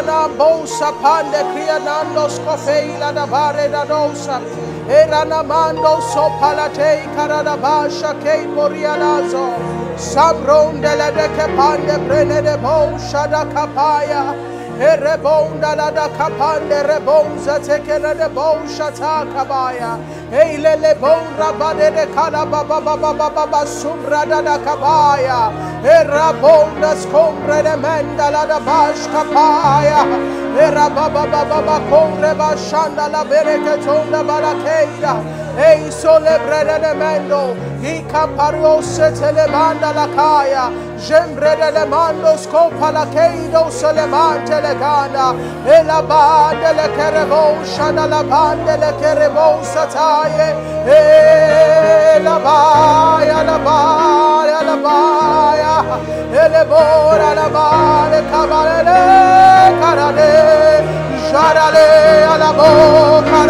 Kirana bosa pande krianandos kofeila da bare da dosa. Erana mando sopalate karada basha kei morianazo. Samrondele de kepande prene de bosha da kapaya. Erebonda la da kapande rebonza tekele de bosha ta kabaya. Eile le bonra bade de kala baba baba baba baba sumra da da kabaya. Erabonda scombra de menda la da bash kapaya. Era baba kongre bashanda la tonda barakeida. Ei sole brede de mendo. I campario se telemanda la kaya. Jembre de mando scopa la keido se le mante le ganda. E la bande le kerebo shana la bande le kerebo sataye. E la baia la baia la baia. E le bora la bale cavalele carale. Jarale alla boca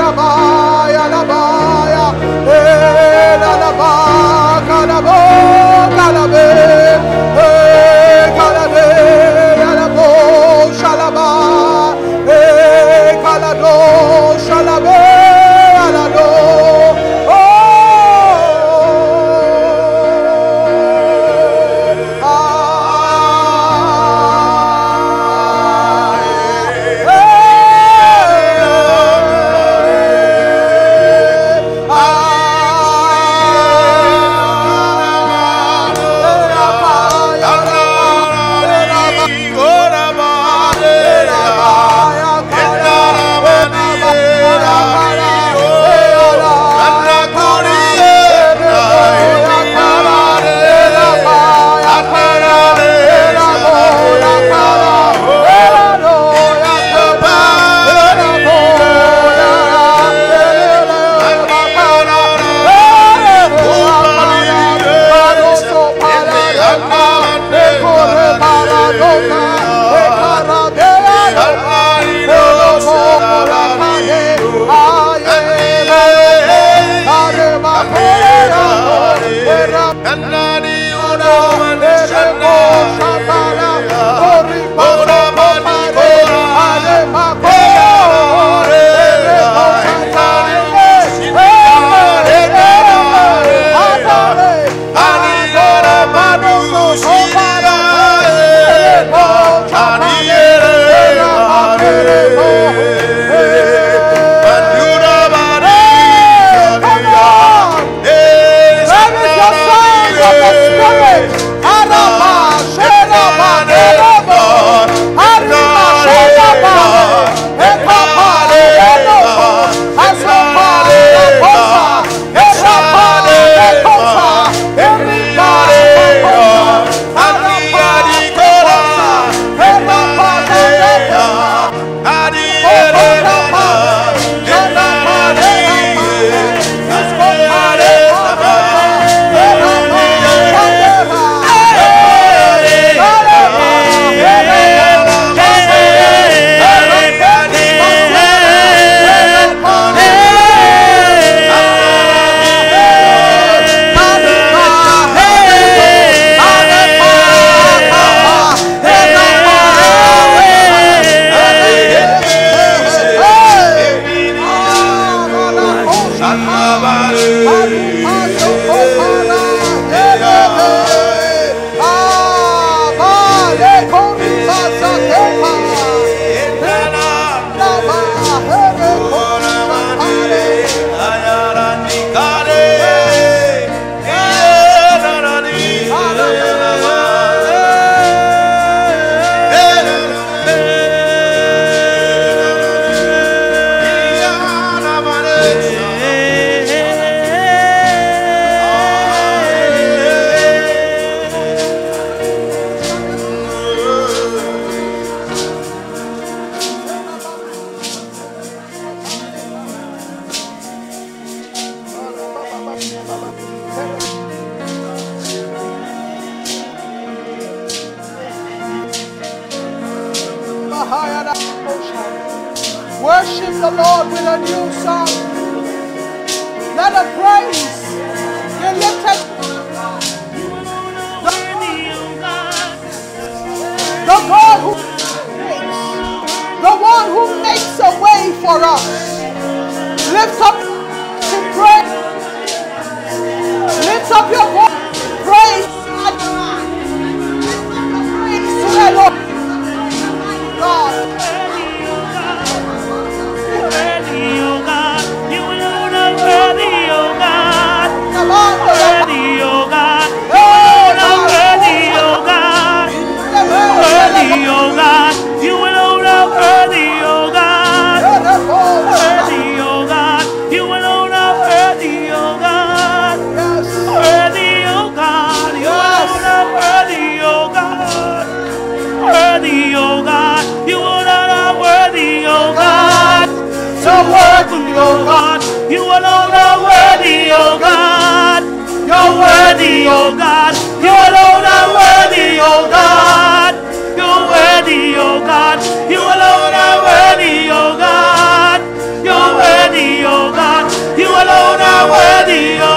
worthy, oh God. You alone are worthy, oh God. You're worthy, oh God. You alone are worthy, oh God. You're worthy, oh God. You alone are worthy, oh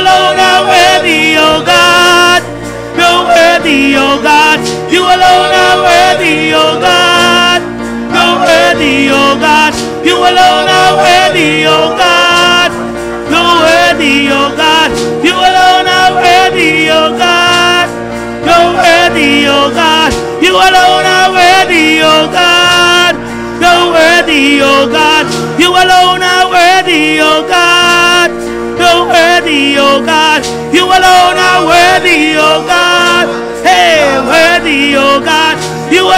alone are worthy, oh God. You're worthy, oh God. You alone are worthy, oh God. You're worthy, oh God. You alone are worthy, oh God. You're worthy, oh God. You alone are worthy, oh God. You're worthy, oh God. You alone are worthy, oh God. You're worthy, oh God. You alone are worthy, oh God.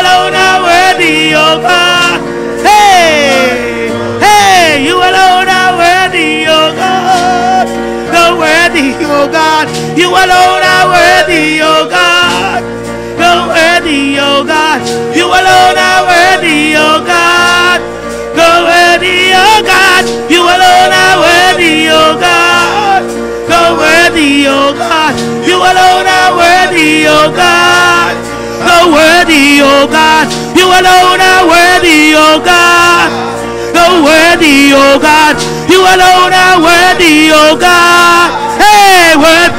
Alone are worthy, oh God. Hey, hey, you alone are worthy, oh God. You're worthy, oh God. You alone are worthy, oh God. You're worthy, oh God. You alone are worthy, oh God. You're worthy, oh God. You alone are worthy, oh God. You're worthy, oh God. You alone are worthy, oh God. Worthy, oh God. You alone are worthy, oh God. You're worthy, oh God. You alone are worthy, oh God. Hey, worthy.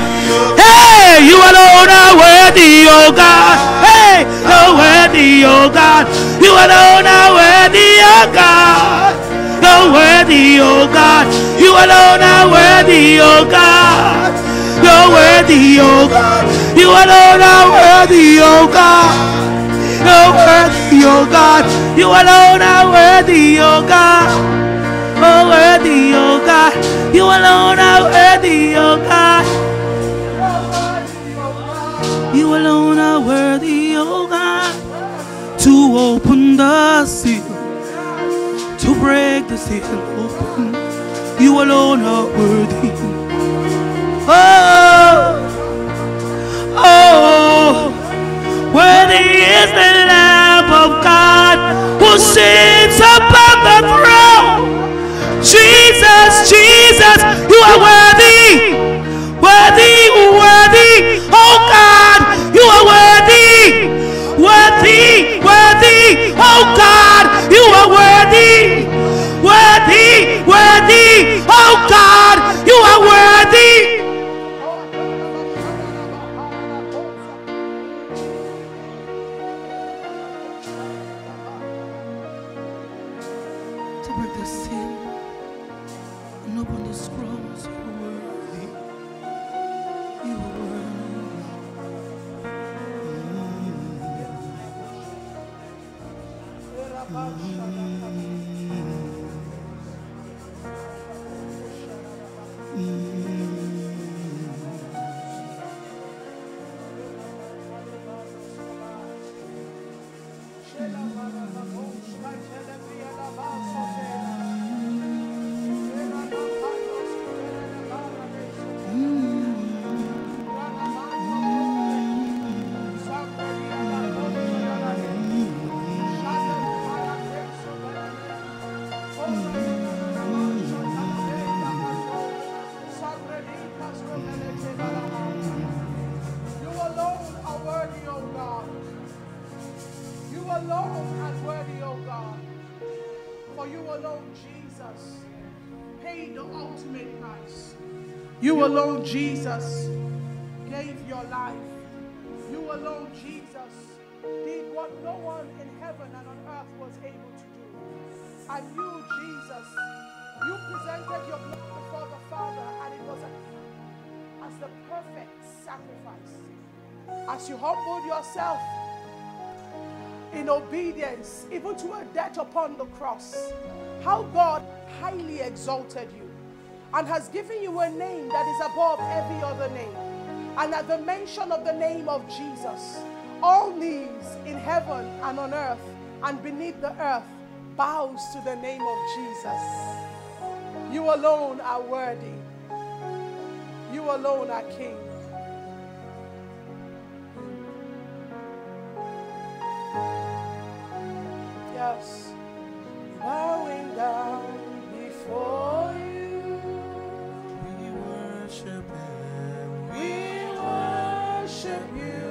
Hey, you alone are worthy, oh God. Hey, you're worthy, oh God. You alone are worthy, oh God. You're worthy, oh God. You alone are worthy, oh God. You're worthy, oh God. You alone are worthy, oh God. Worthy, oh God. You alone are worthy, oh God. Oh, worthy, oh God. You alone are worthy, oh God. You alone are worthy, oh God, to open the seal, to break the seal open. You alone are worthy. Oh, oh, worthy is the Lamb of God who sits upon the throne. Jesus, Jesus, you are worthy, worthy, worthy. Oh God, you are worthy, worthy, worthy. Oh God, you are worthy, worthy, worthy. Oh God, humbled yourself in obedience, even to a death upon the cross, how God highly exalted you and has given you a name that is above every other name. And at the mention of the name of Jesus, all knees in heaven and on earth and beneath the earth bows to the name of Jesus. You alone are worthy. You alone are King. Yes. Bowing down before you. We worship Him. We worship you.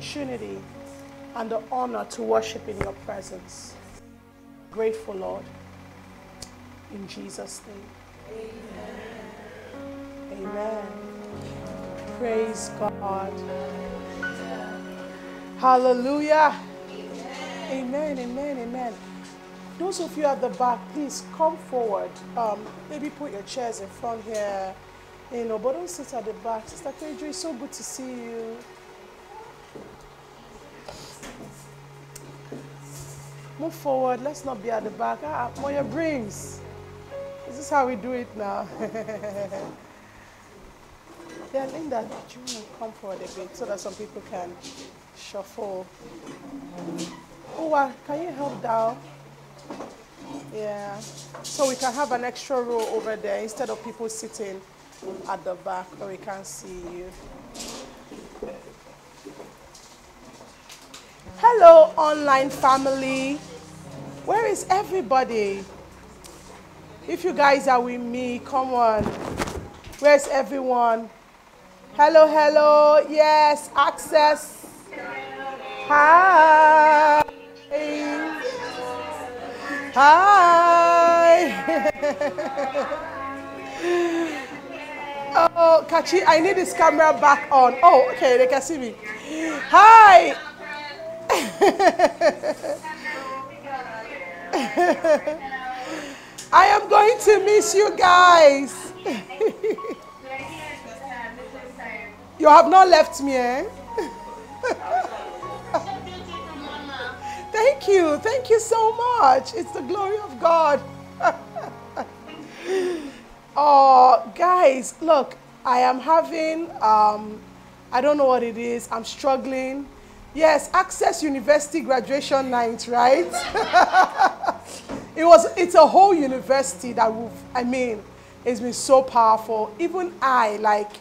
Opportunity and the honor to worship in your presence. Grateful, Lord. In Jesus' name. Amen. Amen. Praise God. Hallelujah. Amen, amen, amen. Those of you at the back, please come forward. Um, maybe put your chairs in front here, you know, but don't sit at the back. Sister Pedro, it's so good to see you. Move forward. Let's not be at the back. Ah, Moya brings. This is how we do it now. yeah, Linda, do you come forward a bit so that some people can shuffle? Uh, can you help down? Yeah. So we can have an extra row over there instead of people sitting at the back where we can't see you. Hello, online family. Where is everybody? If you guys are with me, come on. Where's everyone? Hello, hello. Yes, access. Hi. Hi. oh, Kachi, I need this camera back on. Oh, okay, they can see me. Hi. I am going to miss you guys. you have not left me, eh? Thank you. Thank you so much. It's the glory of God. oh, guys, look, I am having, um, I don't know what it is. I'm struggling. Yes, Access University graduation night, right? it was, it's a whole university that we've, I mean, it's been so powerful. Even I, like,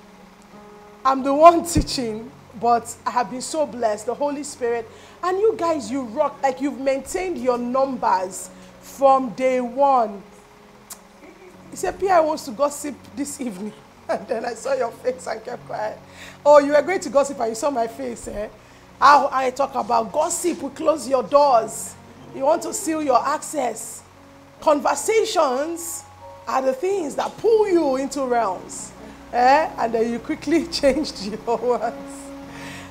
I'm the one teaching, but I have been so blessed. The Holy Spirit and you guys, you rock. Like you've maintained your numbers from day one. He said, Pierre wants to gossip this evening. And then I saw your face and kept quiet. Oh, you were going to gossip and you saw my face, eh? How I talk about gossip will close your doors. You want to seal your access. Conversations are the things that pull you into realms. Eh? And then you quickly changed your words.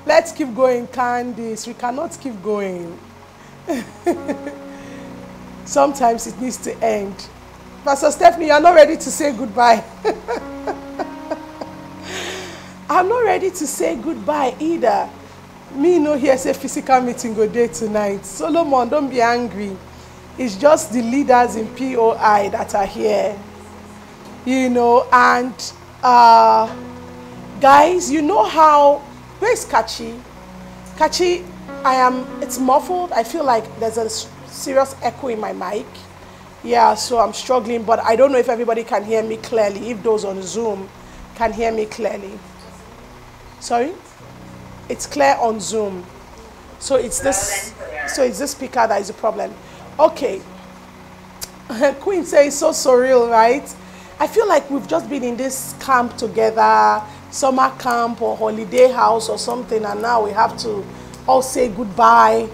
Let's keep going, Candice. We cannot keep going. Sometimes it needs to end. Pastor Stephanie, you're not ready to say goodbye. I'm not ready to say goodbye either. Me no here say physical meeting go day tonight. Solomon, don't be angry. It's just the leaders in POI that are here. You know, and uh, guys, you know how Where's Kachi? Kachi, I am, it's muffled. I feel like there's a serious echo in my mic. Yeah, so I'm struggling, but I don't know if everybody can hear me clearly, if those on Zoom can hear me clearly. Sorry? It's clear on Zoom. So it's this so it's this speaker that is a problem. Okay. Queen says so surreal, right? I feel like we've just been in this camp together summer camp or holiday house or something and now we have to all say goodbye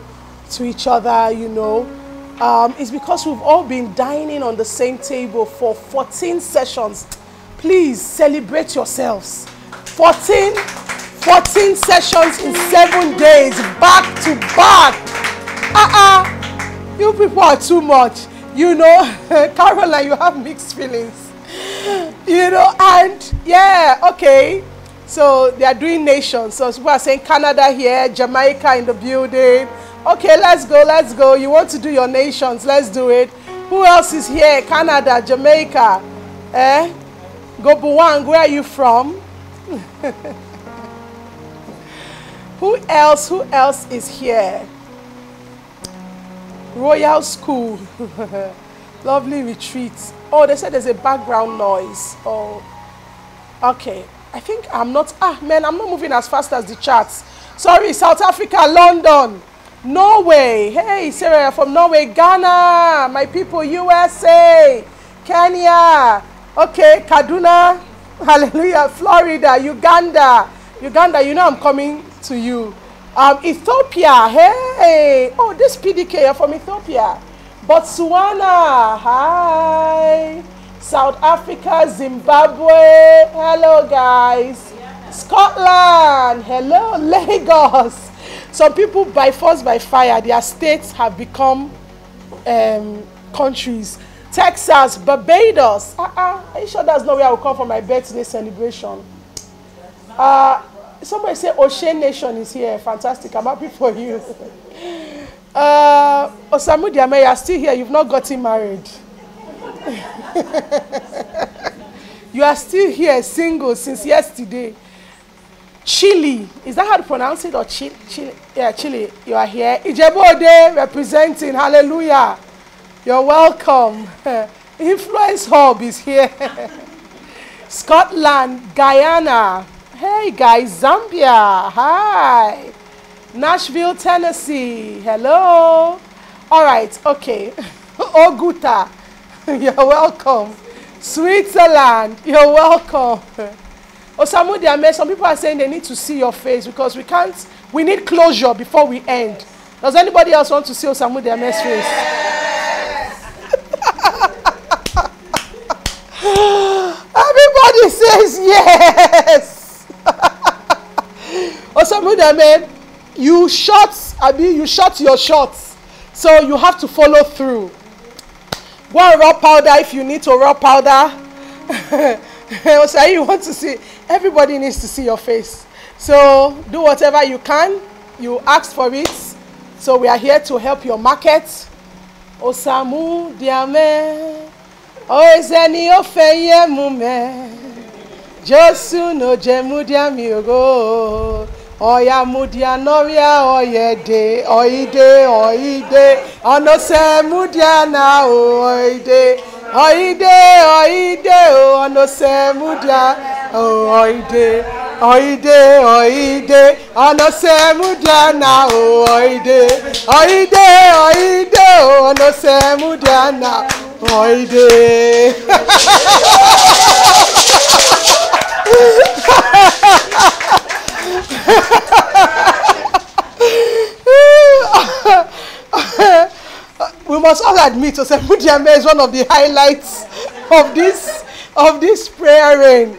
to each other you know um, it's because we've all been dining on the same table for 14 sessions please celebrate yourselves 14 14 sessions in seven days back to back uh-uh you people are too much you know caroline you have mixed feelings you know, and yeah, okay. So they are doing nations. So people are saying Canada here, Jamaica in the building. Okay, let's go, let's go. You want to do your nations, let's do it. Who else is here? Canada, Jamaica. Eh? Gobuwang, where are you from? who else? Who else is here? Royal School. Lovely retreat. Oh, they said there's a background noise. Oh, okay. I think I'm not, ah, man, I'm not moving as fast as the charts. Sorry, South Africa, London, Norway. Hey, Sarah from Norway, Ghana, my people, USA, Kenya. Okay, Kaduna, hallelujah, Florida, Uganda. Uganda, you know I'm coming to you. Um, Ethiopia, hey. Oh, this PDK, from Ethiopia. Botswana, hi. South Africa, Zimbabwe, hello guys. Scotland, hello Lagos. Some people by force, by fire, their states have become um, countries. Texas, Barbados. Uh-uh. Are you sure that's not where I will come for my birthday celebration? Uh, somebody say Ocean Nation is here. Fantastic. I'm happy for you. Uh, Osamu Diame, you are still here. You've not gotten married. you are still here, single since yesterday. Chile, is that how to pronounce it? Or Chile? Chile? Yeah, Chile. You are here. Ijebode representing. Hallelujah. You're welcome. Influence Hub is here. Scotland, Guyana. Hey guys, Zambia, hi. Nashville, Tennessee, hello. All right, okay. Oguta, you're welcome. Switzerland, you're welcome. Osamu some people are saying they need to see your face because we can't, we need closure before we end. Does anybody else want to see Osemudiame's face? Yes. Everybody says yes. Osamudame, you shot, I mean, you shot your shots. So you have to follow through. Go and rub powder if you need to rub powder. so you want to see, everybody needs to see your face. So do whatever you can. You ask for it. So we are here to help your market. Osamu diame. Oizeni ofeye Josu no jemu diami ogo. Oya mudia noria oyede oide oide onose mudia na oide oide oide onose mudia oide oide oide onose mudia na oide oide oide onose mudia na oide. we must all admit Osemudiame is one of the highlights of this of this prayer rain.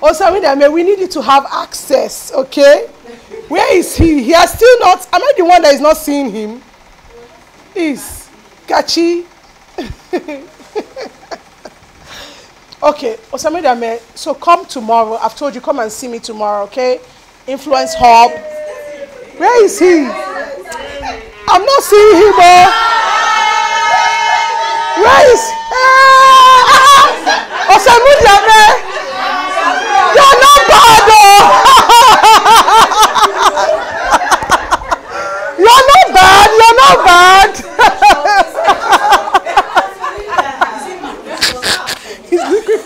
Osemudiame, we need you to have access, okay? Where is he? He has still not. Am I the one that is not seeing him? Is Kachi? okay, Osemudiame. So come tomorrow. I've told you, come and see me tomorrow, okay? Influence Hub. Where is he? I'm not seeing him. Oh. Where is? Ah! Osemudiame. You're not bad, oh. You're not bad. You're not bad.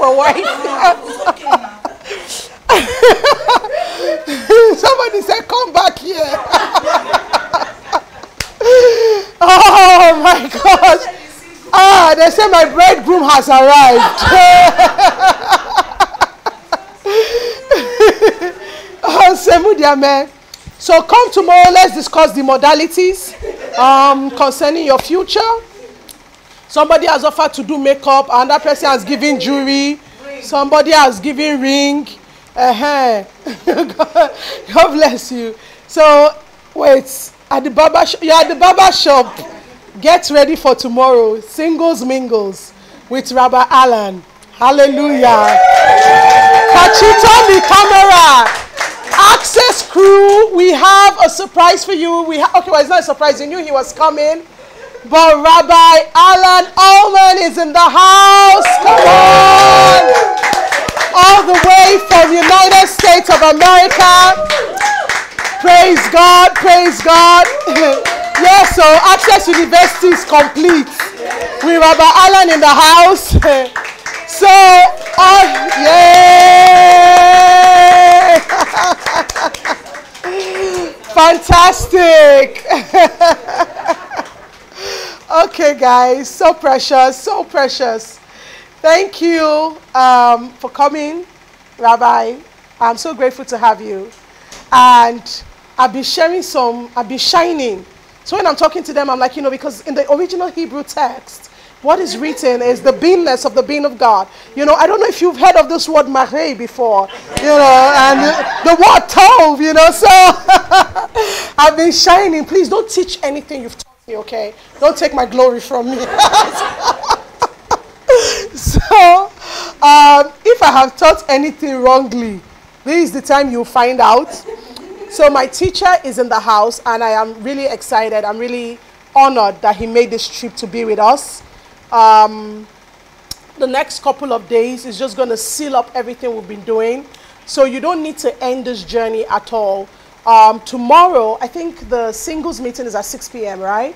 For wife. Somebody said, "Come back here." oh my gosh! Ah, they say my bridegroom has arrived. oh, Semudiame. So come tomorrow. Let's discuss the modalities um, concerning your future. Somebody has offered to do makeup. Another person has given jewelry. Somebody has given ring. Uh-huh. God bless you. So wait, at the barber shop, you're at the barber shop. Get ready for tomorrow. Singles mingles with Rabbi Alan. Hallelujah. Kachito the camera. Access crew, we have a surprise for you. We ha- okay, well, it's not a surprise. You knew he was coming. But Rabbi Alan Allman is in the house. Come on. All the way from United States of America. Praise God, praise God. yes, so Access University is complete. With Rabbi Alan in the house. so, uh, yay! Fantastic. Okay, guys, so precious, so precious. Thank you um, for coming, Rabbi. I'm so grateful to have you. And I've been sharing some, I've been shining. So when I'm talking to them, I'm like, you know, because in the original Hebrew text, what is written is the beingness of the being of God. You know, I don't know if you've heard of this word Mare before, you know, and the word Tov, you know. So I've been shining. Please don't teach anything you've taught okay? Don't take my glory from me. so um, if I have taught anything wrongly, this is the time you'll find out. So my teacher is in the house, and I am really excited. I'm really honored that he made this trip to be with us. Um, the next couple of days is just going to seal up everything we've been doing. So you don't need to end this journey at all. Um, tomorrow, I think the singles meeting is at 6 p.m., right?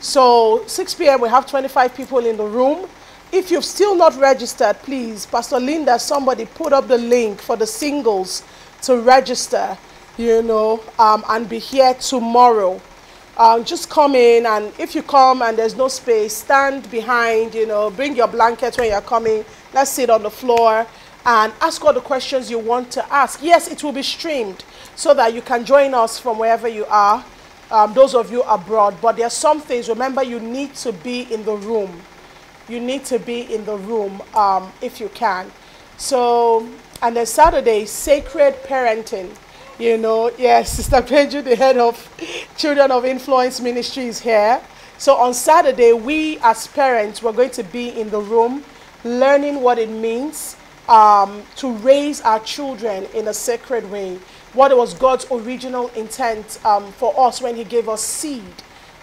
So 6 p.m., we have 25 people in the room. If you've still not registered, please, Pastor Linda, somebody put up the link for the singles to register, you know, um, and be here tomorrow. Um, just come in, and if you come and there's no space, stand behind, you know, bring your blanket when you're coming. Let's sit on the floor and ask all the questions you want to ask. Yes, it will be streamed so that you can join us from wherever you are, um, those of you abroad. But there are some things, remember, you need to be in the room. You need to be in the room um, if you can. So And then Saturday, sacred parenting. You know, yes, Sister Pedro, the head of Children of Influence Ministry, is here. So on Saturday, we as parents, we're going to be in the room learning what it means um, to raise our children in a sacred way. What was God's original intent um, for us when He gave us seed?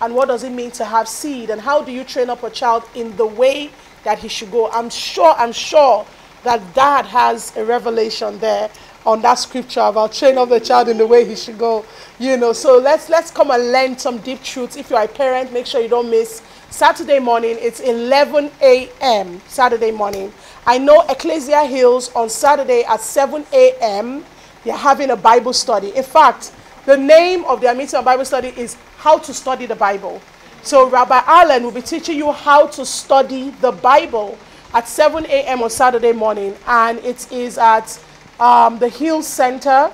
And what does it mean to have seed? And how do you train up a child in the way that he should go? I'm sure, I'm sure that dad has a revelation there on that scripture about train up the child in the way he should go. You know, so let's let's come and learn some deep truths. If you're a parent, make sure you don't miss Saturday morning. It's 11 a.m. Saturday morning. I know Ecclesia Hills on Saturday at 7 a.m. They're having a Bible study. In fact, the name of their meeting of Bible study is How to Study the Bible. So Rabbi Allen will be teaching you how to study the Bible at 7 a.m. on Saturday morning, and it is at um, the Hill Center.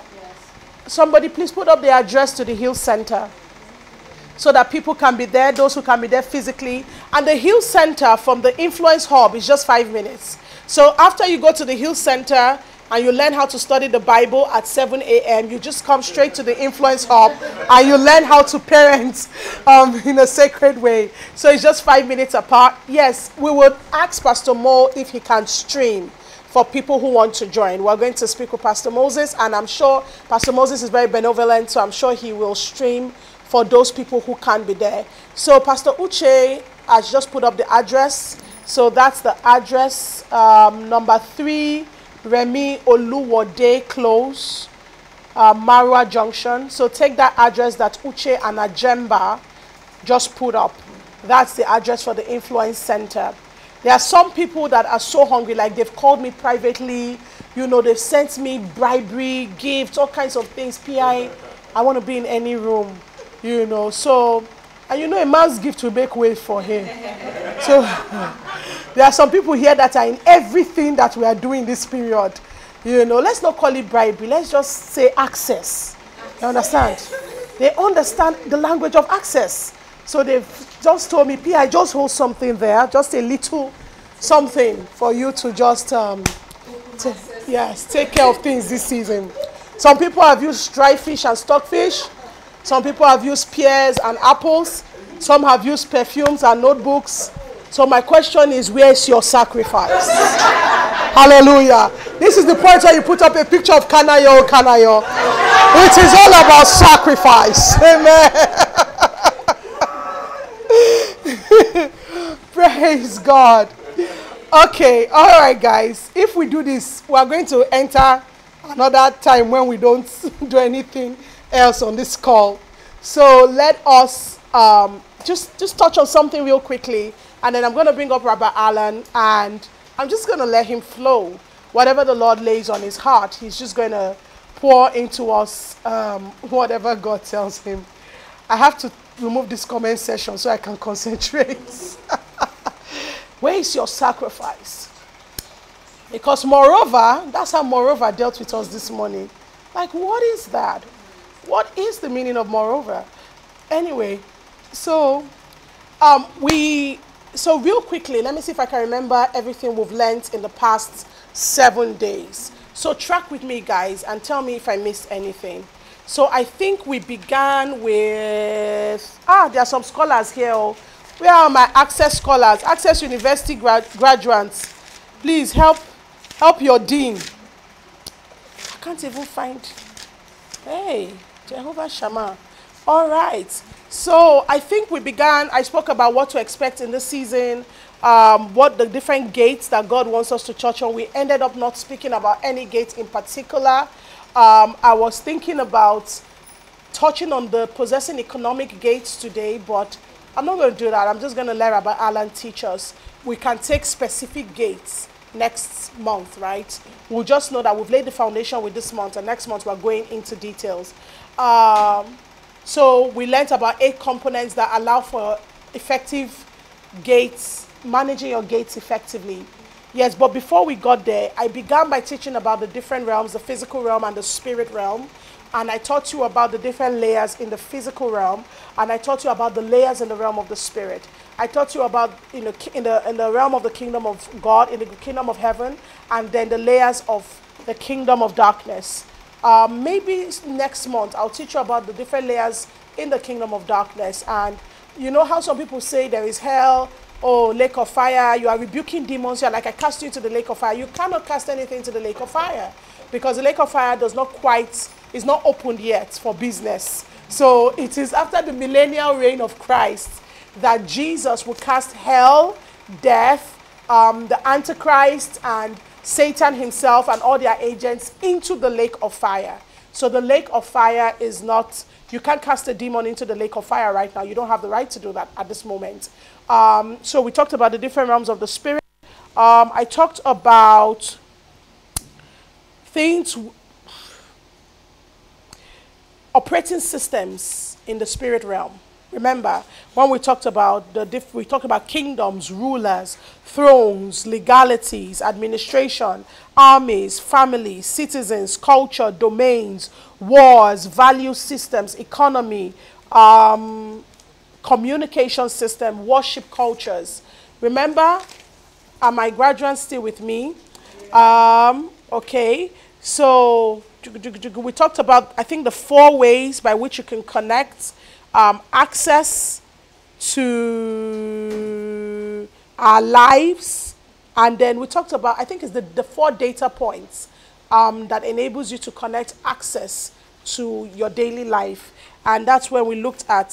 Somebody please put up the address to the Hill Center so that people can be there, those who can be there physically. And the Hill Center from the Influence Hub is just five minutes. So after you go to the Hill Center and you learn how to study the Bible at 7 a.m., you just come straight to the Influence Hub and you learn how to parent um, in a sacred way. So it's just five minutes apart. Yes, we would ask Pastor Mo if he can stream for people who want to join. We're going to speak with Pastor Moses, and I'm sure Pastor Moses is very benevolent, so I'm sure he will stream for those people who can't be there. So Pastor Uche has just put up the address. So that's the address, um, number three, Remi Olowude Close, uh, Marwa Junction. So take that address that Uche and Ajemba just put up. That's the address for the Influence Center. There are some people that are so hungry, like they've called me privately, you know, they've sent me bribery, gifts, all kinds of things. PI, I want to be in any room, you know. So, and you know, a man's gift will make way for him. So, there are some people here that are in everything that we are doing this period. You know, let's not call it bribery, let's just say access. You understand? They understand the language of access. So they've just told me, P, I just hold something there, just a little something for you to just, um, yes, take care of things this season. Some people have used dry fish and stockfish. Some people have used pears and apples. Some have used perfumes and notebooks. So my question is, where is your sacrifice? Hallelujah. This is the point where you put up a picture of Kanayo, Kanayo. It is all about sacrifice. Amen. Praise God. Okay, all right, guys. If we do this, we are going to enter another time when we don't do anything else on this call. So let us um, just just touch on something real quickly, and then I'm going to bring up Rabbi Allen, and I'm just going to let him flow. Whatever the Lord lays on his heart, he's just going to pour into us um, whatever God tells him. I have to remove this comment section so I can concentrate. Where is your sacrifice? Because moreover, that's how moreover dealt with us this morning. Like, what is that? What is the meaning of moreover? Anyway, so um, we so real quickly, let me see if I can remember everything we've learned in the past seven days. So track with me, guys, and tell me if I missed anything. So I think we began with ah, there are some scholars here. Oh. Where are my Access scholars? Access University grad- graduates. Please help help your dean. I can't even find. Hey, Jehovah Shammah. All right. So I think we began, I spoke about what to expect in this season, um, what the different gates that God wants us to touch on. We ended up not speaking about any gate in particular. Um, I was thinking about touching on the possessing economic gates today, but I'm not going to do that. I'm just going to let Rabbi Alan teach us. We can take specific gates next month, right? We'll just know that we've laid the foundation with this month, and next month we're going into details. Um, so we learned about eight components that allow for effective gates, managing your gates effectively. Yes, but before we got there, I began by teaching about the different realms, the physical realm and the spirit realm. And I taught you about the different layers in the physical realm, and I taught you about the layers in the realm of the spirit. I taught you about in the, in the, in the realm of the kingdom of God, in the kingdom of heaven, and then the layers of the kingdom of darkness. Um, maybe next month I'll teach you about the different layers in the kingdom of darkness. And you know how some people say there is hell, oh, lake of fire, you are rebuking demons, you're like, I cast you into the lake of fire. You cannot cast anything into the lake of fire because the lake of fire does not quite, is not opened yet for business. So it is after the millennial reign of Christ that Jesus will cast hell, death, um, the Antichrist, and Satan himself and all their agents into the lake of fire. So the lake of fire is not, you can't cast a demon into the lake of fire right now. You don't have the right to do that at this moment. Um, so we talked about the different realms of the spirit. Um, I talked about things operating systems in the spirit realm. Remember, when we talked about the diff- we talked about kingdoms, rulers, thrones, legalities, administration, armies, families, citizens, culture, domains, wars, value systems, economy, um, communication system, worship cultures. Remember, are my graduates still with me? Um, okay, so we talked about, I think, the four ways by which you can connect um, access to our lives. And then we talked about, I think it's the, the four data points um, that enables you to connect access to your daily life. And that's when we looked at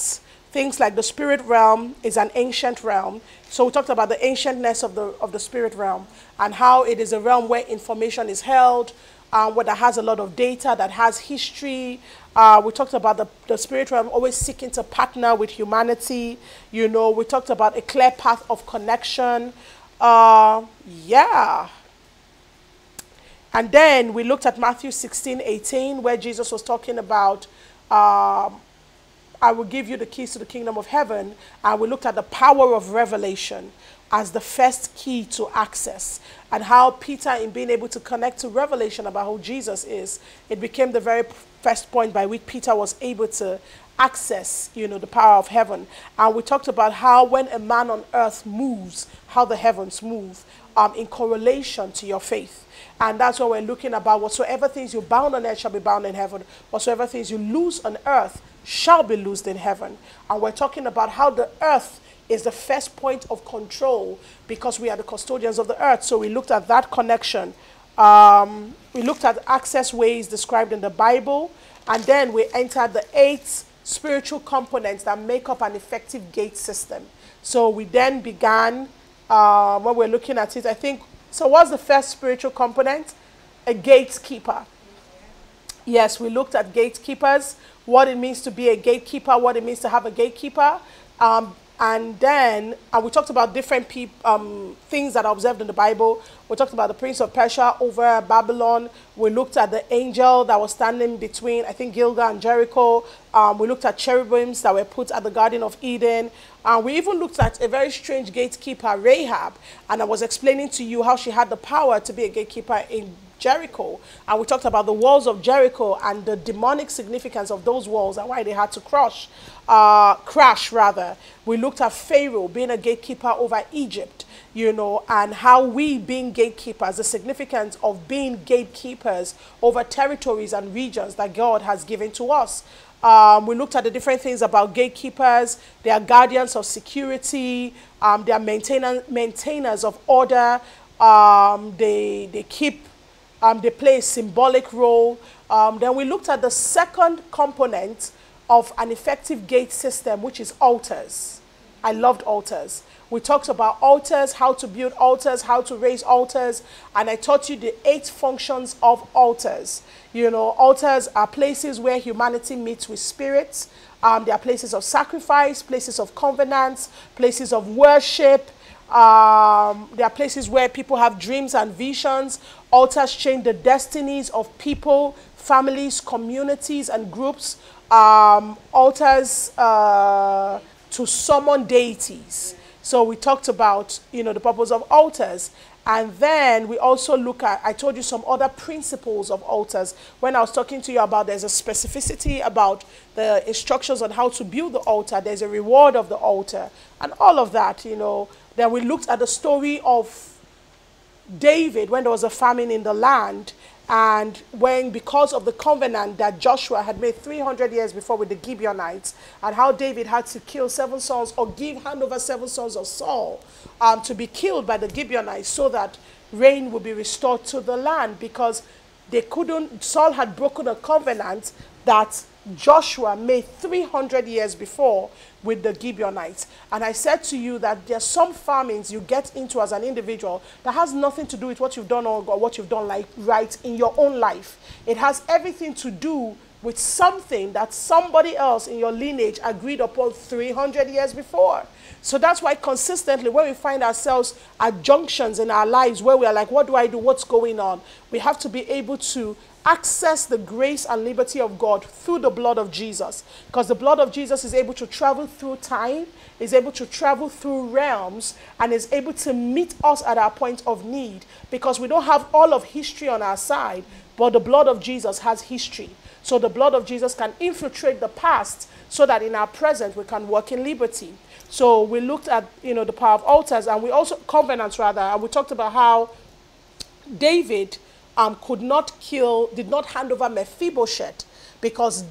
things like the spirit realm is an ancient realm. So we talked about the ancientness of the, of the spirit realm and how it is a realm where information is held, um, where that has a lot of data, that has history. Uh, we talked about the, the spirit realm always seeking to partner with humanity. You know, we talked about a clear path of connection. Uh, yeah. And then we looked at Matthew 16, 18, where Jesus was talking about, um, I will give you the keys to the kingdom of heaven. And we looked at the power of revelation as the first key to access and how Peter, in being able to connect to revelation about who Jesus is, it became the very first point by which Peter was able to access, you know, the power of heaven. And we talked about how when a man on earth moves, how the heavens move um, in correlation to your faith. And that's what we're looking about. Whatsoever things you bound on earth shall be bound in heaven. Whatsoever things you loose on earth shall be loosed in heaven. And we're talking about how the earth is the first point of control because we are the custodians of the earth. So we looked at that connection. Um, we looked at access ways described in the Bible. And then we entered the eight spiritual components that make up an effective gate system. So we then began, uh, when we're looking at it, I think, so what's the first spiritual component? A gatekeeper. Yes, we looked at gatekeepers, what it means to be a gatekeeper, what it means to have a gatekeeper. Um, and then uh, we talked about different um, things that are observed in the Bible. We talked about the prince of Persia over Babylon. We looked at the angel that was standing between, I think, Gilgal and Jericho. Um, we looked at cherubims that were put at the Garden of Eden. And we even looked at a very strange gatekeeper, Rahab. And I was explaining to you how she had the power to be a gatekeeper in Jericho. And we talked about the walls of Jericho and the demonic significance of those walls and why they had to crush, uh, crash rather. We looked at Pharaoh being a gatekeeper over Egypt, you know, and how we being gatekeepers, the significance of being gatekeepers over territories and regions that God has given to us. Um, we looked at the different things about gatekeepers. They are guardians of security. Um, they are maintainer, maintainers of order. Um, they, they keep um, they play a symbolic role. Um, then we looked at the second component of an effective gate system, which is altars. I loved altars. We talked about altars, how to build altars, how to raise altars, and I taught you the eight functions of altars. You know, altars are places where humanity meets with spirits. Um, they are places of sacrifice, places of covenants, places of worship, um, there are places where people have dreams and visions. Altars change the destinies of people, families, communities, and groups. Um, altars uh, to summon deities. So we talked about, you know, the purpose of altars. And then we also look at, I told you some other principles of altars. When I was talking to you about there's a specificity about the instructions on how to build the altar, there's a reward of the altar, and all of that, you know. Then we looked at the story of David when there was a famine in the land, And when, because of the covenant that Joshua had made 300 years before with the Gibeonites, and how David had to kill seven sons or give hand over seven sons of Saul um, to be killed by the Gibeonites so that rain would be restored to the land because they couldn't, Saul had broken a covenant that Joshua made 300 years before with the Gibeonites. And I said to you that there's some farmings you get into as an individual that has nothing to do with what you've done or what you've done like right in your own life. It has everything to do with something that somebody else in your lineage agreed upon 300 years before. So that's why consistently when we find ourselves at junctions in our lives where we are like, what do I do? What's going on? We have to be able to access the grace and liberty of God through the blood of Jesus. Because the blood of Jesus is able to travel through time, is able to travel through realms, and is able to meet us at our point of need. Because we don't have all of history on our side, but the blood of Jesus has history. So the blood of Jesus can infiltrate the past so that in our present we can walk in liberty. So we looked at you know the power of altars and we also covenants rather, and we talked about how David um, could not kill, did not hand over Mephibosheth because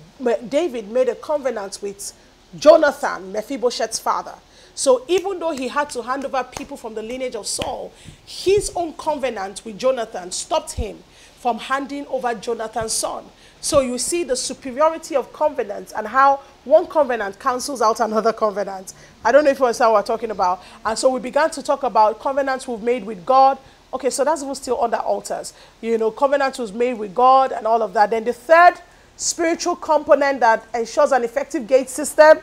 David made a covenant with Jonathan, Mephibosheth's father. So even though he had to hand over people from the lineage of Saul, his own covenant with Jonathan stopped him from handing over Jonathan's son. So you see the superiority of covenants and how one covenant cancels out another covenant. I don't know if you understand what we're talking about. And so we began to talk about covenants we've made with God, Okay, so that's even still under altars. You know, covenant was made with God and all of that. Then the third spiritual component that ensures an effective gate system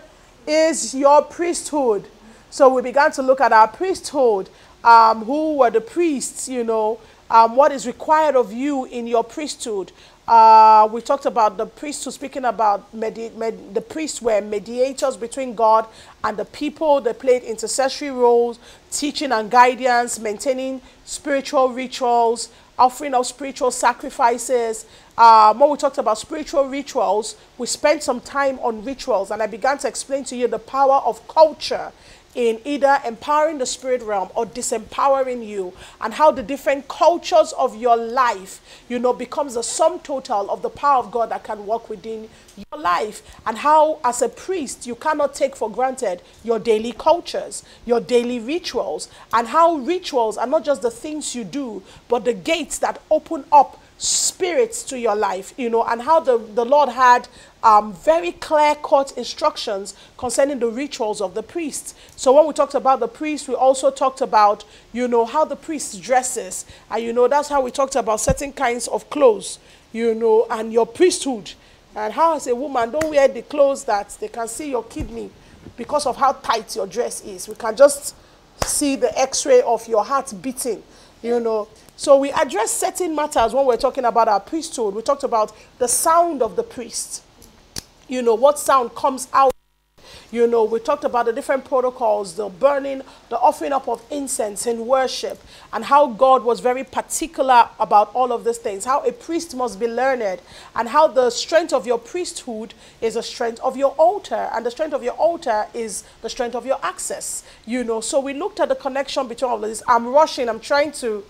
is your priesthood. So we began to look at our priesthood. Um, who were the priests, you know, um, what is required of you in your priesthood. Uh, we talked about the priests speaking about the priests were mediators between God and the people. They played intercessory roles, teaching and guidance, maintaining spiritual rituals, offering of spiritual sacrifices. Uh, when we talked about spiritual rituals, we spent some time on rituals, and I began to explain to you the power of culture in either empowering the spirit realm or disempowering you and how the different cultures of your life you know becomes the sum total of the power of god that can work within your life and how as a priest you cannot take for granted your daily cultures your daily rituals and how rituals are not just the things you do but the gates that open up spirits to your life, you know, and how the, the Lord had um, very clear cut instructions concerning the rituals of the priests. So when we talked about the priest, we also talked about, you know, how the priest dresses. And, you know, that's how we talked about certain kinds of clothes, you know, and your priesthood. And how, as a woman, don't wear the clothes that they can see your kidney because of how tight your dress is. We can just see the x ray of your heart beating, you know. So we address certain matters when we're talking about our priesthood. We talked about the sound of the priest. You know, what sound comes out. You know, we talked about the different protocols, the burning, the offering up of incense in worship, and how God was very particular about all of these things. How a priest must be learned, and how the strength of your priesthood is the strength of your altar, and the strength of your altar is the strength of your access. You know, so we looked at the connection between all of this. I'm rushing, I'm trying to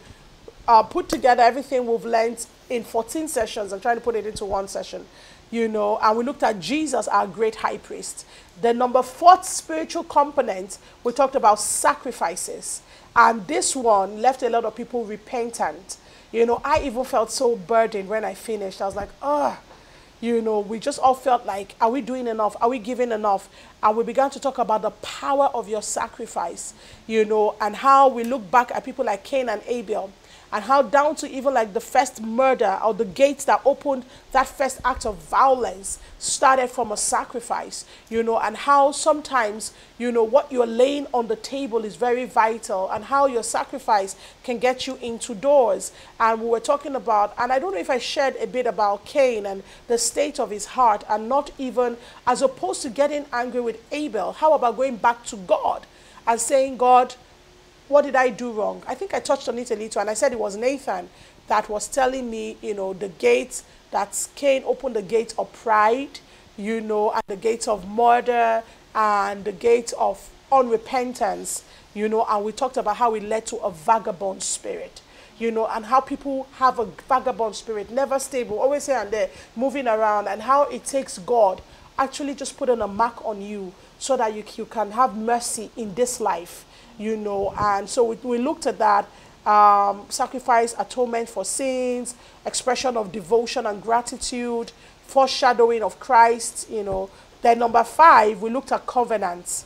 uh, put together everything we've learned in 14 sessions. I'm trying to put it into one session, you know, and we looked at Jesus, our great high priest. The number fourth spiritual component, we talked about sacrifices. And this one left a lot of people repentant. You know, I even felt so burdened when I finished. I was like, oh, you know, we just all felt like, are we doing enough? Are we giving enough? And we began to talk about the power of your sacrifice, you know, and how we look back at people like Cain and Abel and how down to even like the first murder or the gates that opened that first act of violence started from a sacrifice, you know, and how sometimes, you know, what you're laying on the table is very vital and how your sacrifice can get you into doors. And we were talking about, and I don't know if I shared a bit about Cain and the state of his heart and not even, as opposed to getting angry with Abel, how about going back to God and saying, God, what did I do wrong? I think I touched on it a little, and I said it was Nathan that was telling me, you know, the gates that Cain opened the gate of pride, you know, and the gates of murder and the gates of unrepentance, you know, and we talked about how it led to a vagabond spirit. you know, and how people have a vagabond spirit, never stable, always here and there, moving around, and how it takes God actually just putting a mark on you so that you, you can have mercy in this life, you know. And so we, we looked at that um, sacrifice, atonement for sins, expression of devotion and gratitude, foreshadowing of Christ, you know. Then number five, we looked at covenants.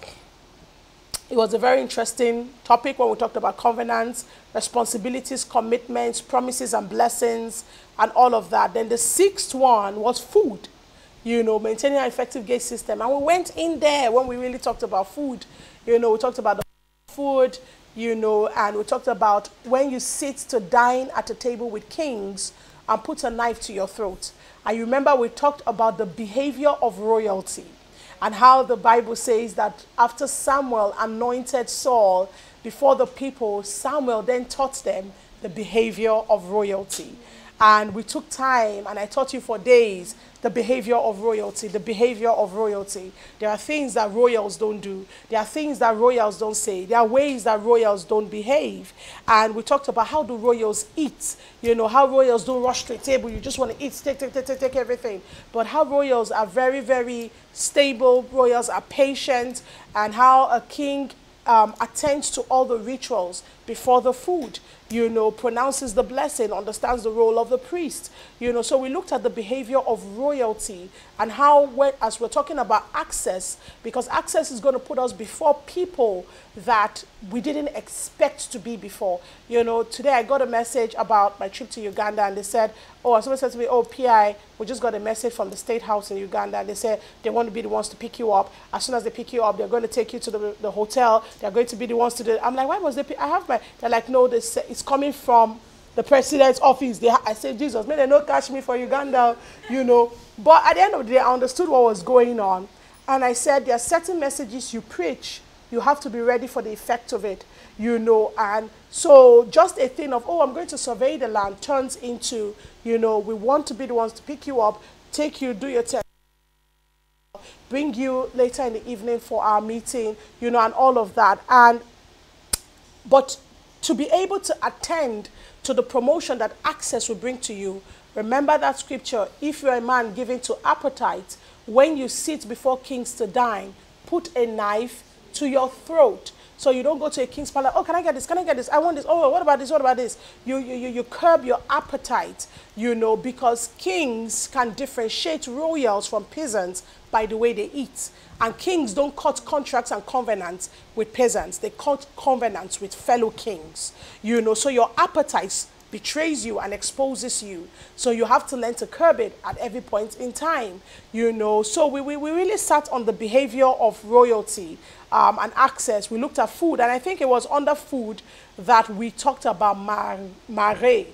It was a very interesting topic when we talked about covenants, responsibilities, commitments, promises and blessings, and all of that. Then the sixth one was food, you know, maintaining an effective gate system. And we went in there when we really talked about food. You know, we talked about the food, you know, and we talked about when you sit to dine at a table with kings and put a knife to your throat. You remember we talked about the behavior of royalty and how the Bible says that after Samuel anointed Saul before the people, Samuel then taught them the behavior of royalty. And we took time, and I taught you for days the behavior of royalty, the behavior of royalty. There are things that royals don't do. There are things that royals don't say. There are ways that royals don't behave. And we talked about how do royals eat. You know, how royals don't rush to a table. You just want to eat, take, take, take, take, everything. But how royals are very, very stable. Royals are patient. And how a king um, attends to all the rituals before the food you know, pronounces the blessing, understands the role of the priest. You know, so we looked at the behavior of royalty and how, when, as we're talking about access, because access is going to put us before people that we didn't expect to be before. You know, today I got a message about my trip to Uganda and they said, oh, someone said to me, oh, PI, we just got a message from the State House in Uganda. And they said they want to be the ones to pick you up. As soon as they pick you up, they're going to take you to the, the hotel. They're going to be the ones to do I'm like, why was they, I have my, they're like, no, say, it's coming from the president's office. They, I said, Jesus, may they not catch me for Uganda, you know. But at the end of the day, I understood what was going on. And I said, there are certain messages you preach you have to be ready for the effect of it, you know. And so just a thing of, oh, I'm going to survey the land turns into, you know, we want to be the ones to pick you up, take you, do your test, bring you later in the evening for our meeting, you know, and all of that. And, but to be able to attend to the promotion that access will bring to you, remember that scripture, if you're a man given to appetite, when you sit before kings to dine, put a knife to your throat. So you don't go to a king's palace, oh, can I get this? Can I get this? I want this. Oh, what about this? What about this? You, you, you, you curb your appetite, you know, because kings can differentiate royals from peasants by the way they eat. And kings don't cut contracts and covenants with peasants. They cut covenants with fellow kings, you know. So your appetites betrays you and exposes you. So you have to learn to curb it at every point in time, you know. So we, we, we really sat on the behavior of royalty um, and access. We looked at food, and I think it was under food that we talked about mar, mare.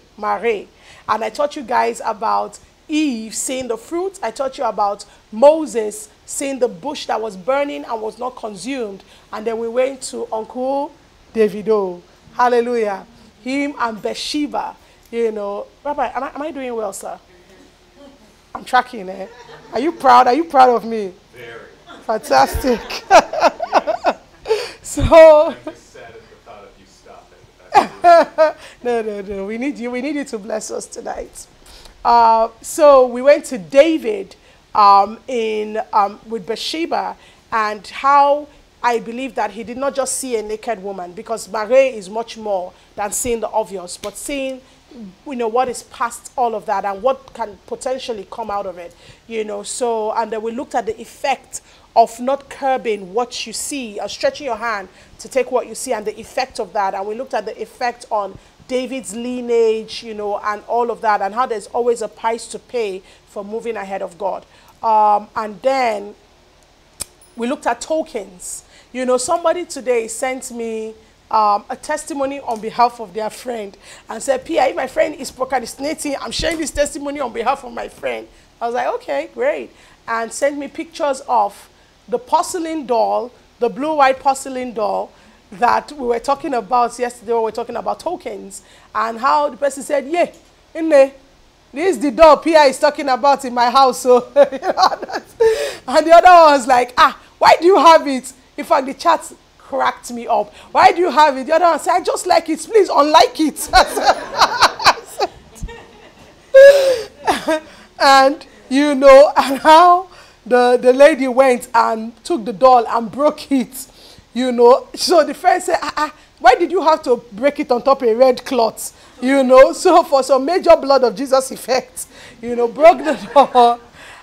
And I taught you guys about Eve seeing the fruit. I taught you about Moses seeing the bush that was burning and was not consumed. And then we went to Uncle Davido. Hallelujah him and Bathsheba, you know. Rabbi, am I, am I doing well, sir? I'm tracking, eh? Are you proud? Are you proud of me? Very. Fantastic. so. no, no, no. We need you. We need you to bless us tonight. Uh, so we went to David um, in um, with Bathsheba and how I believe that he did not just see a naked woman because Mary is much more than seeing the obvious, but seeing you know what is past all of that and what can potentially come out of it you know. So and then we looked at the effect of not curbing what you see or stretching your hand to take what you see and the effect of that. And we looked at the effect on david's lineage you know and all of that and how there's always a price to pay for moving ahead of god um, and then we looked at tokens you know, somebody today sent me um, a testimony on behalf of their friend and said, Pia, if my friend is procrastinating, I'm sharing this testimony on behalf of my friend. I was like, okay, great. And sent me pictures of the porcelain doll, the blue-white porcelain doll that we were talking about yesterday we were talking about tokens and how the person said, yeah, in there, this is the doll Pia is talking about in my house. So, and the other one was like, ah, why do you have it? In fact, the chat cracked me up. Why do you have it? The other one said, I just like it. Please unlike it. and you know, and how the, the lady went and took the doll and broke it, you know. So the friend said, ah, ah, why did you have to break it on top of a red cloth? You know, so for some major blood of Jesus effect, you know, broke the door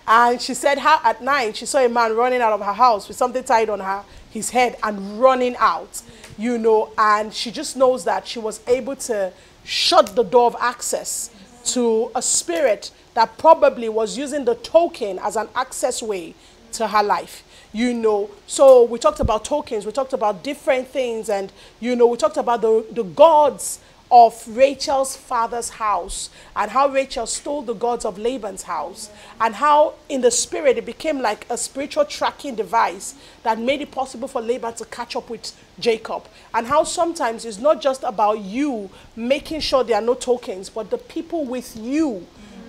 And she said how at night she saw a man running out of her house with something tied on her his head and running out, you know, and she just knows that she was able to shut the door of access to a spirit that probably was using the token as an access way to her life you know. So we talked about tokens we talked about different things and you know we talked about the, the gods of Rachel's father's house and how Rachel stole the gods of Laban's house and how in the spirit it became like a spiritual tracking device that made it possible for Laban to catch up with Jacob and how sometimes it's not just about you making sure there are no tokens but the people with you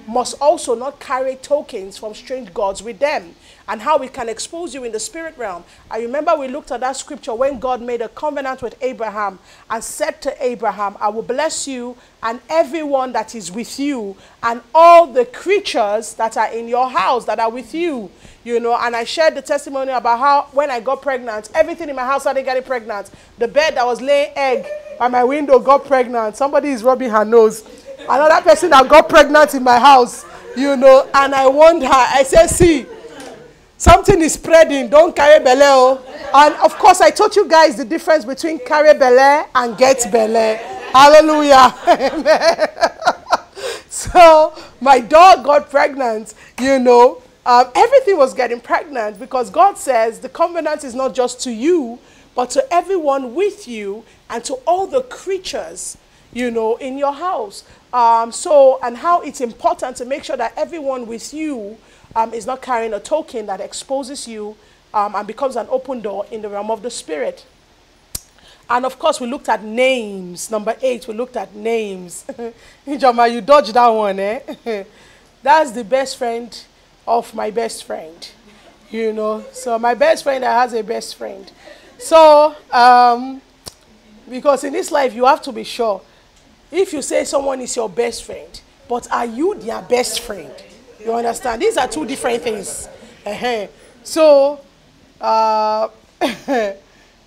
must also not carry tokens from strange gods with them and how we can expose you in the spirit realm. I remember we looked at that scripture when God made a covenant with Abraham and said to Abraham, I will bless you and everyone that is with you and all the creatures that are in your house that are with you. You know, and I shared the testimony about how when I got pregnant, everything in my house started getting pregnant. The bed that was laying egg by my window got pregnant. Somebody is rubbing her nose Another person that got pregnant in my house, you know, and I warned her. I said, see, something is spreading. Don't carry belle. And of course, I taught you guys the difference between carry belle and get belle. Hallelujah. Amen. so my dog got pregnant, you know. Um, everything was getting pregnant because God says the covenant is not just to you, but to everyone with you and to all the creatures, you know, in your house. Um, so, and how it's important to make sure that everyone with you um, is not carrying a token that exposes you um, and becomes an open door in the realm of the spirit. And of course, we looked at names. Number eight, we looked at names. Ijoma, you dodged that one, eh? That's the best friend of my best friend. You know, so my best friend has a best friend. So, um, because in this life, you have to be sure if you say someone is your best friend, but are you their best friend? You understand? These are two different things. Uh-huh. So, uh,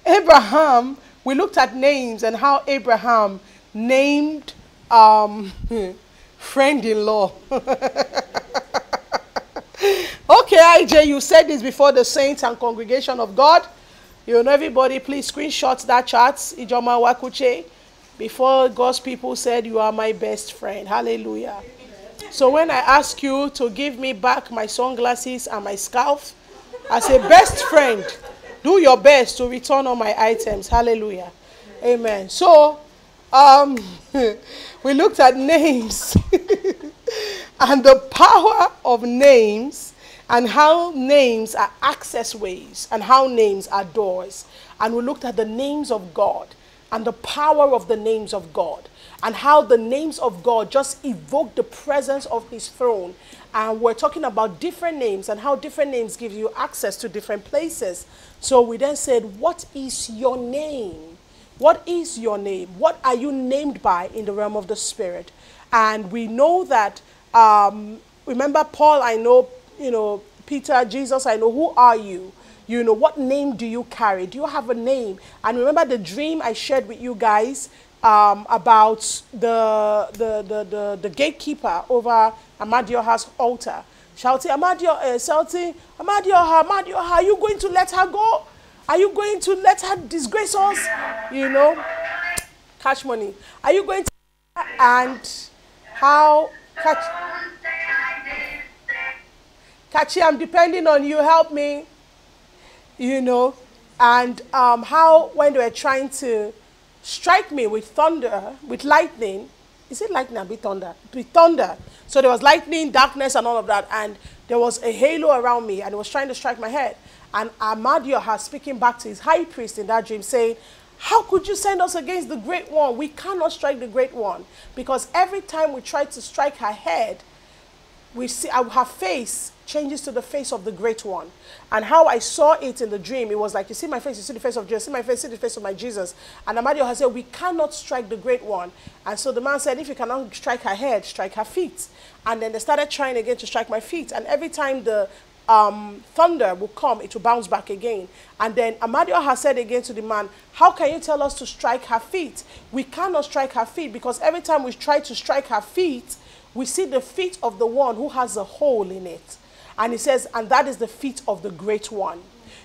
Abraham, we looked at names and how Abraham named um, friend-in-law. okay, IJ, you said this before the saints and congregation of God. You know, everybody, please screenshot that chart. Ijoma Wakuche before God's people said, You are my best friend. Hallelujah. So when I ask you to give me back my sunglasses and my scarf, as a best friend, do your best to return all my items. Hallelujah. Amen. So um, we looked at names and the power of names and how names are access ways and how names are doors. And we looked at the names of God and the power of the names of God and how the names of God just evoke the presence of his throne. And we're talking about different names and how different names give you access to different places. So we then said, What is your name? What is your name? What are you named by in the realm of the Spirit? And we know that, um, remember, Paul, I know, you know, Peter, Jesus, I know, who are you? You know, what name do you carry? Do you have a name? And remember the dream I shared with you guys um, about the, the, the, the, the gatekeeper over Amadioha's altar shouting, Amadio, uh, shouting, Amadioha, Amadioha, are you going to let her go? Are you going to let her disgrace us? You know, catch money. Are you going to and how catch Kachi, I'm depending on you. Help me you know, and um, how when they were trying to strike me with thunder, with lightning, is it lightning or with thunder? With thunder. So there was lightning, darkness, and all of that, and there was a halo around me, and it was trying to strike my head. And Amadioha speaking back to his high priest in that dream, saying, how could you send us against the great one? We cannot strike the great one. Because every time we try to strike her head, we see her face changes to the face of the great one. And how I saw it in the dream, it was like, you see my face, you see the face of Jesus, see my face, see the face of my Jesus. And Amadioha said, we cannot strike the great one. And so the man said, if you cannot strike her head, strike her feet. And then they started trying again to strike my feet. And every time the um, thunder will come, it will bounce back again. And then Amadioha said again to the man, How can you tell us to strike her feet? We cannot strike her feet because every time we try to strike her feet, we see the feet of the one who has a hole in it. And he says, And that is the feet of the great one.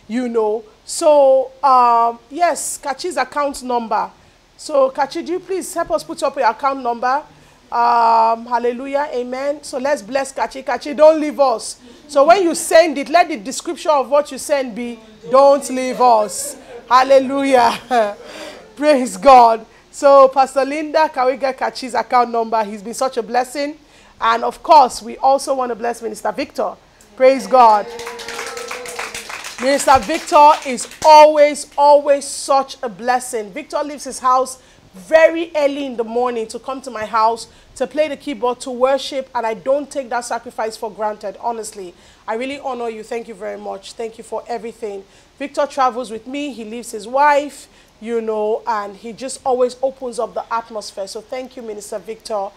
You know, so um, yes, Kachi's account number. So, Kachi, do you please help us put up your account number? Um, hallelujah, amen. So let's bless Kachi. Kachi, don't leave us. So when you send it, let the description of what you send be, don't leave us. Hallelujah. Praise God. So Pastor Linda, can we get Kachi's account number? He's been such a blessing. And of course, we also want to bless Minister Victor. Praise God. Minister Victor is always, always such a blessing. Victor leaves his house very early in the morning to come to my house to play the keyboard, to worship, and I don't take that sacrifice for granted, honestly. I really honor you. Thank you very much. Thank you for everything. Victor travels with me, he leaves his wife, you know, and he just always opens up the atmosphere. So thank you, Minister Victor.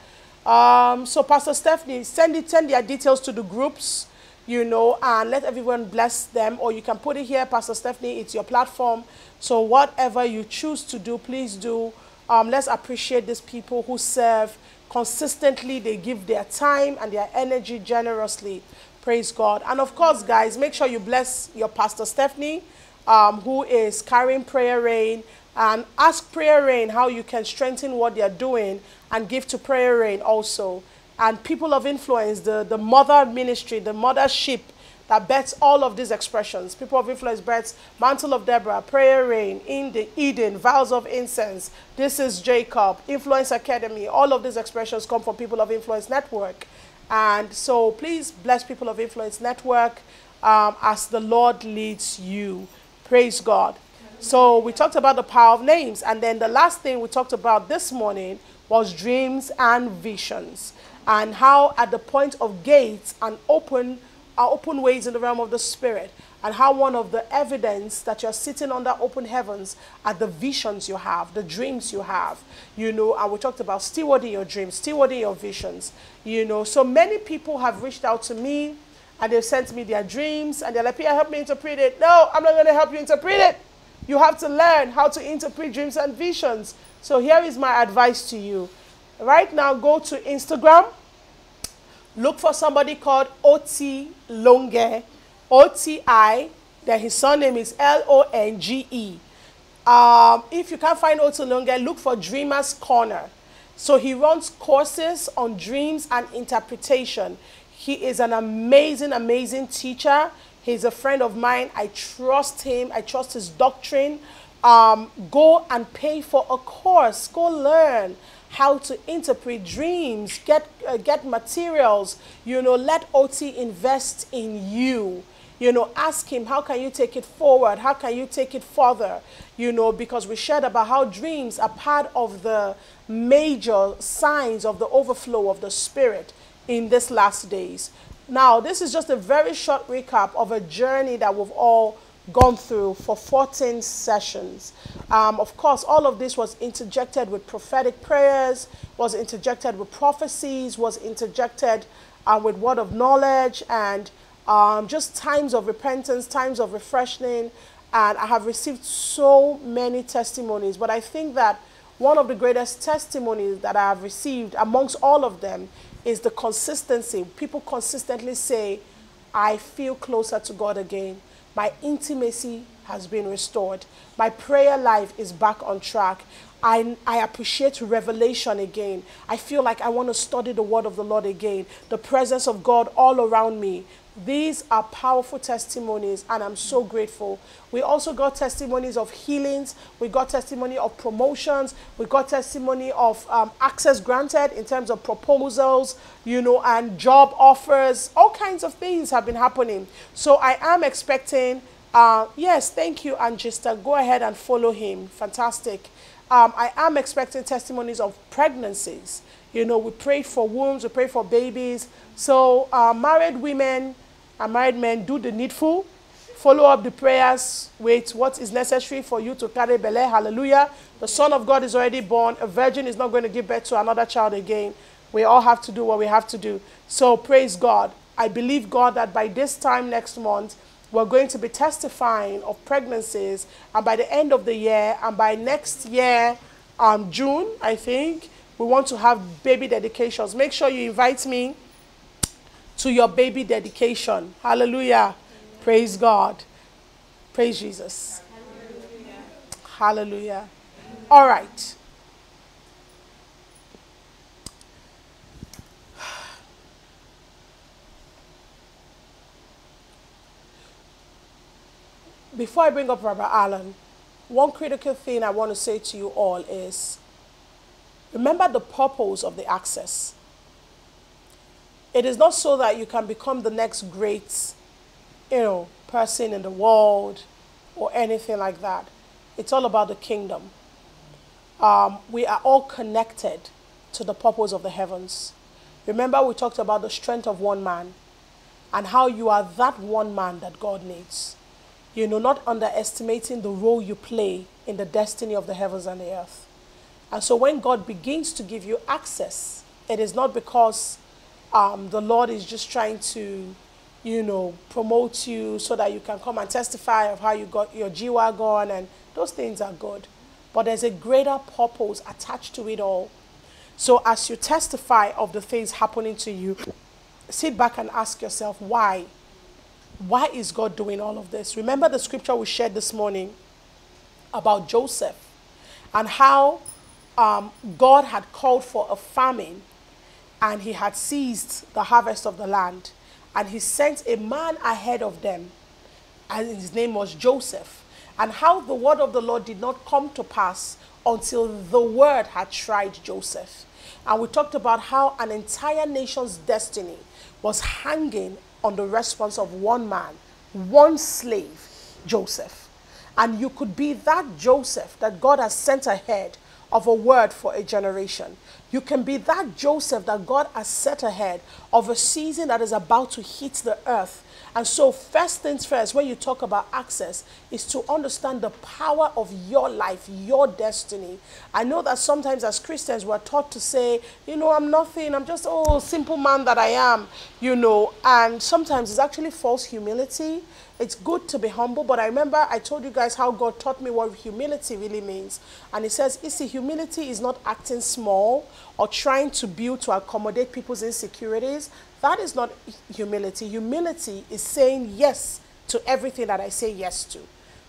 Um, so Pastor Stephanie, send it, send their details to the groups, you know, and let everyone bless them. Or you can put it here, Pastor Stephanie, it's your platform. So whatever you choose to do, please do. Um, let's appreciate these people who serve consistently. They give their time and their energy generously. Praise God. And of course, guys, make sure you bless your Pastor Stephanie, um, who is carrying Prayer Rain. And ask Prayer Rain how you can strengthen what they're doing and give to Prayer Rain also. And people of influence, the, the mother ministry, the mothership that bets all of these expressions. People of influence bets Mantle of Deborah, Prayer Rain, in the Eden, Vows of Incense, This is Jacob, Influence Academy. All of these expressions come from People of Influence Network. And so please bless People of Influence Network um, as the Lord leads you. Praise God. So we talked about the power of names. And then the last thing we talked about this morning was dreams and visions. And how at the point of gates and open are open ways in the realm of the spirit and how one of the evidence that you're sitting under open heavens are the visions you have, the dreams you have, you know, and we talked about stewarding your dreams, stewarding your visions, you know. So many people have reached out to me and they've sent me their dreams and they're like, Pierre, help me interpret it. No, I'm not going to help you interpret it. You have to learn how to interpret dreams and visions. So here is my advice to you. Right now, go to Instagram look for somebody called Oti Longe, O-T-I, then his surname is L-O-N-G-E. Um, if you can't find Oti Longe, look for Dreamer's Corner. So he runs courses on dreams and interpretation. He is an amazing, amazing teacher. He's a friend of mine. I trust him. I trust his doctrine. Um, go and pay for a course. Go learn how to interpret dreams, get, uh, get materials, you know, let Oti invest in you. You know, ask him, how can you take it forward? How can you take it further? You know, because we shared about how dreams are part of the major signs of the overflow of the Spirit in this last days. Now, this is just a very short recap of a journey that we've all gone through for 14 sessions. Um, of course, all of this was interjected with prophetic prayers, was interjected with prophecies, was interjected uh, with word of knowledge, and um, just times of repentance, times of refreshing. And I have received so many testimonies, but I think that one of the greatest testimonies that I have received amongst all of them is the consistency. People consistently say, I feel closer to God again. My intimacy has been restored. My prayer life is back on track. I, I appreciate revelation again. I feel like I want to study the word of the Lord again. The presence of God all around me. These are powerful testimonies, and I'm so grateful. We also got testimonies of healings. We got testimony of promotions. We got testimony of um, access granted in terms of proposals, you know, and job offers. All kinds of things have been happening. So I am expecting. Uh, yes, thank you, Angista. Go ahead and follow him. Fantastic. Um, I am expecting testimonies of pregnancies. You know, we prayed for wombs, we prayed for babies. So, uh, married women, and married men, do the needful. Follow up the prayers with what is necessary for you to carry belle. Hallelujah. The Son of God is already born. A virgin is not going to give birth to another child again. We all have to do what we have to do. So praise God. I believe God that by this time next month, we're going to be testifying of pregnancies, and by the end of the year, and by next year, um, June, I think, we want to have baby dedications. Make sure you invite me to your baby dedication. Hallelujah. Praise God. Praise Jesus. Hallelujah. Hallelujah. All right. Before I bring up Robert Allen, one critical thing I want to say to you all is remember the purpose of the access. It is not so that you can become the next great, you know, person in the world or anything like that. It's all about the kingdom. Um, we are all connected to the purpose of the heavens. Remember, we talked about the strength of one man and how you are that one man that God needs you know, not underestimating the role you play in the destiny of the heavens and the earth. And so when God begins to give you access, it is not because um, the Lord is just trying to, you know, promote you so that you can come and testify of how you got your G Wagon, and those things are good. But there's a greater purpose attached to it all. So as you testify of the things happening to you, sit back and ask yourself, why? Why is God doing all of this? Remember the scripture we shared this morning about Joseph and how um, God had called for a famine and he had seized the harvest of the land and he sent a man ahead of them and his name was Joseph and how the word of the Lord did not come to pass until the word had tried Joseph. And we talked about how an entire nation's destiny was hanging on the response of one man, one slave, Joseph. And you could be that Joseph that God has sent ahead of a word for a generation. You can be that Joseph that God has set ahead of a season that is about to hit the earth and so, first things first, when you talk about access, is to understand the power of your life, your destiny. I know that sometimes as Christians, we're taught to say, you know, I'm nothing, I'm just, oh, simple man that I am, you know, and sometimes it's actually false humility. It's good to be humble, but I remember I told you guys how God taught me what humility really means. And He says, you see, humility is not acting small or trying to build to accommodate people's insecurities. That is not humility. Humility is saying yes to everything that I say yes to.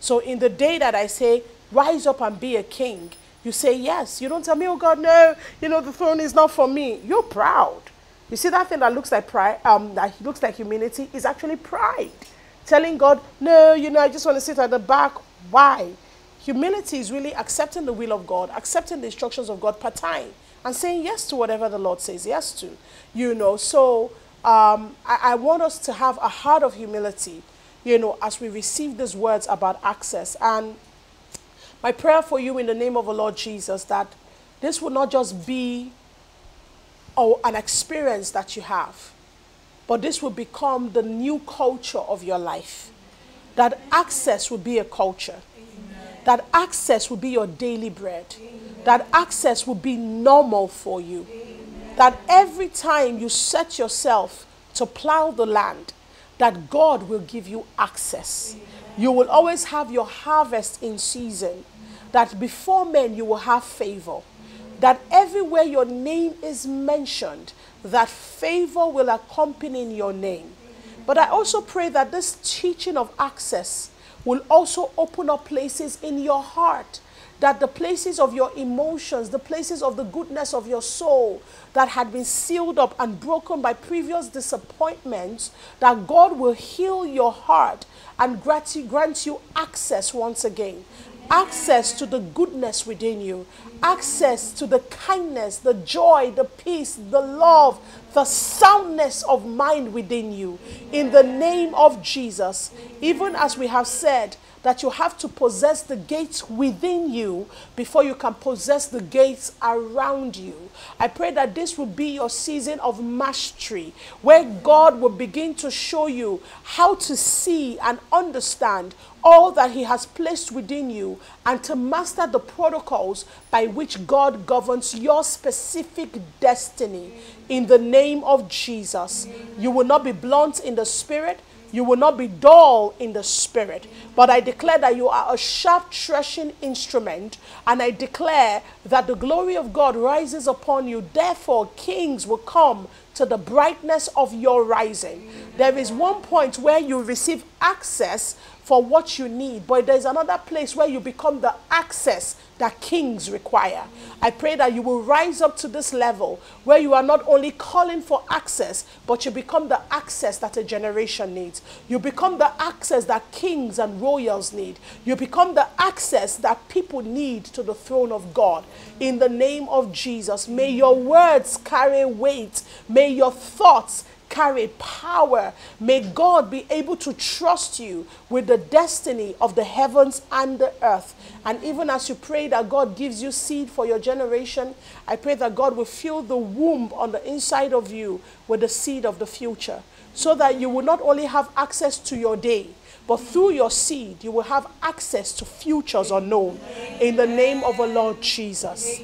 So in the day that I say, rise up and be a king, you say yes. You don't tell me, oh God, no, you know, the throne is not for me. You're proud. You see that thing that looks like pride, um, that looks like humility is actually pride. Telling God, no, you know, I just want to sit at the back. Why? Humility is really accepting the will of God, accepting the instructions of God part time, and saying yes to whatever the Lord says yes to. You know, so um, I, I want us to have a heart of humility, you know, as we receive these words about access. And my prayer for you in the name of the Lord Jesus that this will not just be oh, an experience that you have, but this will become the new culture of your life. That access will be a culture. That access will be your daily bread. That access will be normal for you that every time you set yourself to plow the land, that God will give you access. You will always have your harvest in season. That before men you will have favor. That everywhere your name is mentioned, that favor will accompany your name. But I also pray that this teaching of access will also open up places in your heart that the places of your emotions, the places of the goodness of your soul that had been sealed up and broken by previous disappointments, that God will heal your heart and grant you, grant you access once again. Access to the goodness within you, access to the kindness, the joy, the peace, the love, the soundness of mind within you. In the name of Jesus, even as we have said, that you have to possess the gates within you before you can possess the gates around you. I pray that this will be your season of mastery, where God will begin to show you how to see and understand all that He has placed within you and to master the protocols by which God governs your specific destiny. In the name of Jesus, you will not be blunt in the spirit. You will not be dull in the spirit, but I declare that you are a sharp threshing instrument, and I declare that the glory of God rises upon you. Therefore, kings will come to the brightness of your rising. There is one point where you receive access for what you need, but there's another place where you become the access that kings require. I pray that you will rise up to this level where you are not only calling for access, but you become the access that a generation needs. You become the access that kings and royals need. You become the access that people need to the throne of God. In the name of Jesus, may your words carry weight. May your thoughts carry power. May God be able to trust you with the destiny of the heavens and the earth. And even as you pray that God gives you seed for your generation, I pray that God will fill the womb on the inside of you with the seed of the future so that you will not only have access to your day, but through your seed, you will have access to futures unknown. In the name of the Lord Jesus.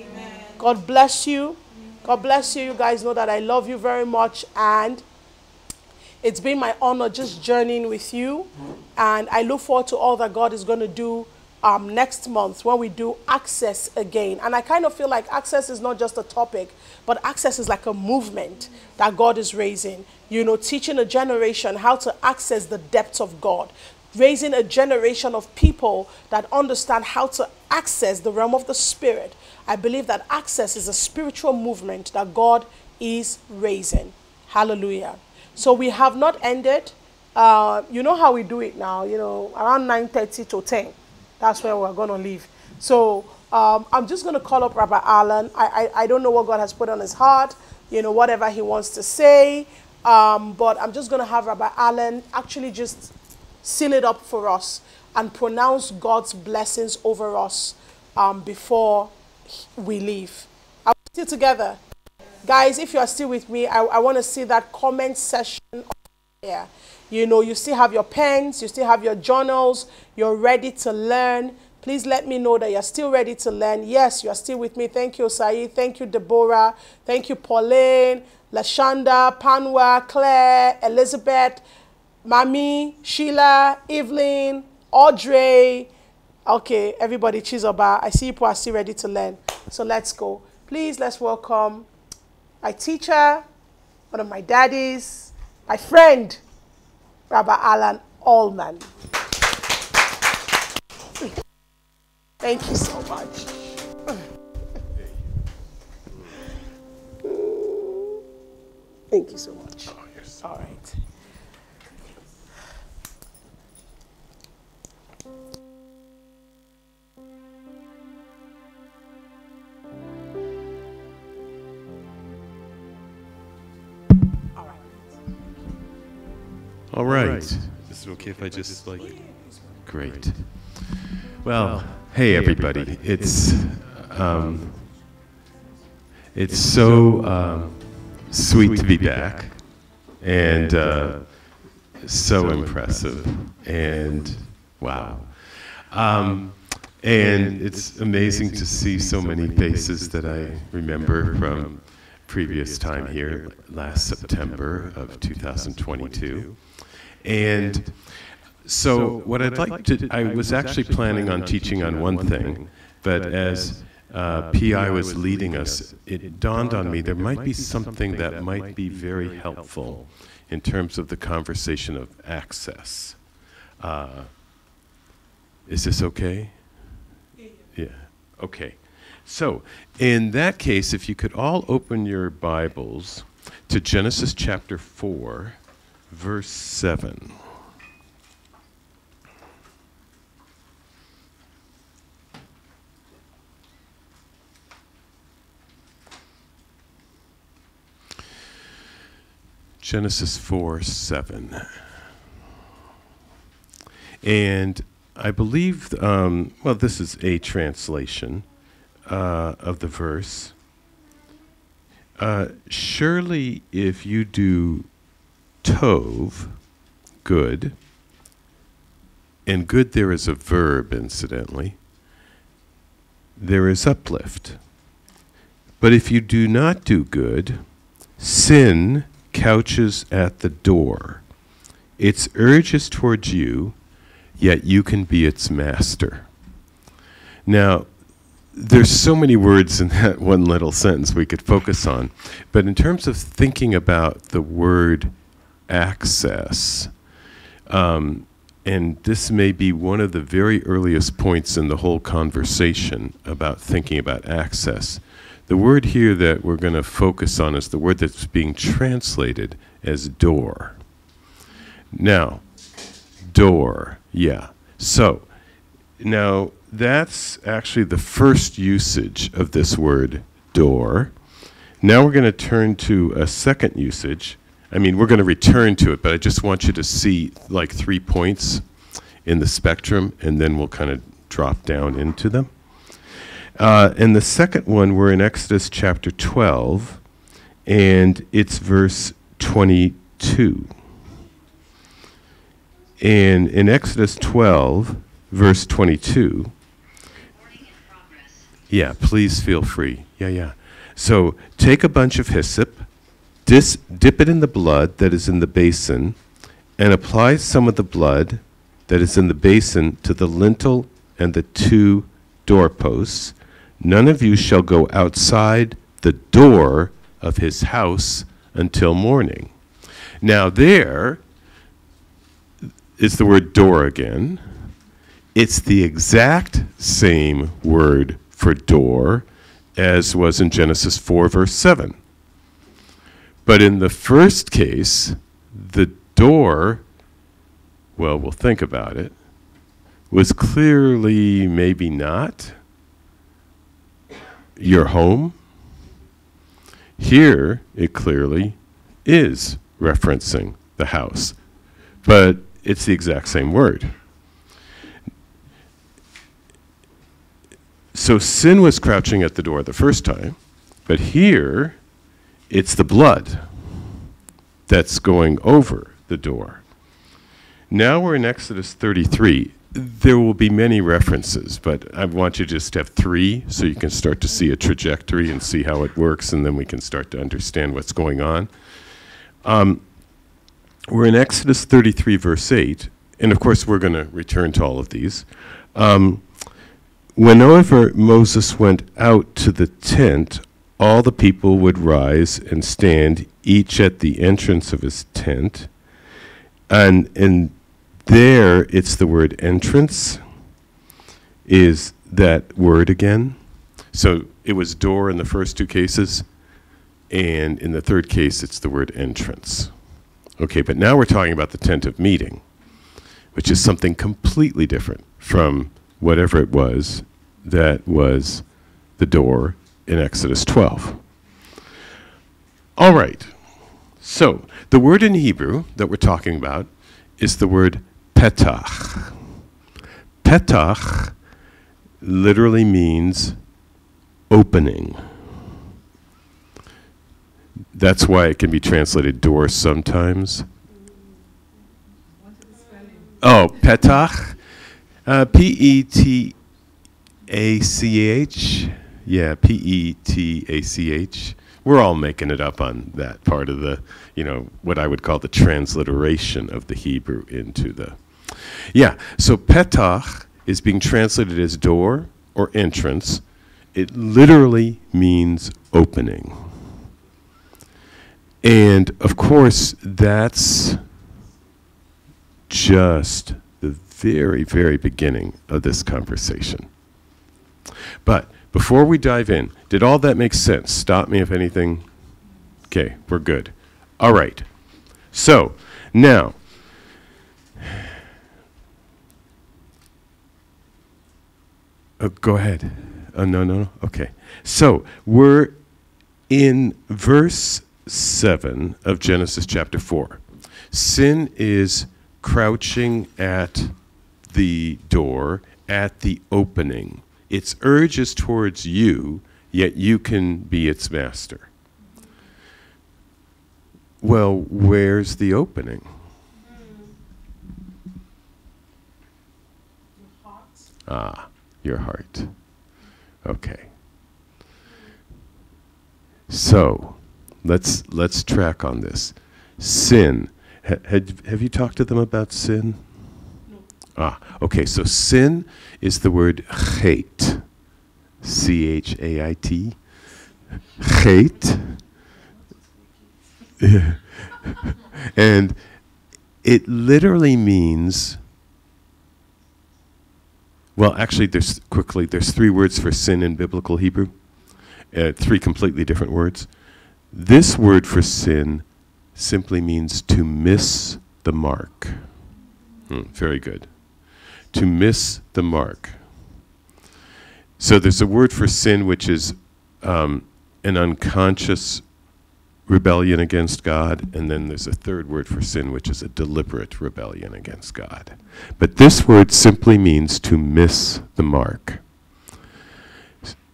God bless you. God bless you. You guys know that I love you very much. And it's been my honor just journeying with you. And I look forward to all that God is going to do um, next month when we do access again. And I kind of feel like access is not just a topic, but access is like a movement that God is raising. You know, teaching a generation how to access the depths of God, raising a generation of people that understand how to access the realm of the Spirit. I believe that access is a spiritual movement that God is raising. Hallelujah. So we have not ended. Uh, you know how we do it now, you know, around 9.30 to 10. That's where we're going to leave. So um, I'm just going to call up Rabbi Allen. I, I, I, don't know what God has put on his heart, you know, whatever he wants to say. Um, but I'm just going to have Rabbi Allen actually just seal it up for us and pronounce God's blessings over us um, before we leave. Are we still together? Guys, if you are still with me, I, I want to see that comment session here. You know, you still have your pens, you still have your journals, you're ready to learn. Please let me know that you're still ready to learn. Yes, you're still with me. Thank you, Saeed. Thank you, Deborah. Thank you, Pauline, Lashanda, Panwa, Claire, Elizabeth, Mami, Sheila, Evelyn, Audrey. Okay, everybody, Chizoba. I see people are still ready to learn. So let's go. Please, let's welcome my teacher, one of my daddies, my friend, Rabbi Alan Allman. Thank you so much. Thank you so much. Oh, yes. All right. All right. Is it okay if I just like? Great. Well, hey everybody. It's um, it's so um, sweet to be back, and uh, so impressive, and wow. Um, and it's amazing to see so many faces that I remember from previous time here last September of 2022. And so, what I'd like to, I was actually planning on teaching on one thing, but as uh, PI was leading us, it dawned on me there might be something that might be very helpful in terms of the conversation of access. Uh, is this okay? Yeah, okay. So, in that case, if you could all open your Bibles to Genesis chapter 4 verse 7. Genesis 4 7. And I believe, um, well, this is a translation uh, of the verse. Uh, surely, if you do tov, good, and good there is a verb, incidentally, there is uplift. But if you do not do good, sin couches at the door. Its urges towards you, yet you can be its master. Now, there's so many words in that one little sentence we could focus on. But in terms of thinking about the word access, um, and this may be one of the very earliest points in the whole conversation about thinking about access. The word here that we're going to focus on is the word that's being translated as door. Now, door, yeah. So, now that's actually the first usage of this word door. Now we're going to turn to a second usage. I mean, we're going to return to it, but I just want you to see like three points in the spectrum, and then we'll kind of drop down into them. Uh, and the second one, we're in Exodus chapter 12, and it's verse 22. And in Exodus 12, verse 22, yeah, please feel free. Yeah, yeah. So take a bunch of hyssop, dis, dip it in the blood that is in the basin, and apply some of the blood that is in the basin to the lintel and the two doorposts. None of you shall go outside the door of his house until morning. Now, there is the word door again. It's the exact same word for door as was in Genesis 4, verse 7. But in the first case, the door, well, we'll think about it, was clearly maybe not your home. Here, it clearly is referencing the house, but it's the exact same word. So sin was crouching at the door the first time, but here it's the blood that's going over the door. Now we're in Exodus 33. There will be many references, but I want you to just have three so you can start to see a trajectory and see how it works, and then we can start to understand what's going on. Um, we're in Exodus 33, verse 8, and of course, we're going to return to all of these. Um, Whenever Moses went out to the tent, all the people would rise and stand, each at the entrance of his tent. And, and there, it's the word entrance, is that word again. So it was door in the first two cases, and in the third case, it's the word entrance. Okay, but now we're talking about the tent of meeting, which is something completely different from whatever it was that was the door in Exodus 12. All right. So, the word in Hebrew that we're talking about is the word petach. Petach literally means opening. That's why it can be translated door sometimes. Oh, petach. Uh, P E T A C H. Yeah, P E T A C H. We're all making it up on that part of the, you know, what I would call the transliteration of the Hebrew into the. Yeah, so petach is being translated as door or entrance. It literally means opening. And of course, that's just the very, very beginning of this conversation. But before we dive in, did all that make sense? Stop me if anything. Okay, we're good. All right. So, now, uh, go ahead. Uh, no, no, no. Okay. So, we're in verse 7 of Genesis chapter 4. Sin is crouching at the door at the opening. Its urge is towards you, yet you can be its master. Well, where's the opening? Ah, your heart. Okay. So, let's let's track on this. Sin. Ha, had, have you talked to them about sin? Ah, okay. So sin is the word chait. C H A I T. Chait. and it literally means well, actually, there's quickly there's three words for sin in biblical Hebrew, uh, three completely different words. This word for sin simply means to miss the mark. Hmm, very good. To miss the mark. So there's a word for sin which is um, an unconscious rebellion against God, and then there's a third word for sin, which is a deliberate rebellion against God. But this word simply means to miss the mark.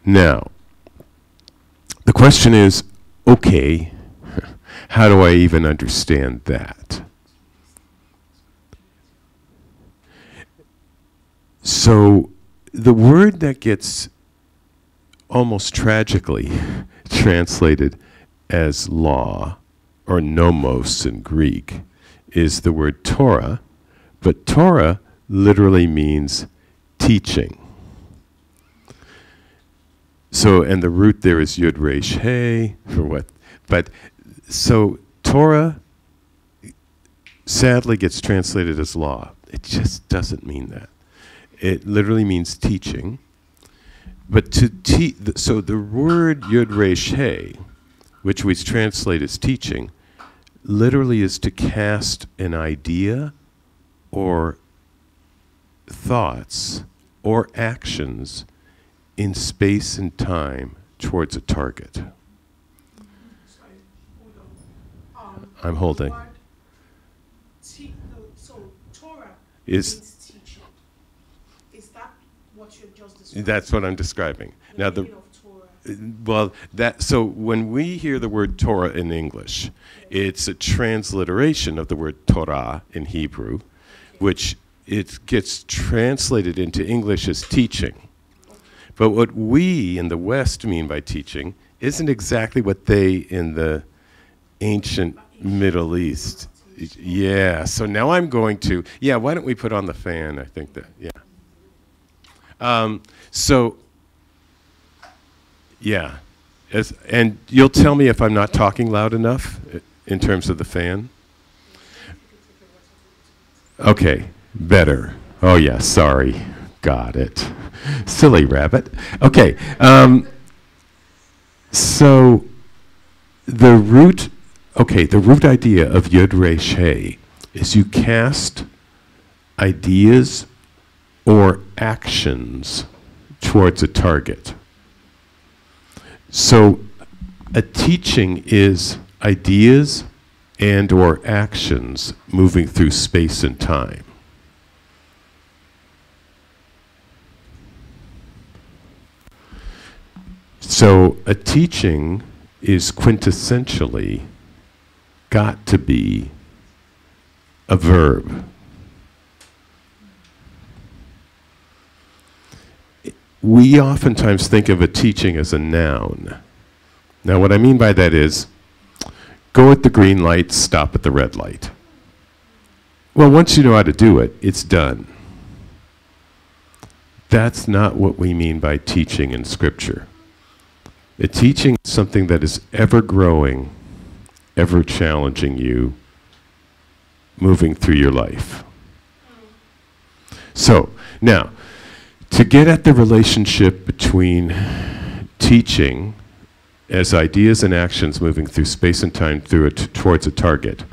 Now, the question is okay, how do I even understand that? So, the word that gets almost tragically translated as law, or nomos in Greek, is the word Torah, but Torah literally means teaching. So, and the root there is Yud Resh Hey, for what? But so Torah sadly gets translated as law. It just doesn't mean that. It literally means teaching. But to teach, so the word Yud Resh Hey which we translate as teaching, literally is to cast an idea or thoughts or actions in space and time towards a target. Um, I'm holding. Torah Is- means teaching. Is that what you're just describing? That's what I'm describing. The Now, the, meaning of Torah. well, that, so when we hear the word Torah in English, it's a transliteration of the word Torah in Hebrew, which it gets translated into English as teaching. But what we in the West mean by teaching isn't exactly what they in the ancient Middle East. Yeah, so now I'm going to, yeah, why don't we put on the fan? I think that, yeah. Um, so, yeah. As, and you'll tell me if I'm not talking loud enough in terms of the fan? Okay, better. Oh, yeah, sorry. Got it. Silly rabbit. Okay, um, so the root, okay, the root idea of Yud Resh Hey is you cast ideas or actions towards a target. So a teaching is ideas and or actions moving through space and time. So a teaching is quintessentially got to be a verb. We oftentimes think of a teaching as a noun. Now, what I mean by that is go at the green light, stop at the red light. Well, once you know how to do it, it's done. That's not what we mean by teaching in Scripture. A teaching is something that is ever growing, ever challenging you, moving through your life. So, now, to get at the relationship between teaching as ideas and actions moving through space and time through it towards a target,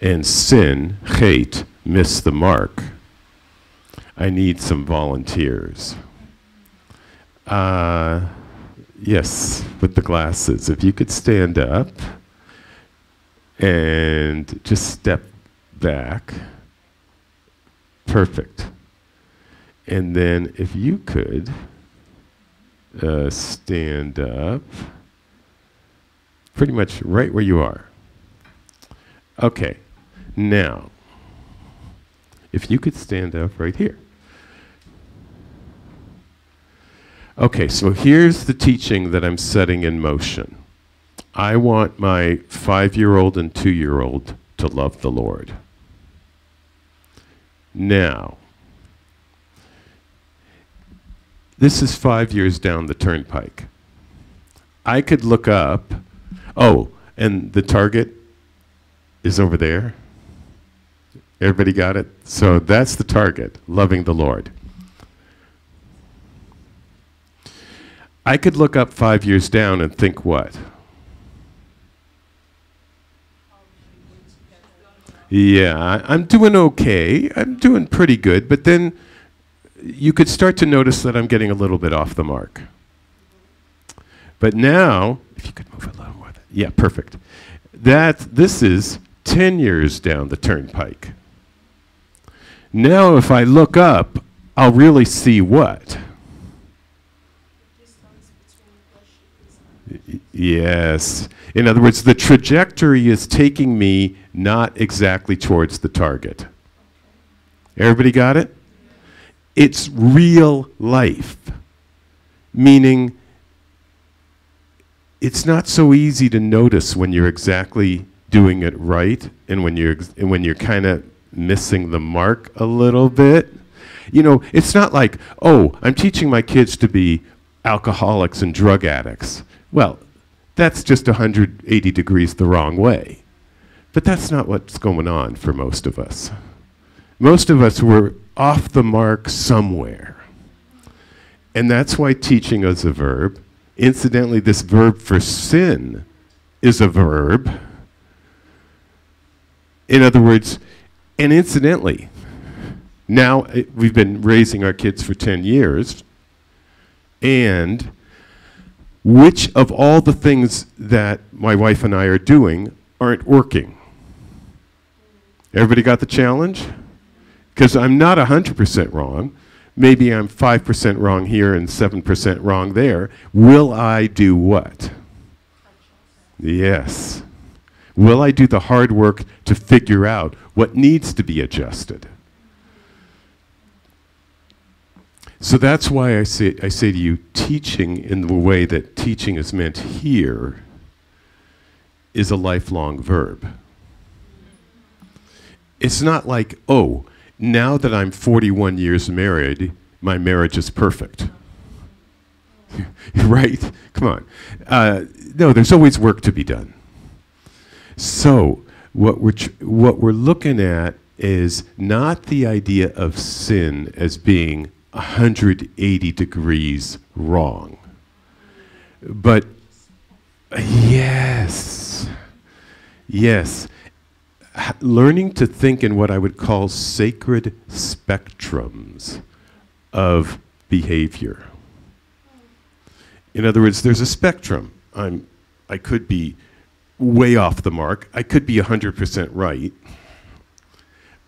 and sin, chait, miss the mark, I need some volunteers. Uh, yes, with the glasses. If you could stand up and just step back. Perfect. And then if you could uh, stand up, pretty much right where you are. Okay, now, if you could stand up right here. Okay, so here's the teaching that I'm setting in motion. I want my five year old and two year old to love the Lord. Now, this is five years down the turnpike. I could look up, oh, and the target is over there. Everybody got it? So that's the target, loving the Lord. I could look up five years down and think what? Yeah, I- I'm doing okay. I'm doing pretty good. But then you could start to notice that I'm getting a little bit off the mark. But now, if you could move a little more. Yeah, perfect. That this is 10 years down the turnpike. Now, if I look up, I'll really see what? Yes. In other words, the trajectory is taking me not exactly towards the target. Everybody got it? It's real life, meaning it's not so easy to notice when you're exactly doing it right and when you're when you're kind of missing the mark a little bit. You know, it's not like, "Oh, I'm teaching my kids to be alcoholics and drug addicts." Well, that's just 180 degrees the wrong way. But that's not what's going on for most of us. Most of us were off the mark somewhere. And that's why teaching is a verb. Incidentally, this verb for sin is a verb. In other words, and incidentally, now eh, we've been raising our kids for 10 years, and which of all the things that my wife and I are doing aren't working? Everybody got the challenge? Because I'm not 100% wrong. Maybe I'm 5% wrong here and 7% wrong there. Will I do what? Yes. Will I do the hard work to figure out what needs to be adjusted? So that's why I say, I say to you, teaching in the way that teaching is meant here is a lifelong verb. It's not like, oh, now that I'm 41 years married, my marriage is perfect. right? Come on. Uh, no, there's always work to be done. So, what we're, what we're looking at is not the idea of sin as being 180 degrees wrong, but yes, yes, learning to think in what I would call sacred spectrums of behavior. In other words, there's a spectrum. I'm, I could be way off the mark. I could be 100% right.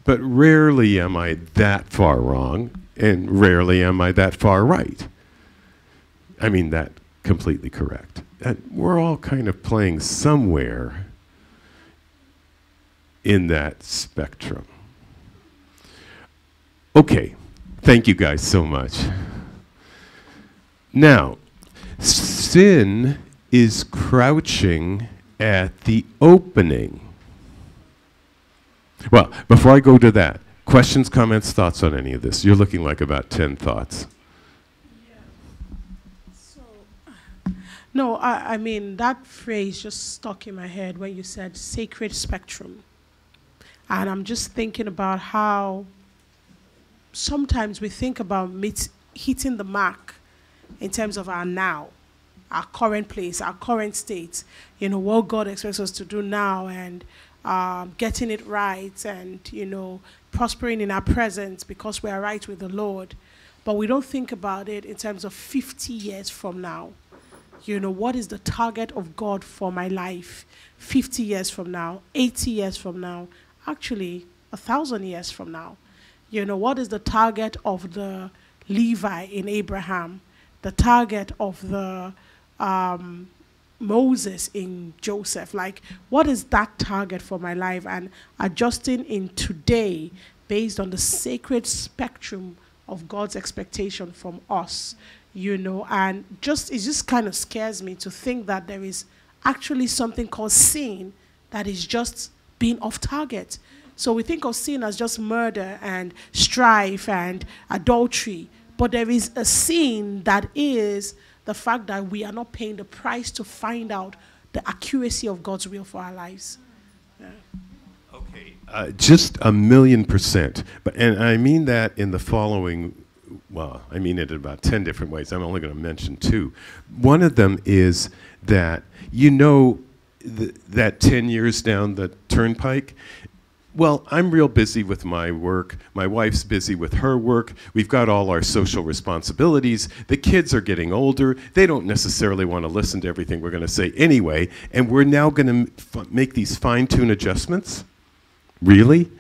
But rarely am I that far wrong, and rarely am I that far right. I mean, that completely correct. And we're all kind of playing somewhere in that spectrum. Okay, thank you guys so much. Now, sin is crouching at the opening. Well, before I go to that, questions, comments, thoughts on any of this? You're looking like about 10 thoughts. So, no, I, I mean, that phrase just stuck in my head when you said sacred spectrum. And I'm just thinking about how sometimes we think about meet, hitting the mark in terms of our now, our current place, our current state, you know, what God expects us to do now and um, getting it right and, you know, prospering in our present because we are right with the Lord. But we don't think about it in terms of 50 years from now you know, what is the target of God for my life 50 years from now, 80 years from now, actually, a thousand years from now? You know, what is the target of the Levi in Abraham, the target of the um, Moses in Joseph. Like, what is that target for my life? And adjusting in today based on the sacred spectrum of God's expectation from us, you know. And just, it just kind of scares me to think that there is actually something called sin that is just being off target. So we think of sin as just murder and strife and adultery, but there is a sin that is the fact that we are not paying the price to find out the accuracy of God's will for our lives. Yeah. Okay, uh, just a million percent. But and I mean that in the following. Well, I mean it in about ten different ways. I'm only going to mention two. One of them is that you know th- that ten years down the turnpike, well, I'm real busy with my work. My wife's busy with her work. We've got all our social responsibilities. The kids are getting older. They don't necessarily want to listen to everything we're going to say anyway. And we're now going to make these fine tune adjustments? Really?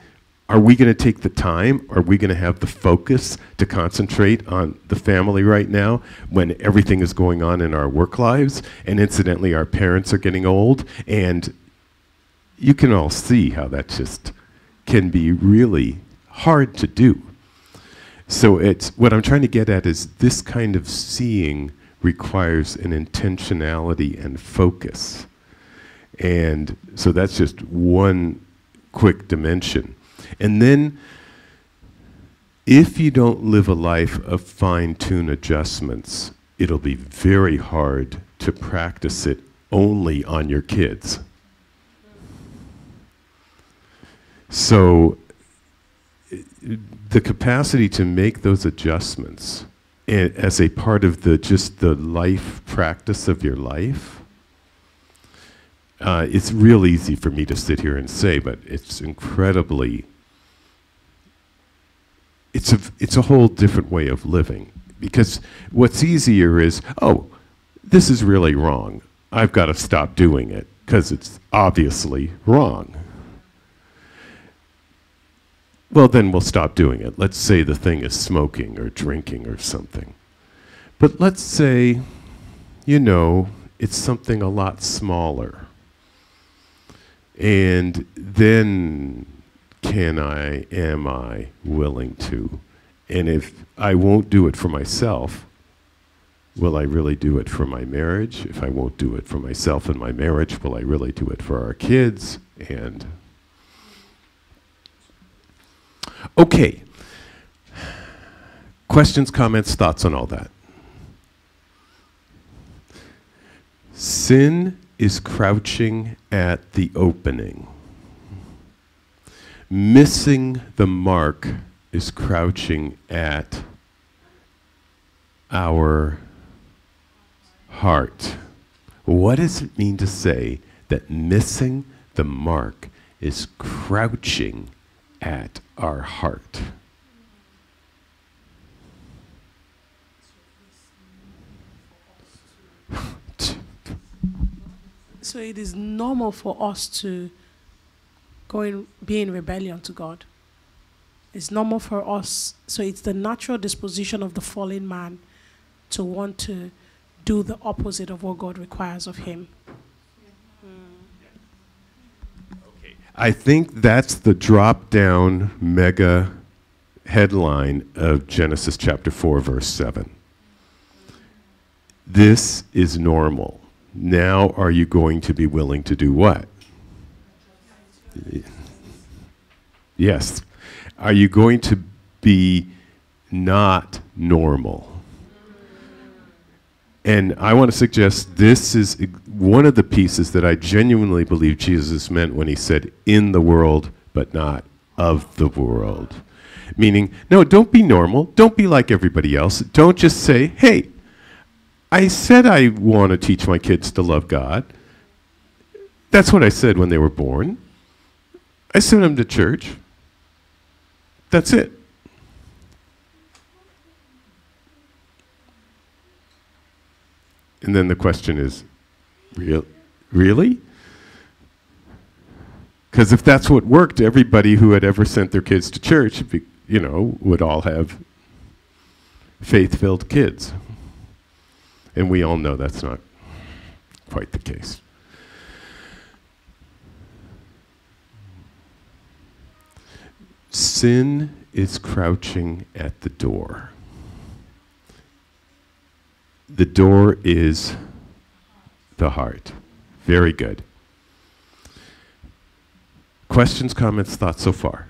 Are we going to take the time? Are we going to have the focus to concentrate on the family right now when everything is going on in our work lives? And incidentally, our parents are getting old. And you can all see how that just can be really hard to do. So it's what I'm trying to get at is this kind of seeing requires an intentionality and focus. And so that's just one quick dimension. And then if you don't live a life of fine tune adjustments, it'll be very hard to practice it only on your kids. So the capacity to make those adjustments as a part of the just the life practice of your life uh, it's real easy for me to sit here and say but it's incredibly it's a it's a whole different way of living because what's easier is oh this is really wrong i've got to stop doing it because it's obviously wrong well, then we'll stop doing it. Let's say the thing is smoking or drinking or something. But let's say, you know, it's something a lot smaller. And then can I, am I willing to? And if I won't do it for myself, will I really do it for my marriage? If I won't do it for myself and my marriage, will I really do it for our kids? And Okay. Questions, comments, thoughts on all that? Sin is crouching at the opening. Missing the mark is crouching at our heart. What does it mean to say that missing the mark is crouching at our heart. so it is normal for us to go and be in rebellion to God. It's normal for us. So it's the natural disposition of the fallen man to want to do the opposite of what God requires of him. I think that's the drop down mega headline of Genesis chapter 4, verse 7. This is normal. Now, are you going to be willing to do what? Yes. Are you going to be not normal? And I want to suggest this is one of the pieces that I genuinely believe Jesus meant when he said, in the world, but not of the world. Meaning, no, don't be normal. Don't be like everybody else. Don't just say, hey, I said I want to teach my kids to love God. That's what I said when they were born. I sent them to church. That's it. And then the question is, real, really? Because if that's what worked, everybody who had ever sent their kids to church, you know, would all have faith filled kids. And we all know that's not quite the case. Sin is crouching at the door. The door is the heart. Very good. Questions, comments, thoughts so far?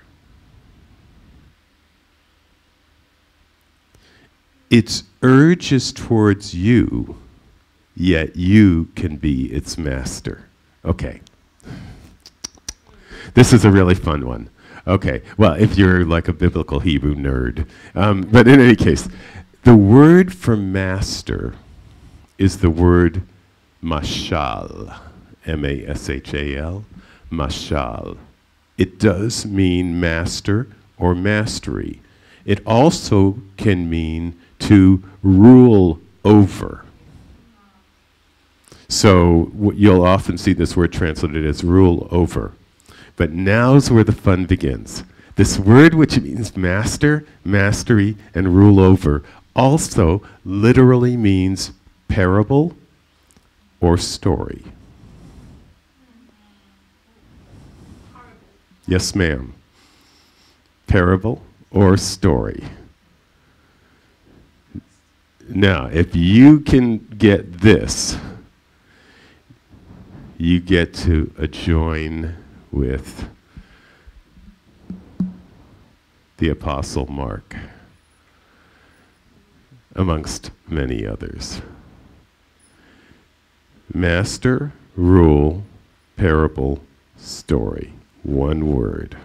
Its urges towards you, yet you can be its master. Okay. This is a really fun one. Okay, well, if you're like a biblical Hebrew nerd. Um, but in any case, the word for master is the word mashal, M A S H A L, mashal. It does mean master or mastery. It also can mean to rule over. So you'll often see this word translated as rule over. But now's where the fun begins. This word, which means master, mastery, and rule over, also literally means parable or story. Yes, ma'am. Parable or story. Now, if you can get this, you get to uh, join with the Apostle Mark, amongst many others. Master, rule, parable, story. One word.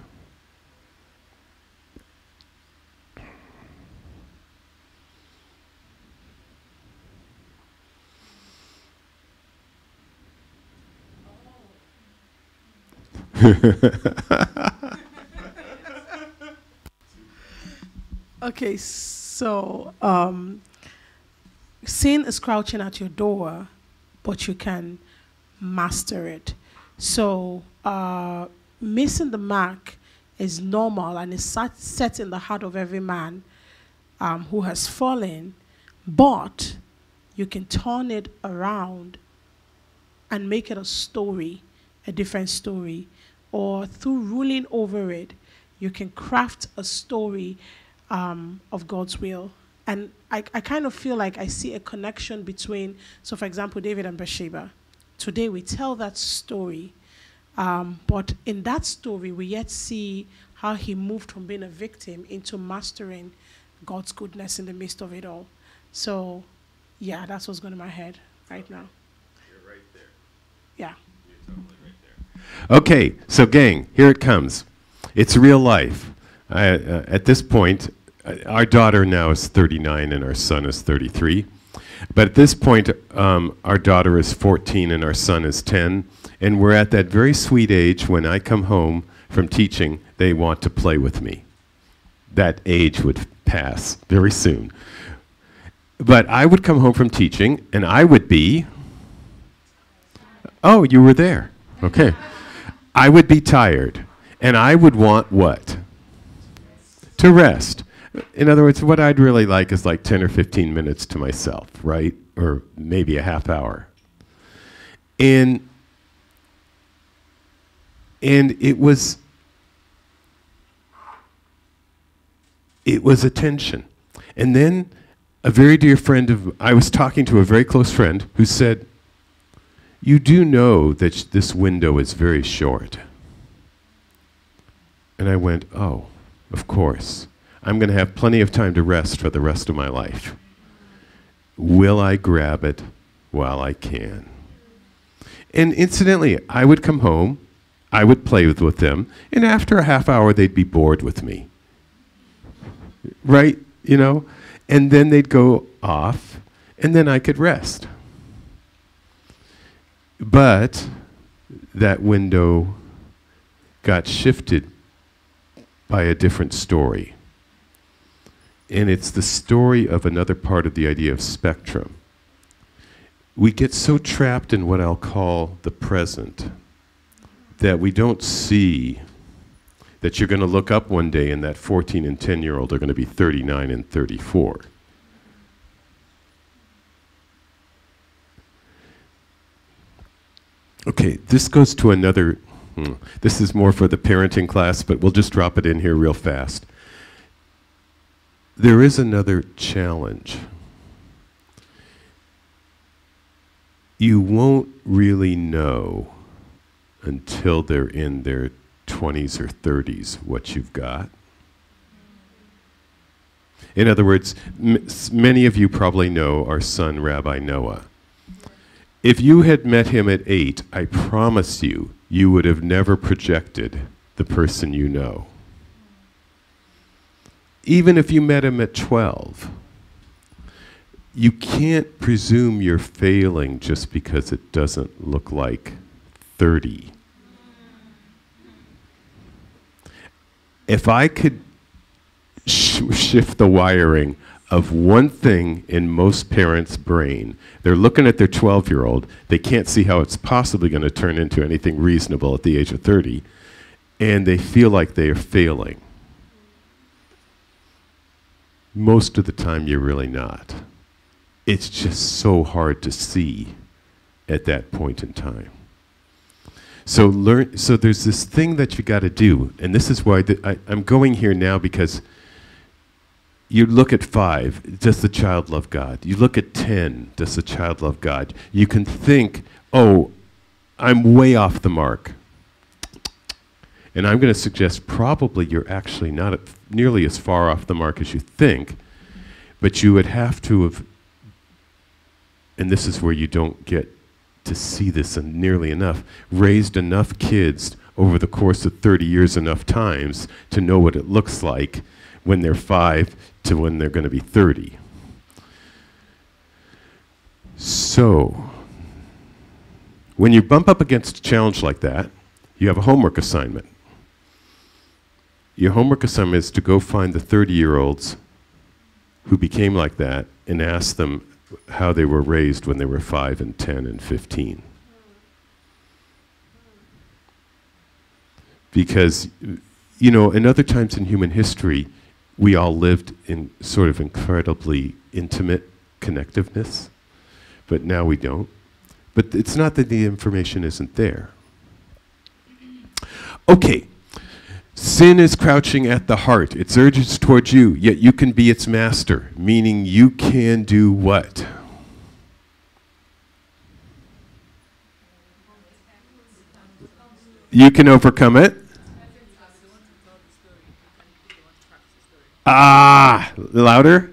Okay, so um, sin is crouching at your door, but you can master it. So uh, missing the mark is normal and is set in the heart of every man um, who has fallen, but you can turn it around and make it a story, a different story, or through ruling over it, you can craft a story um, of God's will. And I, I kind of feel like I see a connection between, so for example, David and Bathsheba. Today we tell that story, um, but in that story we yet see how he moved from being a victim into mastering God's goodness in the midst of it all. So, yeah, that's what's going in my head right now. You're right there. Yeah. You're totally. Okay, so gang, here it comes. It's real life. I, uh, at this point, uh, our daughter now is 39 and our son is 33. But at this point, um, our daughter is 14 and our son is 10. And we're at that very sweet age when I come home from teaching, they want to play with me. That age would pass very soon. But I would come home from teaching and I would be, oh, you were there. Okay. I would be tired. And I would want what? To rest. In other words, what I'd really like is like 10 or 15 minutes to myself, right? Or maybe a half hour. And and it was it was a tension. And then a very dear friend of I was talking to a very close friend who said, "You do know that this window is very short." And I went, "Oh, of course. I'm going to have plenty of time to rest for the rest of my life. Will I grab it while I can?" And incidentally, I would come home, I would play with, with them, and after a half hour, they'd be bored with me. Right? You know? And then they'd go off, and then I could rest. But that window got shifted by a different story. And it's the story of another part of the idea of spectrum we get so trapped in what I'll call the present that we don't see that you're going to look up one day and that 14 and 10 year old are going to be 39 and 34. Okay, this goes to another. Hmm, this is more for the parenting class, but we'll just drop it in here real fast. There is another challenge. You won't really know until they're in their 20s or 30s what you've got. In other words, many of you probably know our son, Rabbi Noah. If you had met him at eight, I promise you, you would have never projected the person you know. Even if you met him at 12, you can't presume you're failing just because it doesn't look like 30. If I could sh- shift the wiring of one thing in most parents' brain. They're looking at their 12 year old, they can't see how it's possibly going to turn into anything reasonable at the age of 30, and they feel like they are failing. Most of the time, you're really not. It's just so hard to see at that point in time. So learn. So there's this thing that you got to do, and this is why I, I'm going here now because you look at five, does the child love God? You look at 10, does the child love God? You can think, oh, I'm way off the mark. And I'm going to suggest probably you're actually not nearly as far off the mark as you think, but you would have to have, and this is where you don't get to see this nearly enough, raised enough kids over the course of 30 years enough times to know what it looks like when they're five to when they're going to be 30. So, when you bump up against a challenge like that, you have a homework assignment. Your homework assignment is to go find the 30 year olds who became like that and ask them how they were raised when they were 5 and 10 and 15. Because, you know, in other times in human history, we all lived in sort of incredibly intimate connectiveness, but now we don't. But it's not that the information isn't there. Okay. Sin is crouching at the heart. Its urges towards you, yet you can be its master, meaning you can do what? You can overcome it. Ah, louder.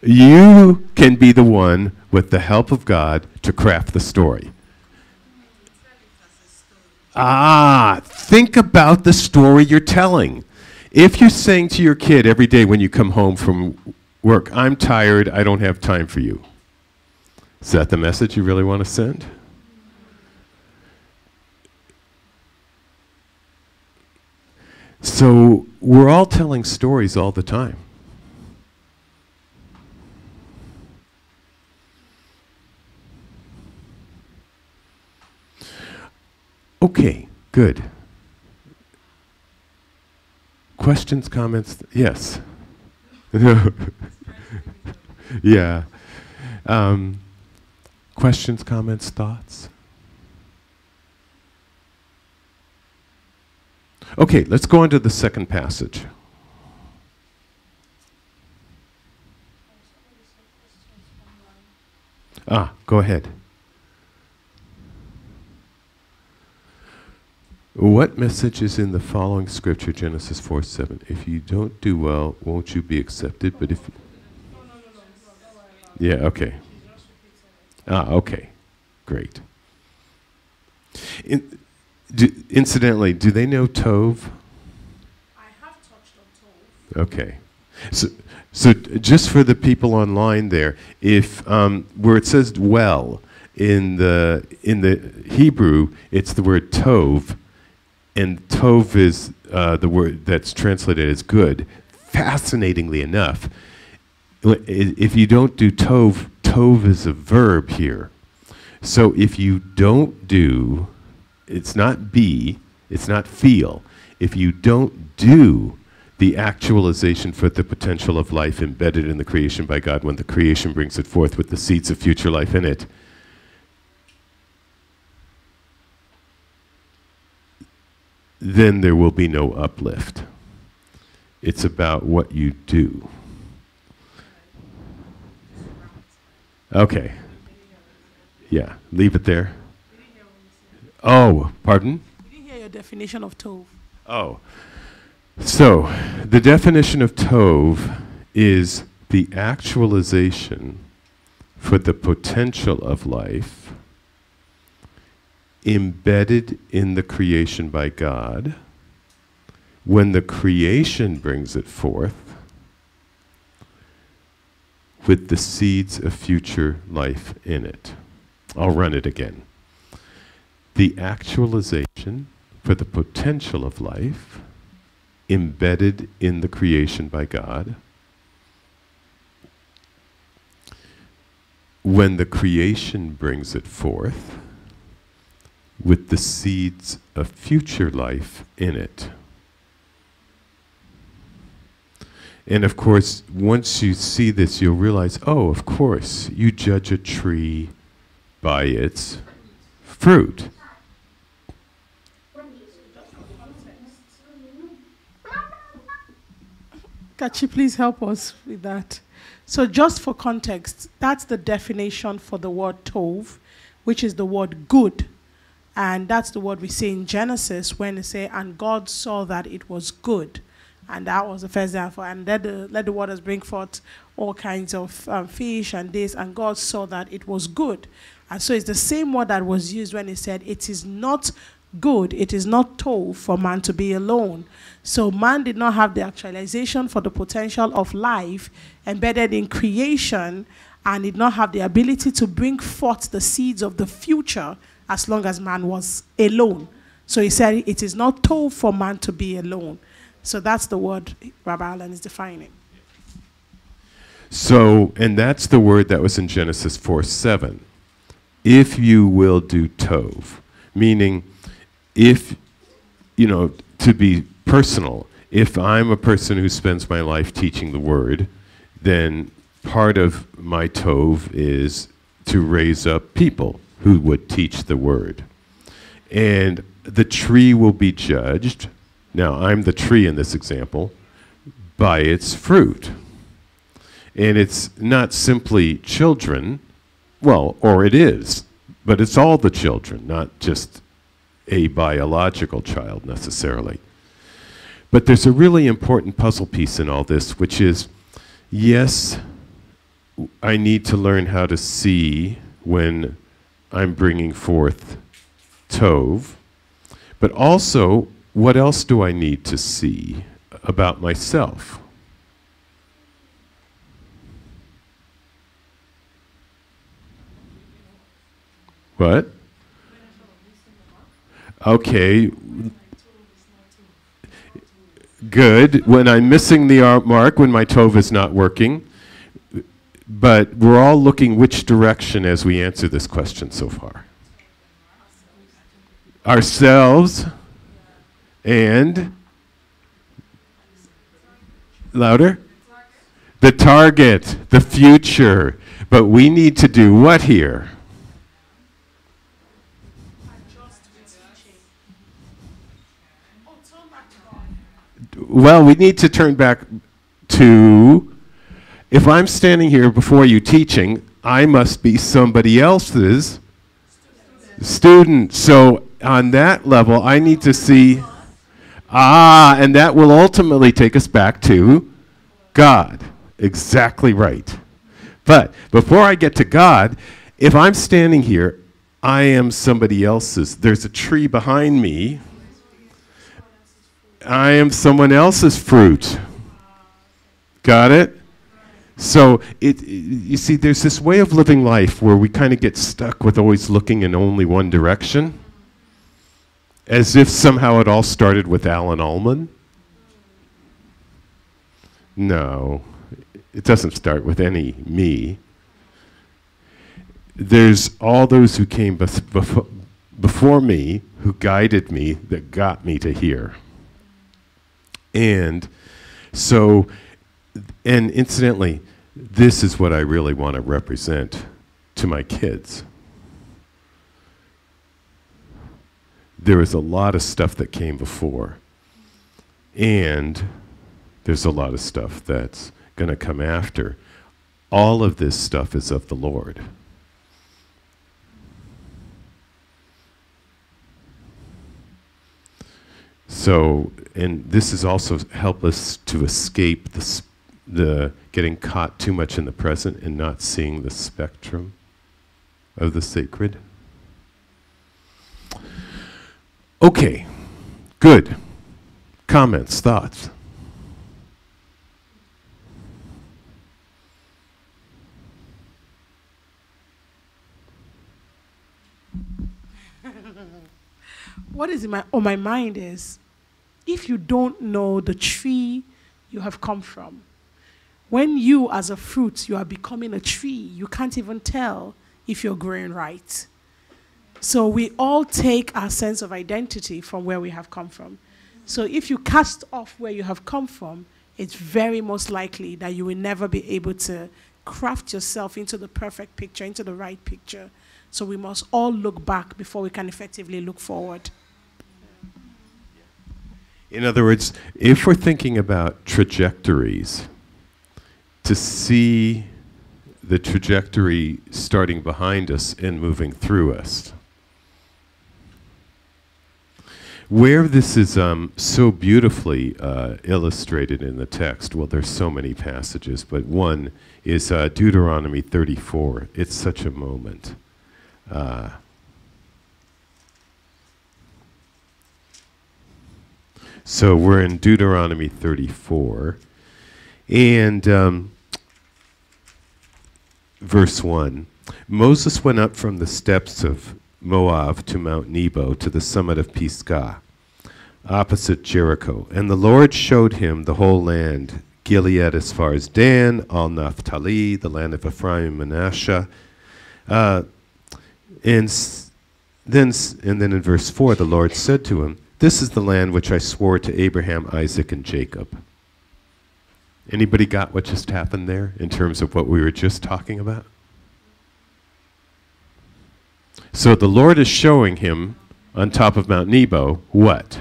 You can be the one with the help of God to craft the story. Ah, think about the story you're telling. If you're saying to your kid every day when you come home from work, I'm tired, I don't have time for you, is that the message you really want to send? So we're all telling stories all the time. Okay, good. Questions, comments? Yes. yeah. Um, questions, comments, thoughts? Okay, let's go on to the second passage. Ah, go ahead. What message is in the following scripture, Genesis 4 7? If you don't do well, won't you be accepted? But if. Yeah, okay. Ah, okay. Great. In, do, incidentally, do they know Tov? I have touched on Tov. Okay. So, so just for the people online there, if um, where it says well in the in the Hebrew, it's the word tov, and tov is uh, the word that's translated as good. Fascinatingly enough, if you don't do tov, tov is a verb here. So if you don't do, it's not be, it's not feel. If you don't do the actualization for the potential of life embedded in the creation by God when the creation brings it forth with the seeds of future life in it, then there will be no uplift. It's about what you do. Okay. Yeah, leave it there. Oh, pardon? We didn't hear your definition of Tov. Oh. So, the definition of Tov is the actualization for the potential of life embedded in the creation by God. When the creation brings it forth, with the seeds of future life in it. I'll run it again. The actualization for the potential of life embedded in the creation by God. When the creation brings it forth, with the seeds of future life in it. And of course, once you see this, you'll realize oh, of course, you judge a tree by its fruit. Kachi, please help us with that. So, just for context, that's the definition for the word tov, which is the word good. And that's the word we see in Genesis when they say, and God saw that it was good. And that was the first example. And let the, let the waters bring forth all kinds of um, fish and this. And God saw that it was good. And so it's the same word that was used when he said, It is not good, it is not tov for man to be alone. So man did not have the actualization for the potential of life embedded in creation and did not have the ability to bring forth the seeds of the future as long as man was alone. So he said it is not tov for man to be alone. So that's the word Rabbi Alan is defining. So, and that's the word that was in Genesis 4 7. If you will do tov, meaning if, you know, to be personal, if I'm a person who spends my life teaching the word, then part of my tov is to raise up people who would teach the word. And the tree will be judged. Now, I'm the tree in this example by its fruit. And it's not simply children, well, or it is, but it's all the children, not just a biological child necessarily. But there's a really important puzzle piece in all this, which is yes, I need to learn how to see when I'm bringing forth Tov, but also, what else do I need to see about myself? What? Okay. Good. When I'm missing the uh, mark, when my Tov is not working. But we're all looking which direction as we answer this question so far? Ourselves and louder? The target, the future. But we need to do what here? Well, we need to turn back to if I'm standing here before you teaching, I must be somebody else's student. So on that level, I need to see, ah, and that will ultimately take us back to God. Exactly right. But before I get to God, if I'm standing here, I am somebody else's. There's a tree behind me. I am someone else's fruit. Got it? So it, you see, there's this way of living life where we kind of get stuck with always looking in only one direction, as if somehow it all started with Alan Ullman. No, it doesn't start with any me. There's all those who came bef before me who guided me that got me to here. And so and incidentally, this is what I really want to represent to my kids. there is a lot of stuff that came before. And there's a lot of stuff that's going to come after. All of this stuff is of the Lord. So, and this is also help us to escape the, the getting caught too much in the present and not seeing the spectrum of the sacred. Okay, good. Comments, thoughts? What is in my on my mind is if you don't know the tree you have come from when you as a fruit you are becoming a tree you can't even tell if you're growing right. So we all take our sense of identity from where we have come from. So if you cast off where you have come from it's very most likely that you will never be able to craft yourself into the perfect picture into the right picture. So we must all look back before we can effectively look forward In other words, if we're thinking about trajectories, to see the trajectory starting behind us and moving through us. Where this is um, so beautifully uh, illustrated in the text, well, there's so many passages, but one is uh, Deuteronomy 34. It's such a moment. Uh, So we're in Deuteronomy 34, and um, verse 1 Moses went up from the steppes of Moab to Mount Nebo to the summit of Pisgah, opposite Jericho. And the Lord showed him the whole land Gilead as far as Dan, all Naphtali, the land of Ephraim and Manasseh. Uh, and then, and then in verse 4, the Lord said to him, This is the land which I swore to Abraham, Isaac, and Jacob. Anybody got what just happened there in terms of what we were just talking about? So the Lord is showing him on top of Mount Nebo what?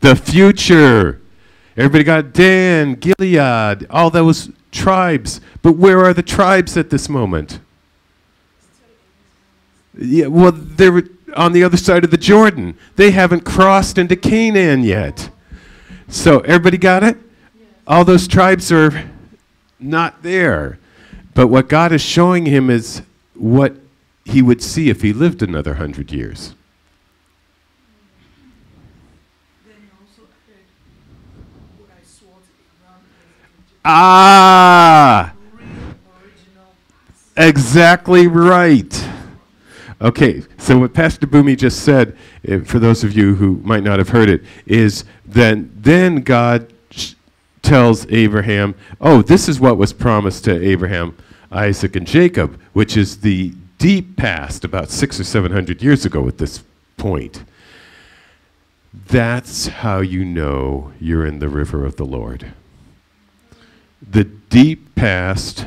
The future. Everybody got Dan, Gilead, all those tribes. But where are the tribes at this moment? Yeah, well, they're on the other side of the Jordan. They haven't crossed into Canaan yet. So, everybody got it? All those tribes are not there. But what God is showing him is what he would see if he lived another hundred years. Ah! Exactly right. Okay, so what Pastor Boomy just said, eh, for those of you who might not have heard it, is then then God tells Abraham, "Oh, this is what was promised to Abraham, Isaac, and Jacob, which is the deep past, about six or seven hundred years ago. At this point, that's how you know you're in the river of the Lord. The deep past."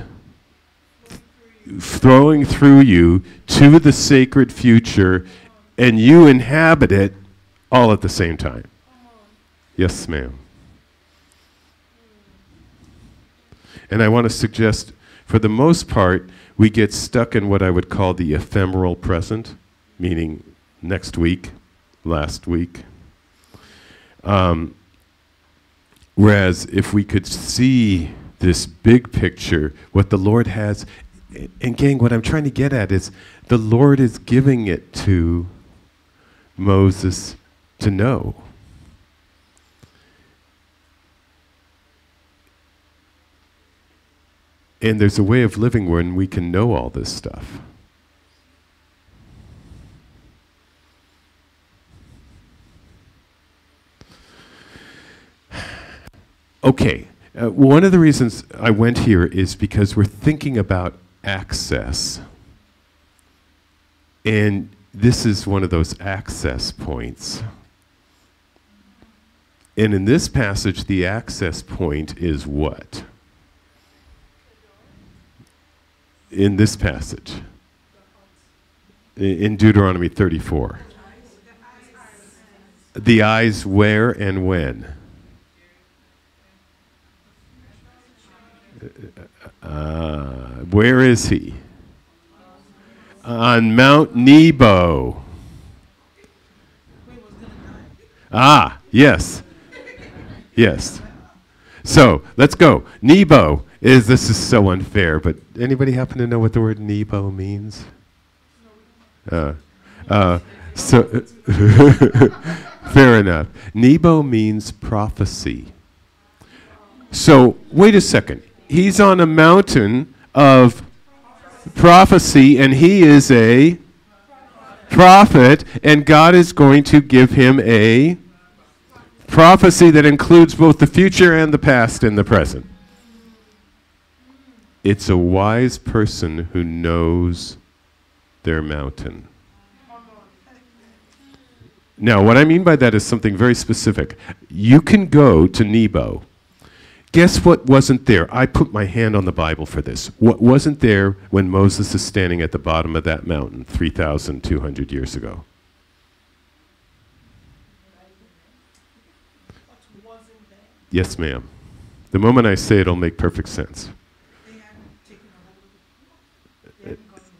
Throwing through you to the sacred future, and you inhabit it all at the same time. Yes, ma'am. And I want to suggest, for the most part, we get stuck in what I would call the ephemeral present, meaning next week, last week. Um, whereas if we could see this big picture, what the Lord has, and gang, what I'm trying to get at is the Lord is giving it to Moses to know. And there's a way of living when we can know all this stuff. Okay, uh, one of the reasons I went here is because we're thinking about access. And this is one of those access points. And in this passage, the access point is what? In this passage. in Deuteronomy 34? The eyes where and when? Uh, where is he? On Mount Nebo. Ah, yes. Yes. So let's go. Nebo is this is so unfair, but anybody happen to know what the word Nebo means? Uh, uh, so fair enough. Nebo means prophecy. So wait a second. He's on a mountain of prophecy, and he is a prophet, and God is going to give him a prophecy that includes both the future and the past and the present. It's a wise person who knows their mountain. Now, what I mean by that is something very specific. You can go to Nebo. Guess what wasn't there? I put my hand on the Bible for this. What wasn't there when Moses is standing at the bottom of that mountain 3,200 years ago? Yes, ma'am. The moment I say it, it'll make perfect sense.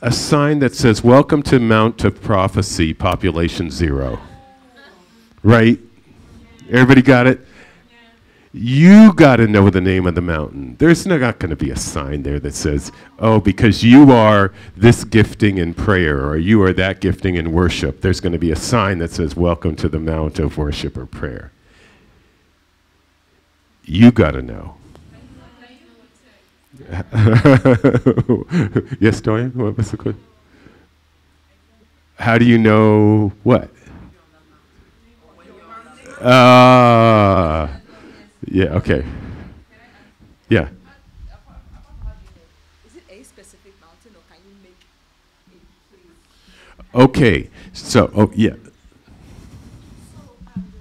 A sign that says, Welcome to Mount of Prophecy, population zero. Right? Everybody got it? You got to know the name of the mountain. There's not going to be a sign there that says, oh, because you are this gifting in prayer or you are that gifting in worship. There's going to be a sign that says, welcome to the mount of worship or prayer. You got to know. yes, Dorian? What was the question? How do you know what? Ah. Yeah, okay. Yeah. Is it a specific mountain or can you make a place? Okay. So, oh, yeah. Um,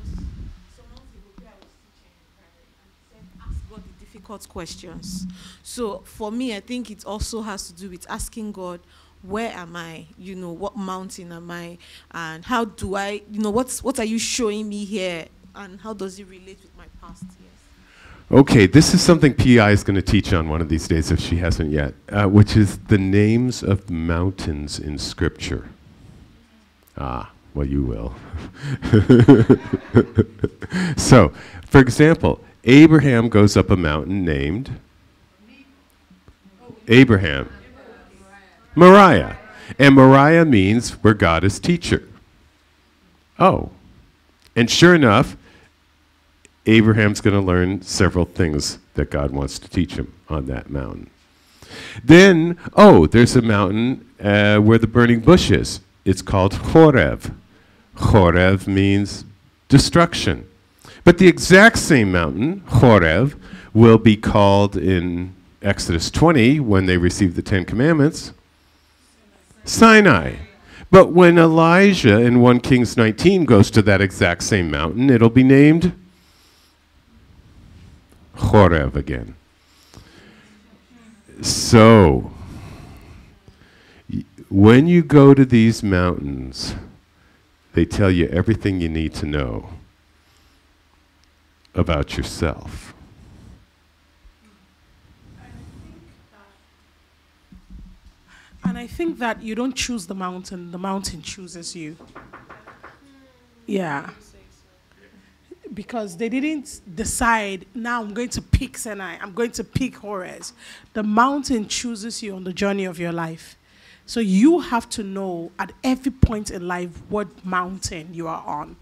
ask God the difficult questions. So for me, I think it also has to do with asking God, where am I? You know, what mountain am I? And how do I, you know, what's what are you showing me here? And how does it relate with my past? Yes. Okay, this is something PI is going to teach on one of these days if she hasn't yet, uh, which is the names of mountains in Scripture. Ah, well, you will. so, for example, Abraham goes up a mountain named Abraham. Moriah. And Moriah means where God is teacher. Oh. And sure enough, Abraham's going to learn several things that God wants to teach him on that mountain. Then, oh, there's a mountain uh, where the burning bush is. It's called Horeb. Horeb means destruction. But the exact same mountain, Horeb, will be called in Exodus 20 when they receive the Ten Commandments Sinai. But when Elijah in 1 Kings 19 goes to that exact same mountain, it'll be named Horeb again. So, when you go to these mountains, they tell you everything you need to know about yourself. And I think that you don't choose the mountain, the mountain chooses you. Yeah. Because they didn't decide, now I'm going to pick Sinai, I'm going to pick Horeb. The mountain chooses you on the journey of your life. So you have to know at every point in life what mountain you are on.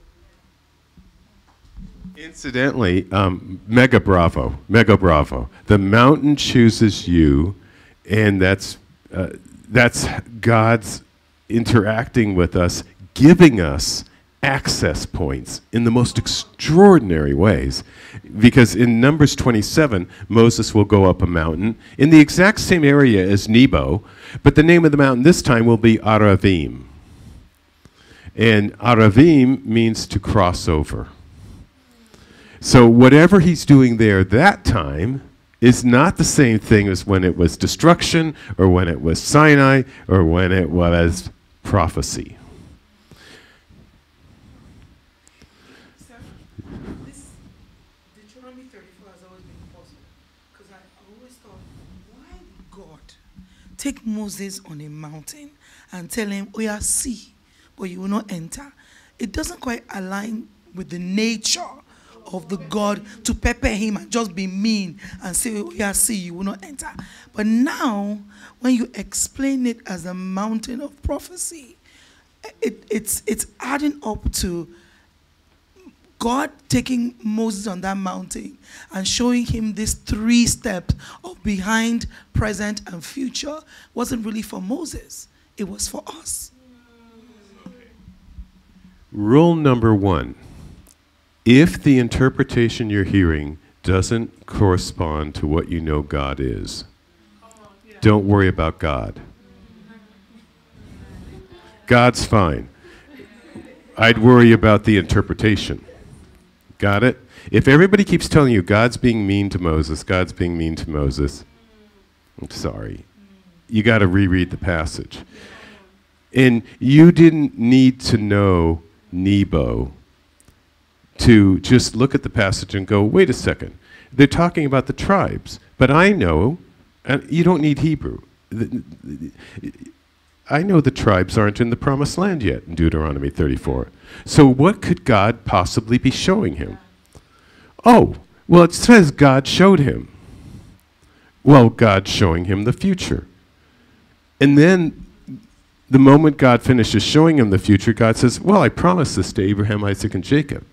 Incidentally, um, mega bravo, mega bravo. The mountain chooses you, and that's uh, that's God's interacting with us, giving us access points in the most extraordinary ways. Because in Numbers 27, Moses will go up a mountain in the exact same area as Nebo, but the name of the mountain this time will be Aravim. And Aravim means to cross over. So whatever he's doing there that time is not the same thing as when it was destruction or when it was Sinai or when it was prophecy. Sir, this Deuteronomy 34 has always been puzzle because I always thought, why did God take Moses on a mountain and tell him, oh yeah, see, but you will not enter? It doesn't quite align with the nature of the God to pepper him and just be mean and say, oh yeah, see, you will not enter. But now, when you explain it as a mountain of prophecy, it, it's, it's adding up to God taking Moses on that mountain and showing him these three steps of behind, present, and future wasn't really for Moses, it was for us. Rule number one if the interpretation you're hearing doesn't correspond to what you know God is, don't worry about God. God's fine. I'd worry about the interpretation. Got it? If everybody keeps telling you God's being mean to Moses, God's being mean to Moses, I'm sorry. You got to reread the passage. And you didn't need to know Nebo to just look at the passage and go, wait a second, they're talking about the tribes, but I know, and you don't need Hebrew. I know the tribes aren't in the promised land yet in Deuteronomy 34. So what could God possibly be showing him? Oh, well, it says God showed him. Well, God's showing him the future. And then the moment God finishes showing him the future, God says, Well, I promised this to Abraham, Isaac, and Jacob.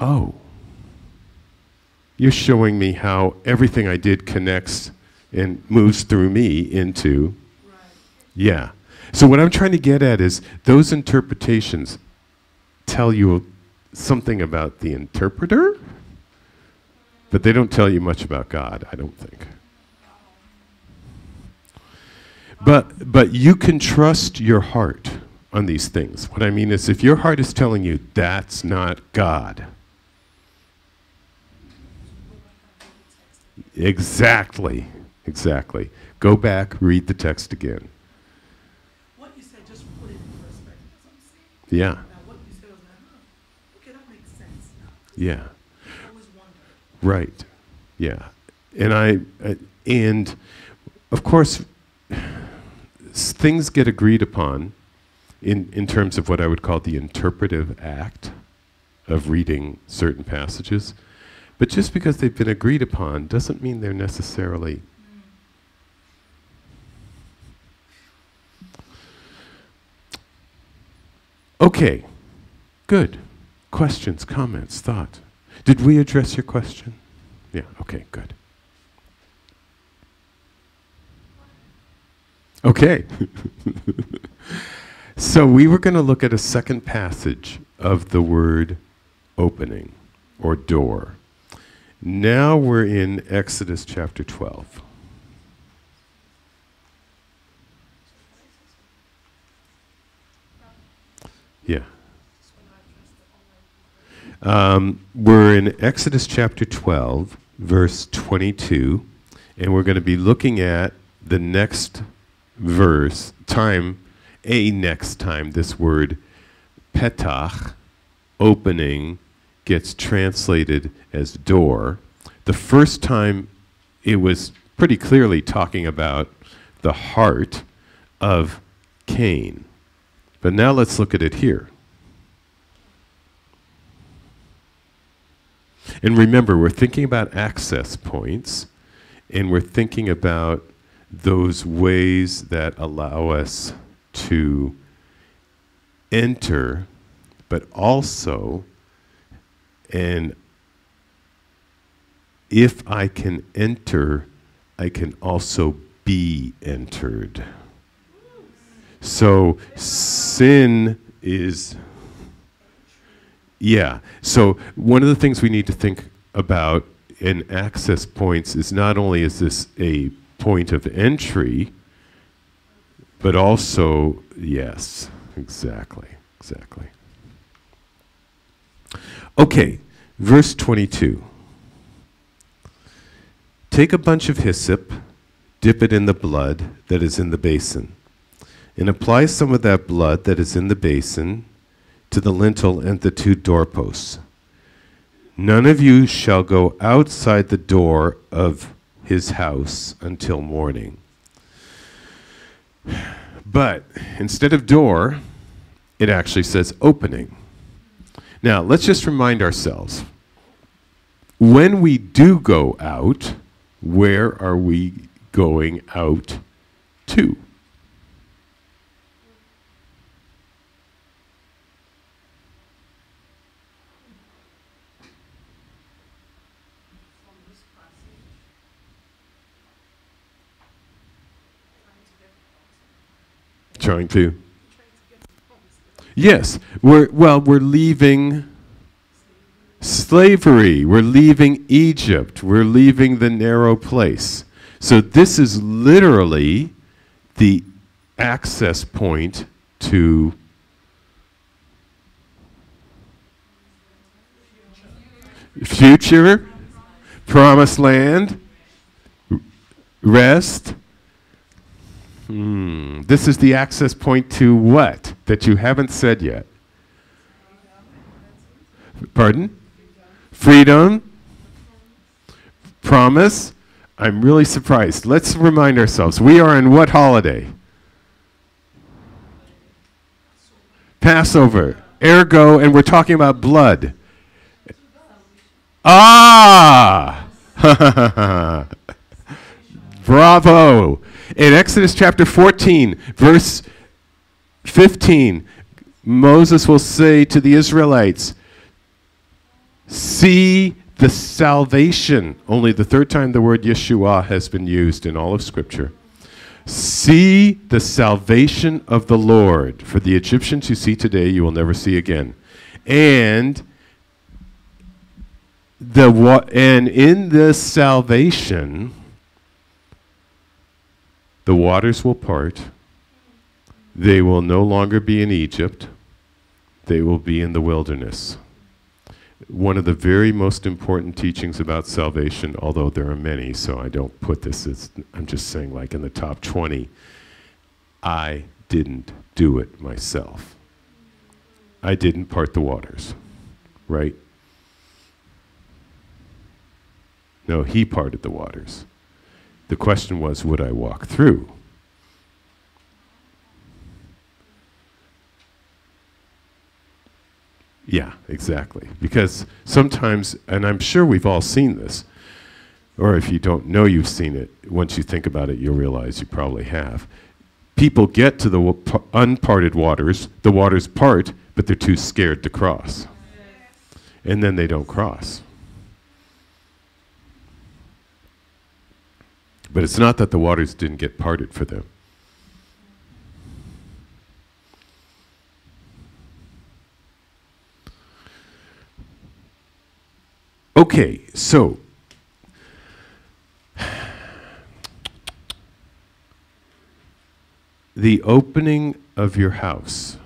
Oh, you're showing me how everything I did connects and moves through me into. Yeah. So, what I'm trying to get at is those interpretations tell you something about the interpreter, but they don't tell you much about God, I don't think. But, but you can trust your heart on these things. What I mean is, if your heart is telling you that's not God, exactly, exactly. Go back, read the text again. What you said, just put it in perspective. That's what I'm saying. Yeah, Now, what you said was like, okay, that makes sense yeah. I. Right. Yeah. And I, uh, and of course, things get agreed upon in, in terms of what I would call the interpretive act of reading certain passages. But just because they've been agreed upon doesn't mean they're necessarily. Okay. Good. Questions, comments, thought. Did we address your question? Yeah, okay, good. Okay. so we were going to look at a second passage of the word opening or door. Now we're in Exodus chapter 12. Yeah. Um, we're in Exodus chapter 12, verse 22, and we're going to be looking at the next verse, time, a next time, this word petach, opening, gets translated as door. The first time it was pretty clearly talking about the heart of Cain. But now let's look at it here. And remember, we're thinking about access points, and we're thinking about those ways that allow us to enter, but also, and if I can enter, I can also be entered. So sin is yeah. So one of the things we need to think about in access points is not only is this a point of entry, but also yes, exactly, exactly. Okay, verse 22. Take a bunch of hyssop, dip it in the blood that is in the basin, and apply some of that blood that is in the basin to the lintel and the two doorposts. None of you shall go outside the door of his house until morning. But instead of door, it actually says opening. Now, let's just remind ourselves when we do go out, where are we going out to? Trying to. Yes, we're well, we're leaving slavery. We're leaving Egypt. We're leaving the narrow place. So this is literally the access point to future, promised land, rest. Hmm. This is the access point to what that you haven't said yet? Pardon? Freedom? Promise? I'm really surprised. Let's remind ourselves we are in what holiday? Passover. Ergo, and we're talking about blood. Ah! Bravo. In Exodus chapter 14, verse 15, Moses will say to the Israelites, See the salvation. Only the third time the word Yeshua has been used in all of Scripture. See the salvation of the Lord. For the Egyptians you see today, you will never see again. And the wa- and in this salvation, the waters will part. They will no longer be in Egypt. They will be in the wilderness one of the very most important teachings about salvation, although there are many, so I don't put this as, I'm just saying, like in the top 20, I didn't do it myself. I didn't part the waters, right? No, he parted the waters. The question was, would I walk through? Yeah, exactly. Because sometimes, and I'm sure we've all seen this, or if you don't know you've seen it, once you think about it, you'll realize you probably have. People get to the unparted waters, the waters part, but they're too scared to cross. And then they don't cross. But it's not that the waters didn't get parted for them. Okay, so the opening of your house.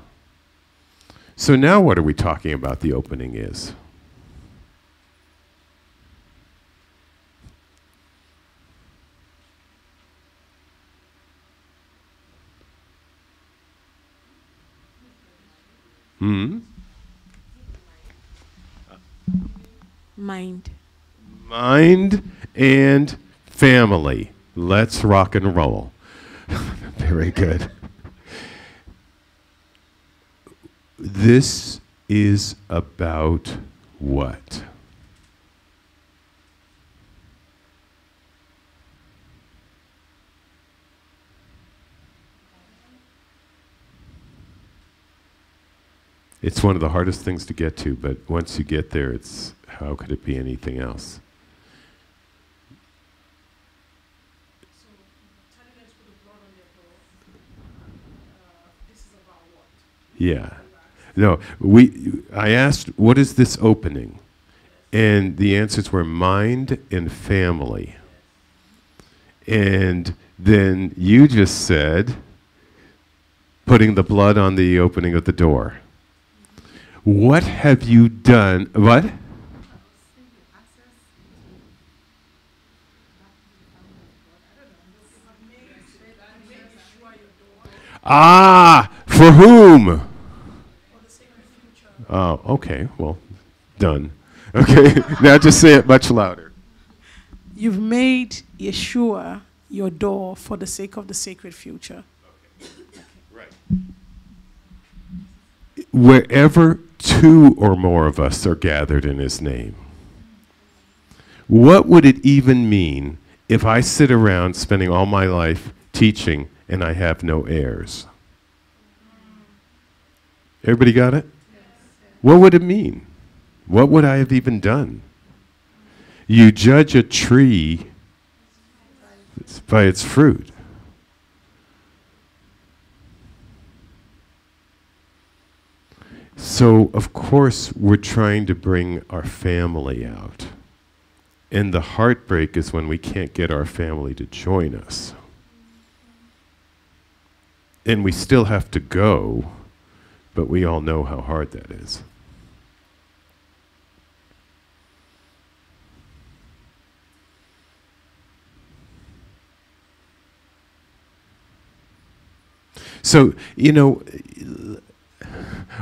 So now what are we talking about the opening is? Hmm? Mind. Mind and family. Let's rock and roll. Very good. This is about what? It's one of the hardest things to get to, but once you get there, it's how could it be anything else? Yeah. No, we I asked what is this opening? And the answers were mind and family. And then you just said putting the blood on the opening of the door. What have you done? What? Ah, for whom? Oh, okay. Well, done. Okay. now just say it much louder. You've made Yeshua your door for the sake of the sacred future. Right. Wherever two or more of us are gathered in his name, what would it even mean if I sit around spending all my life teaching and I have no heirs? Everybody got it? What would it mean? What would I have even done? You judge a tree by its fruit. So, of course, we're trying to bring our family out. And the heartbreak is when we can't get our family to join us. And we still have to go, but we all know how hard that is. So, you know,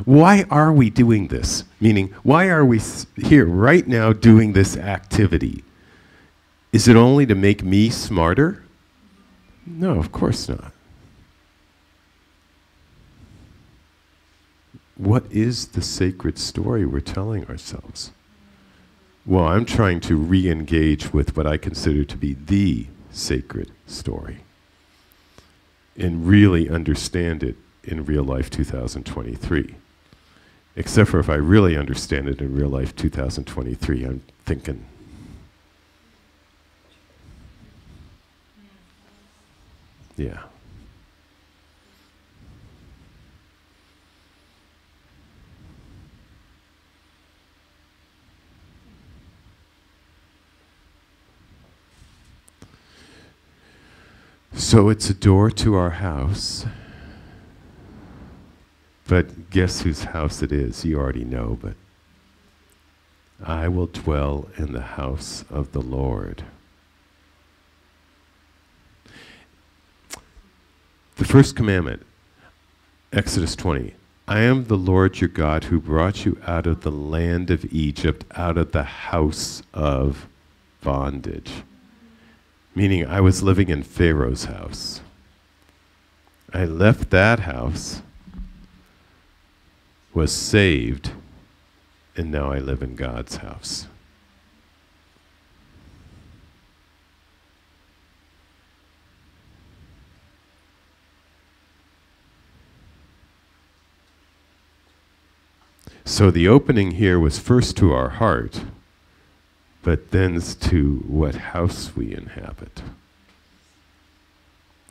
why are we doing this? Meaning, why are we here right now doing this activity? Is it only to make me smarter? No, of course not. What is the sacred story we're telling ourselves? Well, I'm trying to re engage with what I consider to be the sacred story and really understand it in real life 2023. Except for if I really understand it in real life 2023, I'm thinking. Yeah. So it's a door to our house. But guess whose house it is? You already know, but I will dwell in the house of the Lord. The first commandment, Exodus 20. I am the Lord your God who brought you out of the land of Egypt, out of the house of bondage. Meaning, I was living in Pharaoh's house. I left that house was saved, and now I live in God's house. So the opening here was first to our heart, but then to what house we inhabit.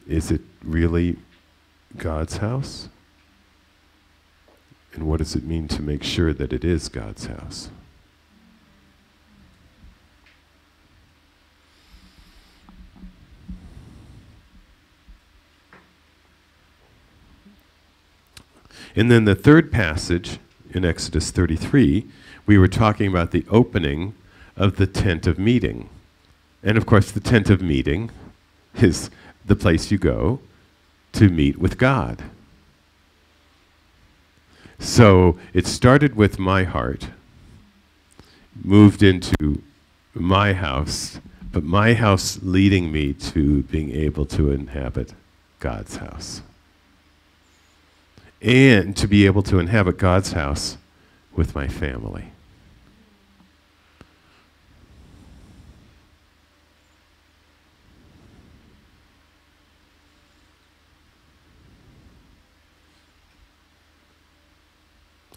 Is it really God's house? And what does it mean to make sure that it is God's house? And then the third passage in Exodus 33, we were talking about the opening of the tent of meeting. And of course, the tent of meeting is the place you go to meet with God. So it started with my heart, moved into my house, but my house leading me to being able to inhabit God's house. And to be able to inhabit God's house with my family.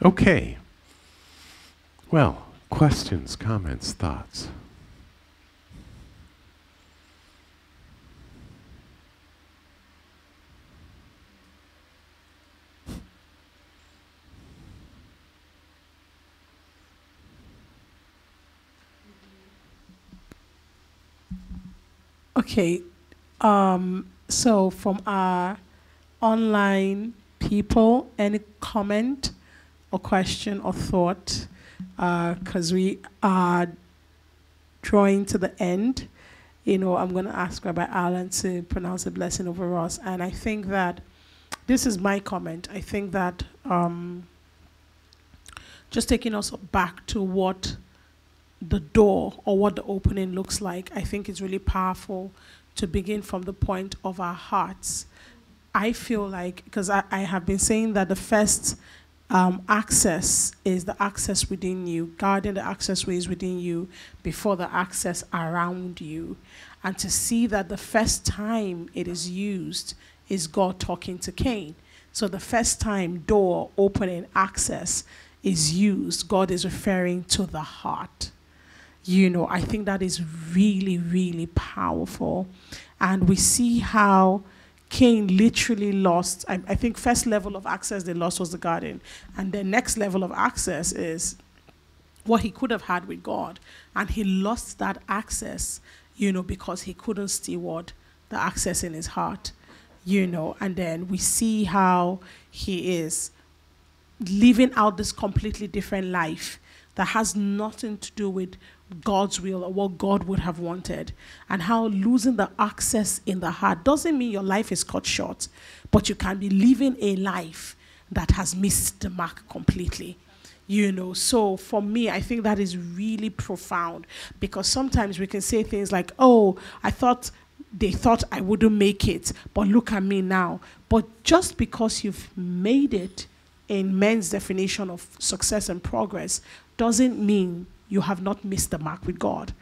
Okay. Well, questions, comments, thoughts? Okay. Um, so from our online people, any comment? Or question or thought, because uh, we are drawing to the end. You know, I'm going to ask Rabbi Alan to pronounce a blessing over us. And I think that this is my comment. I think that um, just taking us back to what the door or what the opening looks like, I think it's really powerful to begin from the point of our hearts. I feel like, because I, I have been saying that the first um, access is the access within you, guarding the access ways within you before the access around you. And to see that the first time it is used is God talking to Cain. So the first time door opening access is used, God is referring to the heart. You know, I think that is really, really powerful. And we see how Cain literally lost, I, I think first level of access they lost was the garden. And the next level of access is what he could have had with God. And he lost that access, you know, because he couldn't steward the access in his heart, you know. And then we see how he is living out this completely different life that has nothing to do with God's will or what God would have wanted, and how losing the access in the heart doesn't mean your life is cut short, but you can be living a life that has missed the mark completely. You know, so for me, I think that is really profound because sometimes we can say things like, Oh, I thought they thought I wouldn't make it, but look at me now. But just because you've made it in men's definition of success and progress doesn't mean you have not missed the mark with God.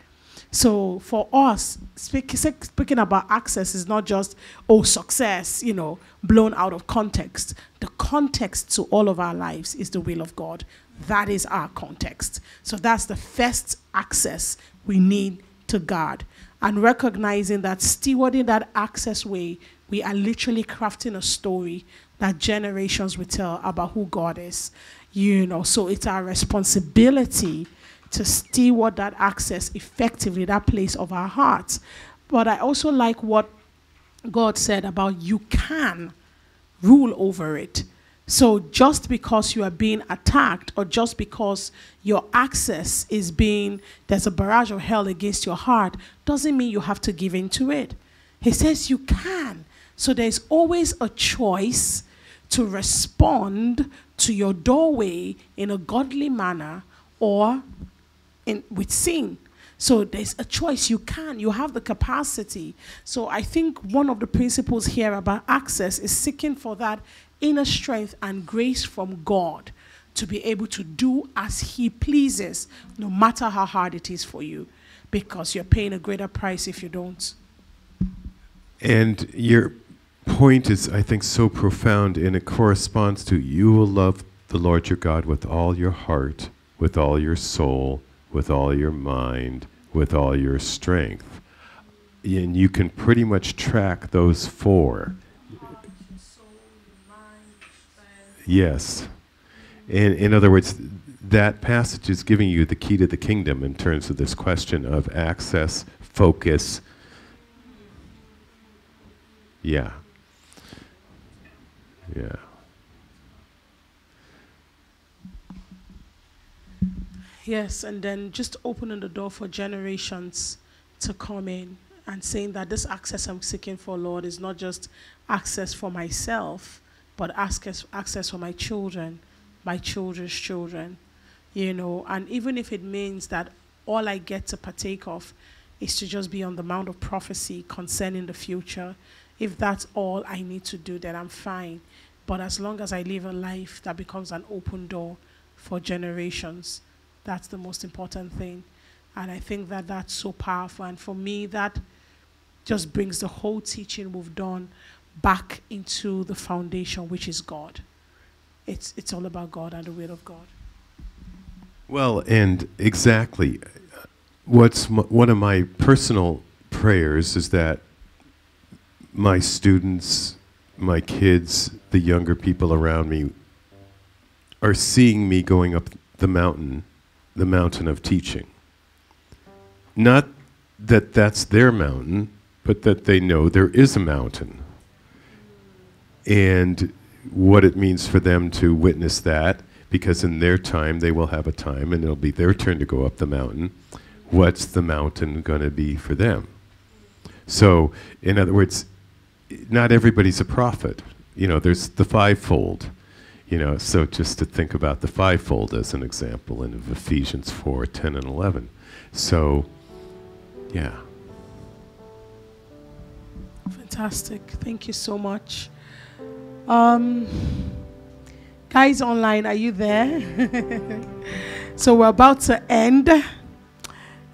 So for us, speak, speaking about access is not just, oh, success, you know, blown out of context. The context to all of our lives is the will of God. That is our context. So that's the first access we need to God. And recognizing that stewarding that access way, we are literally crafting a story that generations will tell about who God is. You know, so it's our responsibility to steward that access effectively, that place of our hearts. But I also like what God said about you can rule over it. So just because you are being attacked or just because your access is being, there's a barrage of hell against your heart, doesn't mean you have to give in to it. He says you can. So there's always a choice to respond to your doorway in a godly manner or in, with sin. So there's a choice. You can, you have the capacity. So I think one of the principles here about access is seeking for that inner strength and grace from God to be able to do as He pleases, no matter how hard it is for you, because you're paying a greater price if you don't. And your point is, I think, so profound, and it corresponds to you will love the Lord your God with all your heart, with all your soul, with all your mind, with all your strength. And you can pretty much track those four. Yes. In, in other words, that passage is giving you the key to the kingdom in terms of this question of access, focus. Yeah. Yeah. Yes, and then just opening the door for generations to come in and saying that this access I'm seeking for, Lord, is not just access for myself, but access, access for my children, my children's children, you know. And even if it means that all I get to partake of is to just be on the mount of prophecy concerning the future, if that's all I need to do, then I'm fine. But as long as I live a life that becomes an open door for generations, that's the most important thing. And I think that that's so powerful. And for me, that just brings the whole teaching we've done back into the foundation, which is God. It's, it's all about God and the will of God. Well, and exactly. What's one of my personal prayers is that my students, my kids, the younger people around me are seeing me going up the mountain the mountain of teaching. Not that that's their mountain, but that they know there is a mountain. And what it means for them to witness that, because in their time they will have a time and it'll be their turn to go up the mountain. What's the mountain going to be for them? So, in other words, not everybody's a prophet. you know, there's the fivefold. You know, so just to think about the fivefold as an example in Ephesians 4 10 and 11. So, yeah. Fantastic. Thank you so much. Um, guys online, are you there? so we're about to end.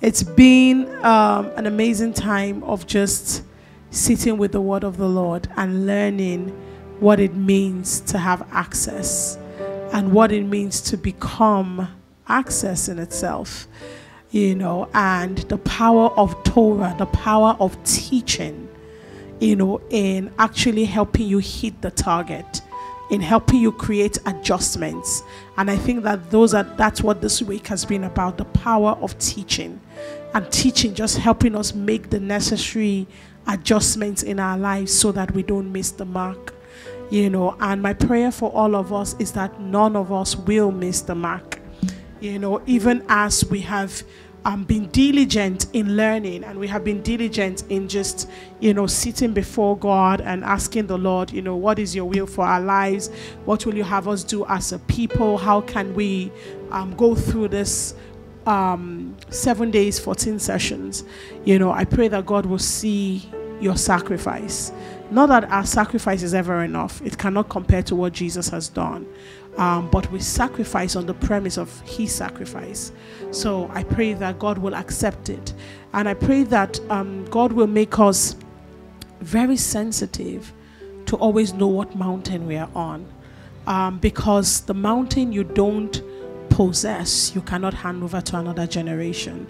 It's been um, an amazing time of just sitting with the word of the Lord and learning what it means to have access and what it means to become access in itself, you know, and the power of Torah, the power of teaching, you know, in actually helping you hit the target, in helping you create adjustments. And I think that those are that's what this week has been about the power of teaching and teaching just helping us make the necessary adjustments in our lives so that we don't miss the mark you know and my prayer for all of us is that none of us will miss the mark. You know even as we have um, been diligent in learning and we have been diligent in just you know sitting before god and asking the lord you know what is your will for our lives? What will you have us do as a people? How can we um, go through this um, seven days 14 sessions? You know i pray that god will see your sacrifice not that our sacrifice is ever enough, it cannot compare to what Jesus has done. Um, but we sacrifice on the premise of His sacrifice. So I pray that God will accept it. And I pray that um, God will make us very sensitive to always know what mountain we are on. Um, because the mountain you don't possess, you cannot hand over to another generation.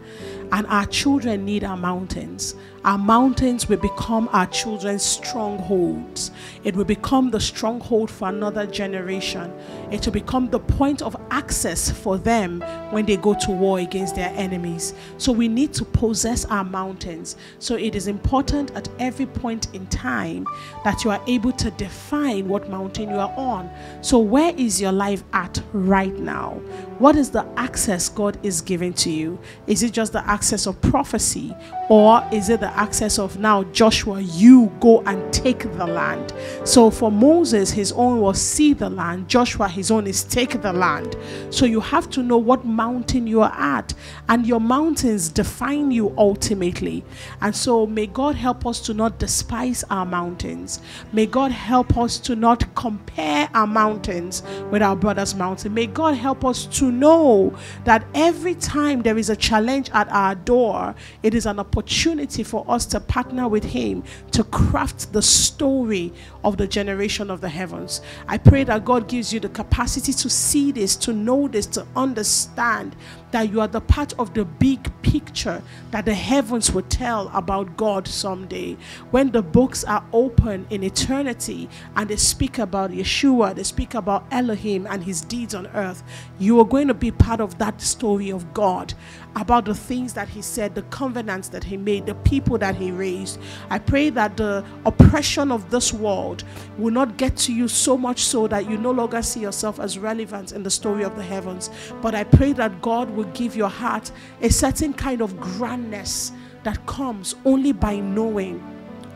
And our children need our mountains. Our mountains will become our children's strongholds. It will become the stronghold for another generation. It will become the point of access for them when they go to war against their enemies. So we need to possess our mountains. So it is important at every point in time that you are able to define what mountain you are on. So, where is your life at right now? What is the access God is giving to you? Is it just the access of prophecy? Or is it the access of now, Joshua, you go and take the land? So for Moses, his own was see the land. Joshua, his own is take the land. So you have to know what mountain you are at. And your mountains define you ultimately. And so may God help us to not despise our mountains. May God help us to not compare our mountains with our brother's mountain. May God help us to know that every time there is a challenge at our door, it is an opportunity for us to partner with Him to craft the story of the generation of the heavens. I pray that God gives you the capacity to see this, to know this, to understand that you are the part of the big picture that the heavens will tell about God someday. When the books are open in eternity and they speak about Yeshua, they speak about Elohim and his deeds on earth, you are going to be part of that story of God about the things that he said, the covenants that he made, the people that he raised. I pray that the oppression of this world will not get to you so much so that you no longer see yourself as relevant in the story of the heavens. But I pray that God will give your heart a certain kind of grandness that comes only by knowing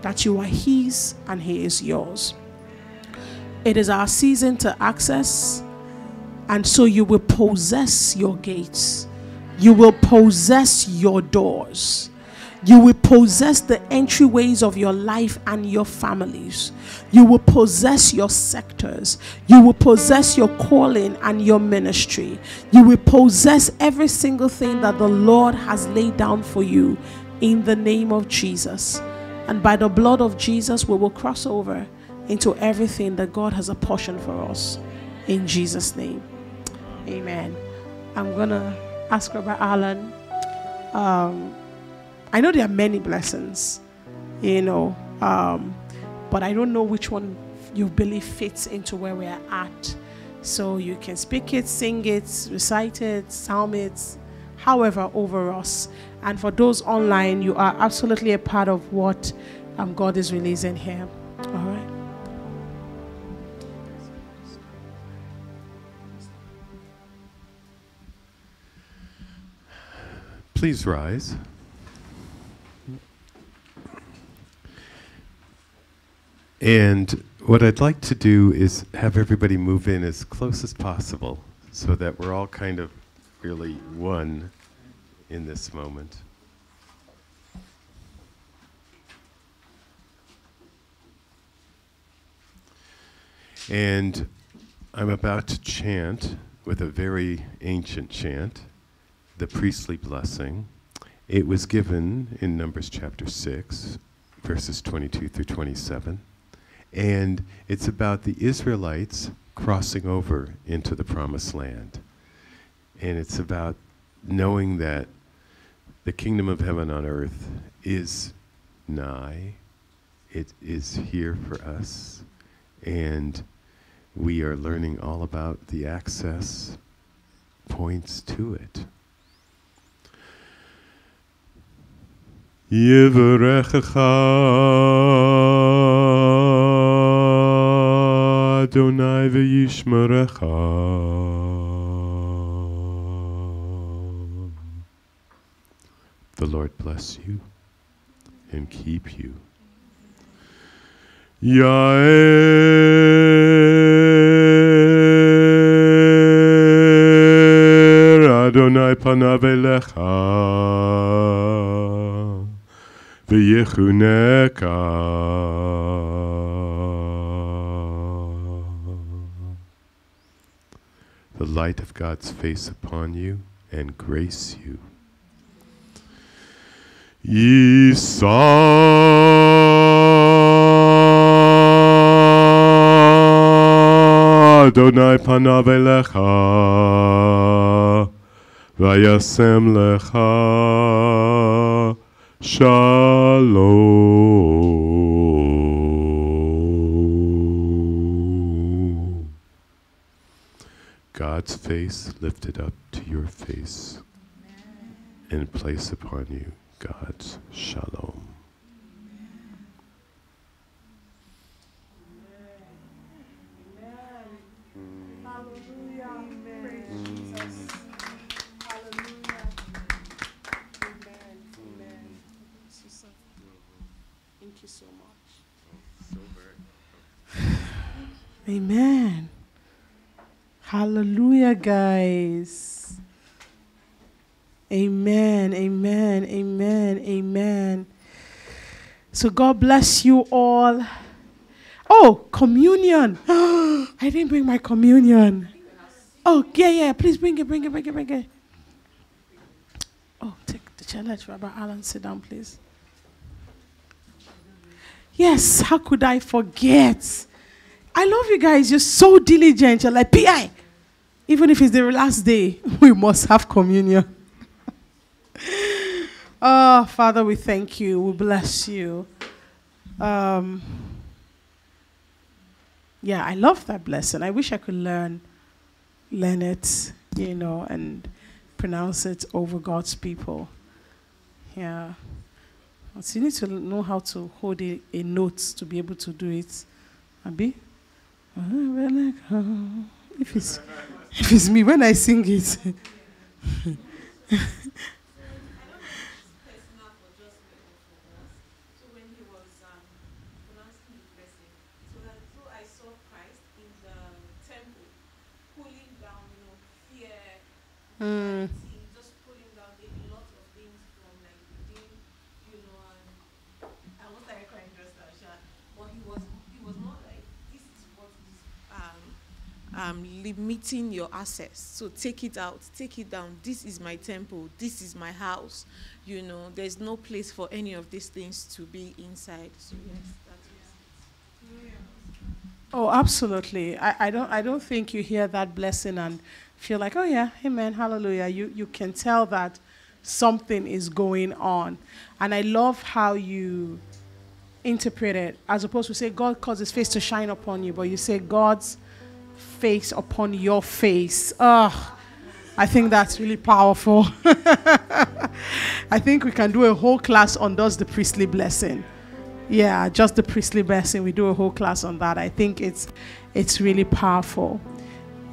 that you are his and he is yours. It is our season to access, and so you will possess your gates you will possess your doors. You will possess the entryways of your life and your families. You will possess your sectors. You will possess your calling and your ministry. You will possess every single thing that the Lord has laid down for you in the name of Jesus. And by the blood of Jesus, we will cross over into everything that God has apportioned for us. In Jesus' name. Amen. I'm going to ask Rabbi Alan. Um, I know there are many blessings, you know, um, but I don't know which one you believe fits into where we are at. So you can speak it, sing it, recite it, psalm it, however, over us. And for those online, you are absolutely a part of what um, God is releasing here. All right. Please rise. And what I'd like to do is have everybody move in as close as possible so that we're all kind of really one in this moment. And I'm about to chant with a very ancient chant, the priestly blessing. It was given in Numbers chapter 6, verses 22 through 27. And it's about the Israelites crossing over into the promised land. And it's about knowing that the kingdom of heaven on earth is nigh, it is here for us, and we are learning all about the access points to it. The Lord bless you and keep you. Yair Adonai panav elecha v'yechuneka. The light of God's face upon you and grace you. Yisa Adonai panav elecha vayasem lecha shalom. God's face lifted up to your face and place upon you God's shalom. So God bless you all. Oh, communion. I didn't bring my communion. Oh, yeah, yeah. Please bring it, bring it, bring it, bring it. Oh, take the chair. Let Rabbi Alan sit down, please. Yes, how could I forget? I love you guys. You're so diligent. You're like, PI. Even if it's the last day, we must have communion. Oh, Father, we thank you. We bless you. Um, yeah, I love that blessing. I wish I could learn learn it, you know, and pronounce it over God's people. Yeah. You need to know how to hold a, a note to be able to do it. Abi? If it's, if it's me, when I sing it. Mm. just pulling down a lot of things from like within, you know, and I was like crying just now, sha. But he was he was more like this is what is um um limiting your access. So take it out, take it down. This is my temple, this is my house. You know, there's no place for any of these things to be inside. So yes, that is Oh, absolutely. I, I don't I don't think you hear that blessing and feel like, oh yeah, amen, hallelujah. You you can tell that something is going on. And I love how you interpret it as opposed to say God caused his face to shine upon you, but you say God's face upon your face. Ugh. I think that's really powerful. I think we can do a whole class on does the priestly blessing. Yeah, just the priestly blessing. We do a whole class on that. I think it's it's really powerful.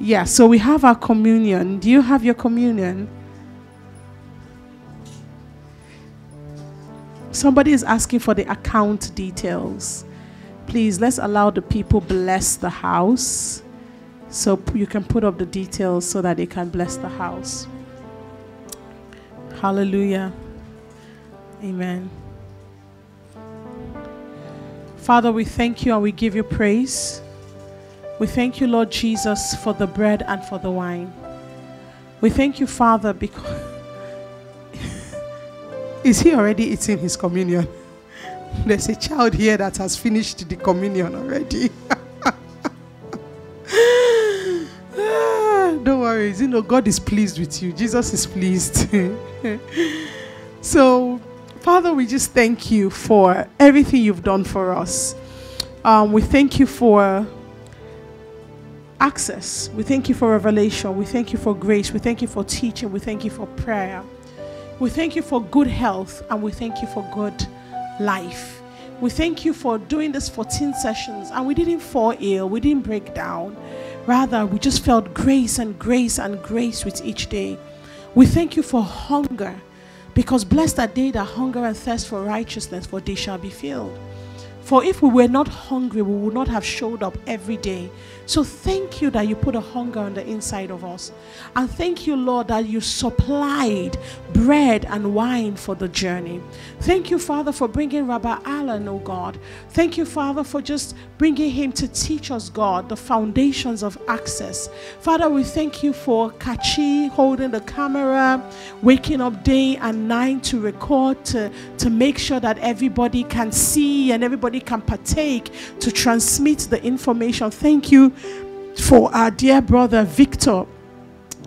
Yeah, so we have our communion. Do you have your communion? Somebody is asking for the account details. please let's allow the people bless the house. So you can put up the details so that they can bless the house. Hallelujah. Amen. Father, we thank you and we give you praise. We thank you, Lord Jesus, for the bread and for the wine. We thank you, Father, because. Is he already eating his communion? There's a child here that has finished the communion already. Don't worry, you know, God is pleased with you. Jesus is pleased. so, Father, we just thank you for everything you've done for us. Um, we thank you for access. We thank you for revelation. We thank you for grace. We thank you for teaching. We thank you for prayer. We thank you for good health and we thank you for good life. We thank you for doing this 14 sessions and we didn't fall ill, we didn't break down. Rather, we just felt grace and grace and grace with each day. We thank you for hunger because blessed are they that hunger and thirst for righteousness, for they shall be filled. For if we were not hungry, we would not have showed up every day. So thank you that you put a hunger on the inside of us. And thank you, Lord, that you supplied bread and wine for the journey. Thank you, Father, for bringing Rabbi Alan, oh God. Thank you, Father, for just bringing him to teach us, God, the foundations of access. Father, we thank you for Kachi holding the camera, waking up day and night to record, to, to make sure that everybody can see and everybody can partake to transmit the information. Thank you for our dear brother Victor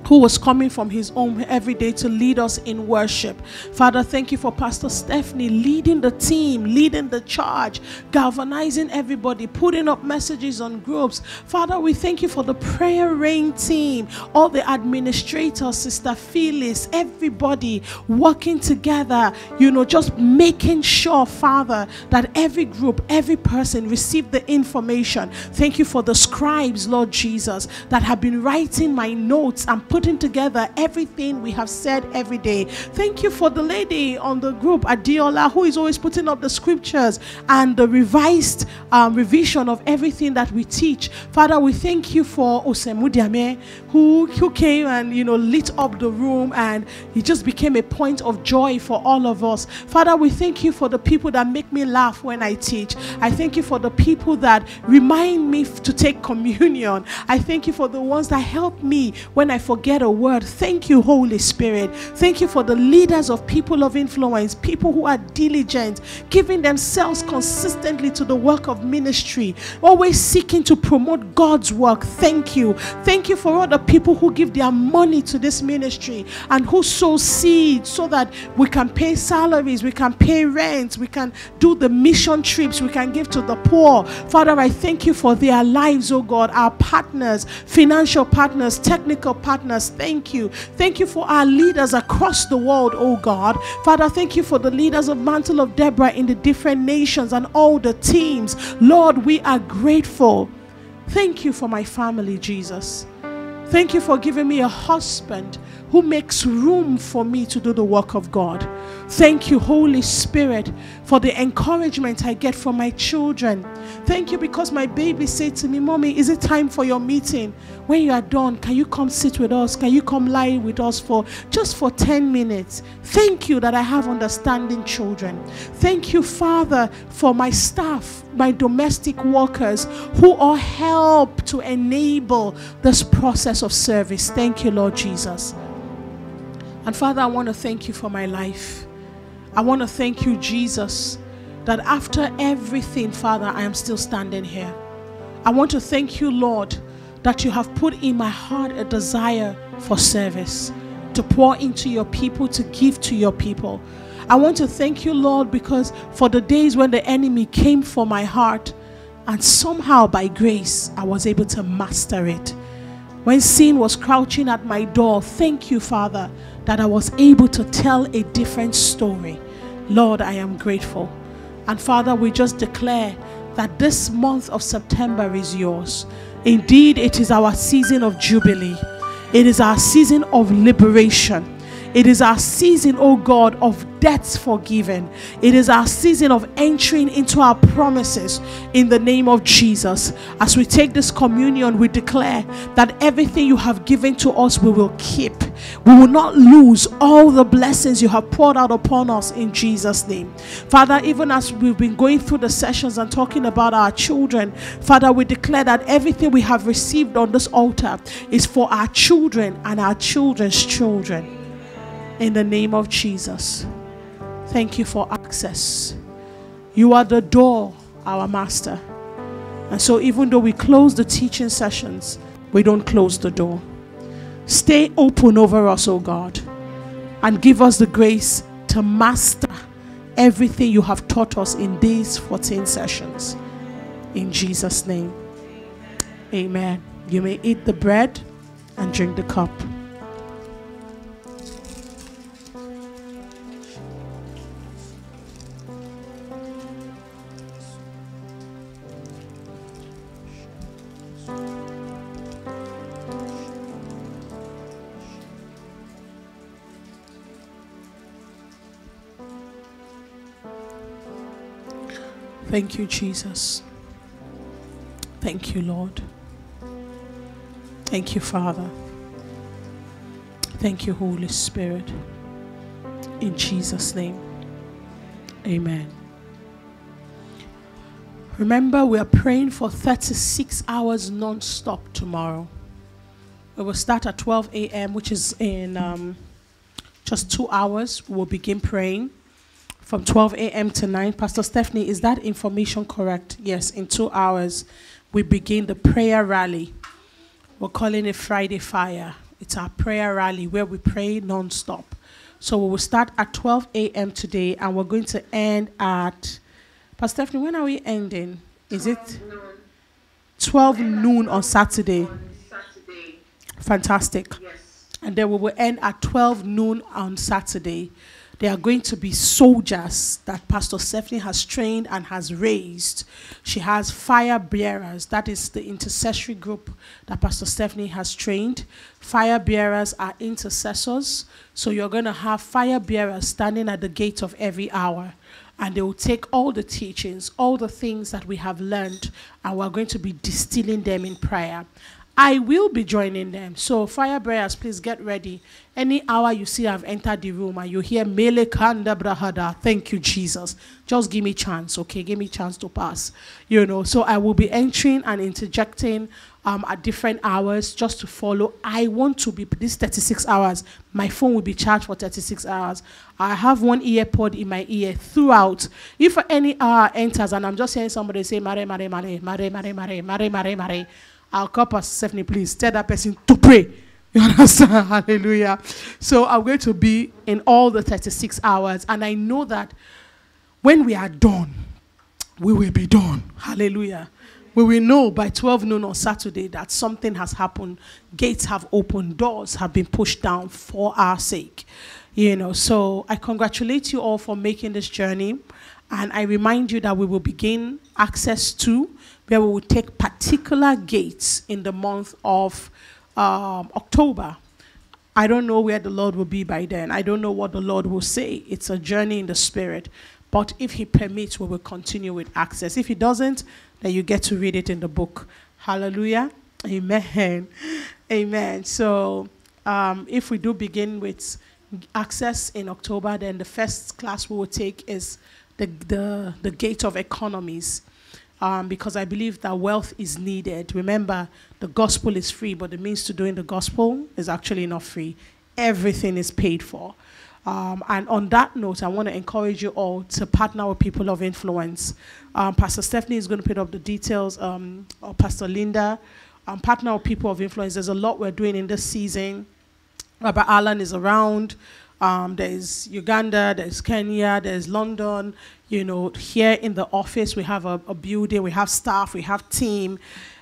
who was coming from his home every day to lead us in worship. Father, thank you for Pastor Stephanie leading the team, leading the charge, galvanizing everybody, putting up messages on groups. Father, we thank you for the prayer rain team, all the administrators, Sister Phyllis, everybody working together, you know, just making sure, Father, that every group, every person received the information. Thank you for the scribes, Lord Jesus, that have been writing my notes and putting together everything we have said every day. Thank you for the lady on the group, Adiola, who is always putting up the scriptures and the revised um, revision of everything that we teach. Father, we thank you for Osemudiame, who, who came and you know lit up the room and he just became a point of joy for all of us. Father, we thank you for the people that make me laugh when I teach. I thank you for the people that remind me to take communion. I thank you for the ones that help me when I forget a word. Thank you, Holy Spirit. Thank you for the leaders of people of influence, people who are diligent, giving themselves consistently to the work of ministry, always seeking to promote God's work. Thank you. Thank you for all the people who give their money to this ministry and who sow seeds so that we can pay salaries, we can pay rent, we can do the mission trips, we can give to the poor. Father, I thank you for their lives, oh God, our partners, financial partners, technical partners. Us, thank you. Thank you for our leaders across the world, oh God. Father, thank you for the leaders of Mantle of Deborah in the different nations and all the teams. Lord, we are grateful. Thank you for my family, Jesus. Thank you for giving me a husband who makes room for me to do the work of God. Thank you, Holy Spirit, for the encouragement I get from my children. Thank you because my baby said to me, Mommy, is it time for your meeting? When you are done, can you come sit with us? Can you come lie with us for just for 10 minutes? Thank you that I have understanding children. Thank you, Father, for my staff, my domestic workers who all help to enable this process of service. Thank you, Lord Jesus. And Father, I want to thank you for my life. I want to thank you, Jesus, that after everything, Father, I am still standing here. I want to thank you, Lord, that you have put in my heart a desire for service, to pour into your people, to give to your people. I want to thank you, Lord, because for the days when the enemy came for my heart, and somehow by grace, I was able to master it. When sin was crouching at my door, thank you, Father, that I was able to tell a different story. Lord, I am grateful. And Father, we just declare that this month of September is yours. Indeed, it is our season of jubilee, it is our season of liberation. It is our season, oh God, of debts forgiven. It is our season of entering into our promises in the name of Jesus. As we take this communion, we declare that everything you have given to us, we will keep. We will not lose all the blessings you have poured out upon us in Jesus' name. Father, even as we've been going through the sessions and talking about our children, Father, we declare that everything we have received on this altar is for our children and our children's children. In the name of Jesus. Thank you for access. You are the door, our master. And so, even though we close the teaching sessions, we don't close the door. Stay open over us, O oh God, and give us the grace to master everything you have taught us in these 14 sessions. In Jesus' name. Amen. You may eat the bread and drink the cup. Thank you, Jesus. Thank you, Lord. Thank you, Father. Thank you, Holy Spirit. In Jesus' name, amen. Remember, we are praying for 36 hours non stop tomorrow. We will start at 12 a.m., which is in um, just two hours. We will begin praying from 12 a.m. to 9. Pastor Stephanie, is that information correct? Yes, in two hours, we begin the prayer rally. We're calling it Friday Fire. It's our prayer rally where we pray non-stop. So we will start at 12 a.m. today and we're going to end at, Pastor Stephanie, when are we ending? Is it 12 noon on Saturday? Fantastic. Yes. And then we will end at 12 noon on Saturday. There are going to be soldiers that Pastor Stephanie has trained and has raised. She has fire bearers. That is the intercessory group that Pastor Stephanie has trained. Fire bearers are intercessors. So you're going to have fire bearers standing at the gate of every hour and they will take all the teachings, all the things that we have learned, and we're going to be distilling them in prayer. I will be joining them. So, fire bearers, please get ready. Any hour you see I've entered the room and you hear Mele Kanda Brahada, thank you, Jesus. Just give me chance, okay? Give me chance to pass. You know, so I will be entering and interjecting um, at different hours just to follow. I want to be this 36 hours. My phone will be charged for 36 hours. I have one ear pod in my ear throughout. If any hour enters and I'm just hearing somebody say, Mare, Mare, Mare, Mare, Mare, Mare, Mare, Mare, Mare, I'll call Pastor Stephanie, please tell that person to pray. You understand? Hallelujah. So I'm going to be in all the 36 hours, and I know that when we are done, we will be done. Hallelujah. We will know by 12 noon on Saturday that something has happened. Gates have opened, doors have been pushed down for our sake. You know, so I congratulate you all for making this journey. And I remind you that we will begin access to where we will take particular gates in the month of um, October. I don't know where the Lord will be by then. I don't know what the Lord will say. It's a journey in the spirit. But if He permits, we will continue with access. If He doesn't, then you get to read it in the book. Hallelujah. Amen. Amen. So um, if we do begin with access in October, then the first class we will take is the, the, the gate of economies um, because I believe that wealth is needed. Remember, the gospel is free, but the means to doing the gospel is actually not free. Everything is paid for. Um, and on that note, I want to encourage you all to partner with people of influence. Um, Pastor Stephanie is going to put up the details, um, or Pastor Linda. Um, partner with people of influence. There's a lot we're doing in this season. Rabbi Alan is around. Um, there's Uganda, there's Kenya, there's London. You know, here in the office, we have a, a building, we have staff, we have team.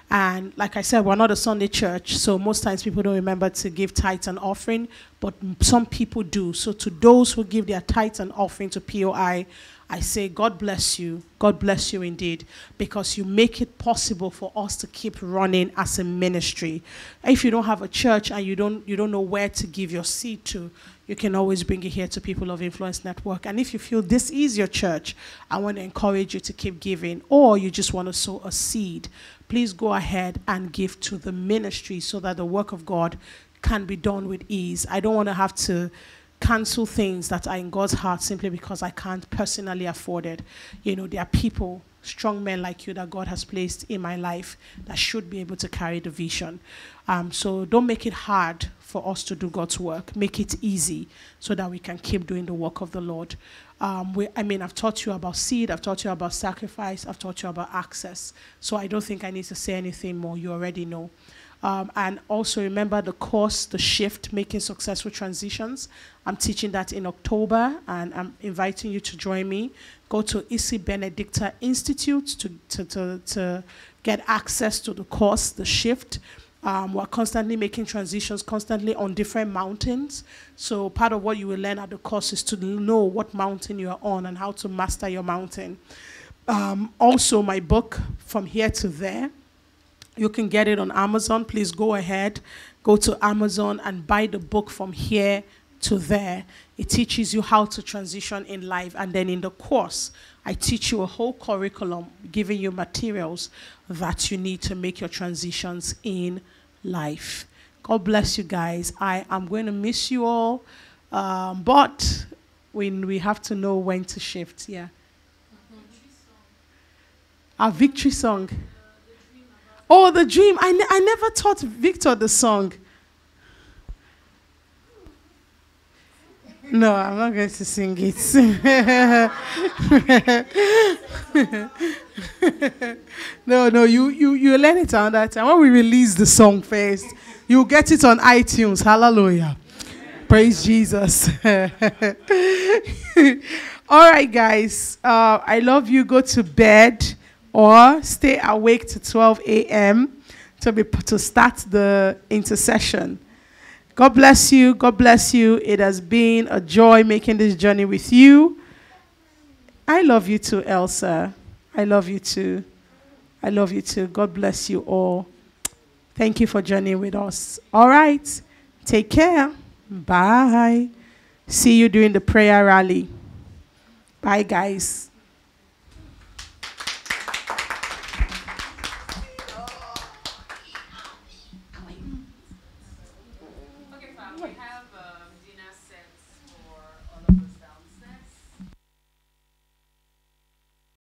And like I said, we're not a Sunday church, so most times people don't remember to give tithes and offering, but some people do. So to those who give their tithes and offering to POI, I say, God bless you. God bless you indeed, because you make it possible for us to keep running as a ministry. If you don't have a church and you don't you don't know where to give your seed to, you can always bring it here to People of Influence Network. And if you feel this is your church, I want to encourage you to keep giving, or you just want to sow a seed, please go ahead and give to the ministry so that the work of God can be done with ease. I don't want to have to cancel things that are in God's heart simply because I can't personally afford it. You know, there are people, strong men like you, that God has placed in my life that should be able to carry the vision. Um, so don't make it hard for us to do God's work. Make it easy so that we can keep doing the work of the Lord. Um, we, I mean, I've taught you about seed, I've taught you about sacrifice, I've taught you about access. So I don't think I need to say anything more. You already know. Um, and also remember the course, the shift, making successful transitions. I'm teaching that in October, and I'm inviting you to join me. Go to Isi Benedicta Institute to, to, to, to get access to the course, the shift. Um, we're constantly making transitions, constantly on different mountains. So part of what you will learn at the course is to know what mountain you are on and how to master your mountain. Um, also, my book, From Here to There, you can get it on Amazon. Please go ahead, go to Amazon and buy the book from here to there. It teaches you how to transition in life. And then in the course, I teach you a whole curriculum, giving you materials that you need to make your transitions in life. God bless you guys. I am going to miss you all, um, but we, we have to know when to shift. Yeah. Our victory song. Oh, the dream. I, ne- I never taught Victor the song. No, I'm not going to sing it. no, no, you, you, you learn it on that time. When we release the song first, you'll get it on iTunes. Hallelujah. Praise Jesus. All right, guys. Uh, I love you. Go to bed or stay awake to 12 a.m. to be to start the intercession. God bless you. God bless you. It has been a joy making this journey with you. I love you too, Elsa. I love you too. I love you too. God bless you all. Thank you for journeying with us. All right. Take care. Bye. See you during the prayer rally. Bye, guys.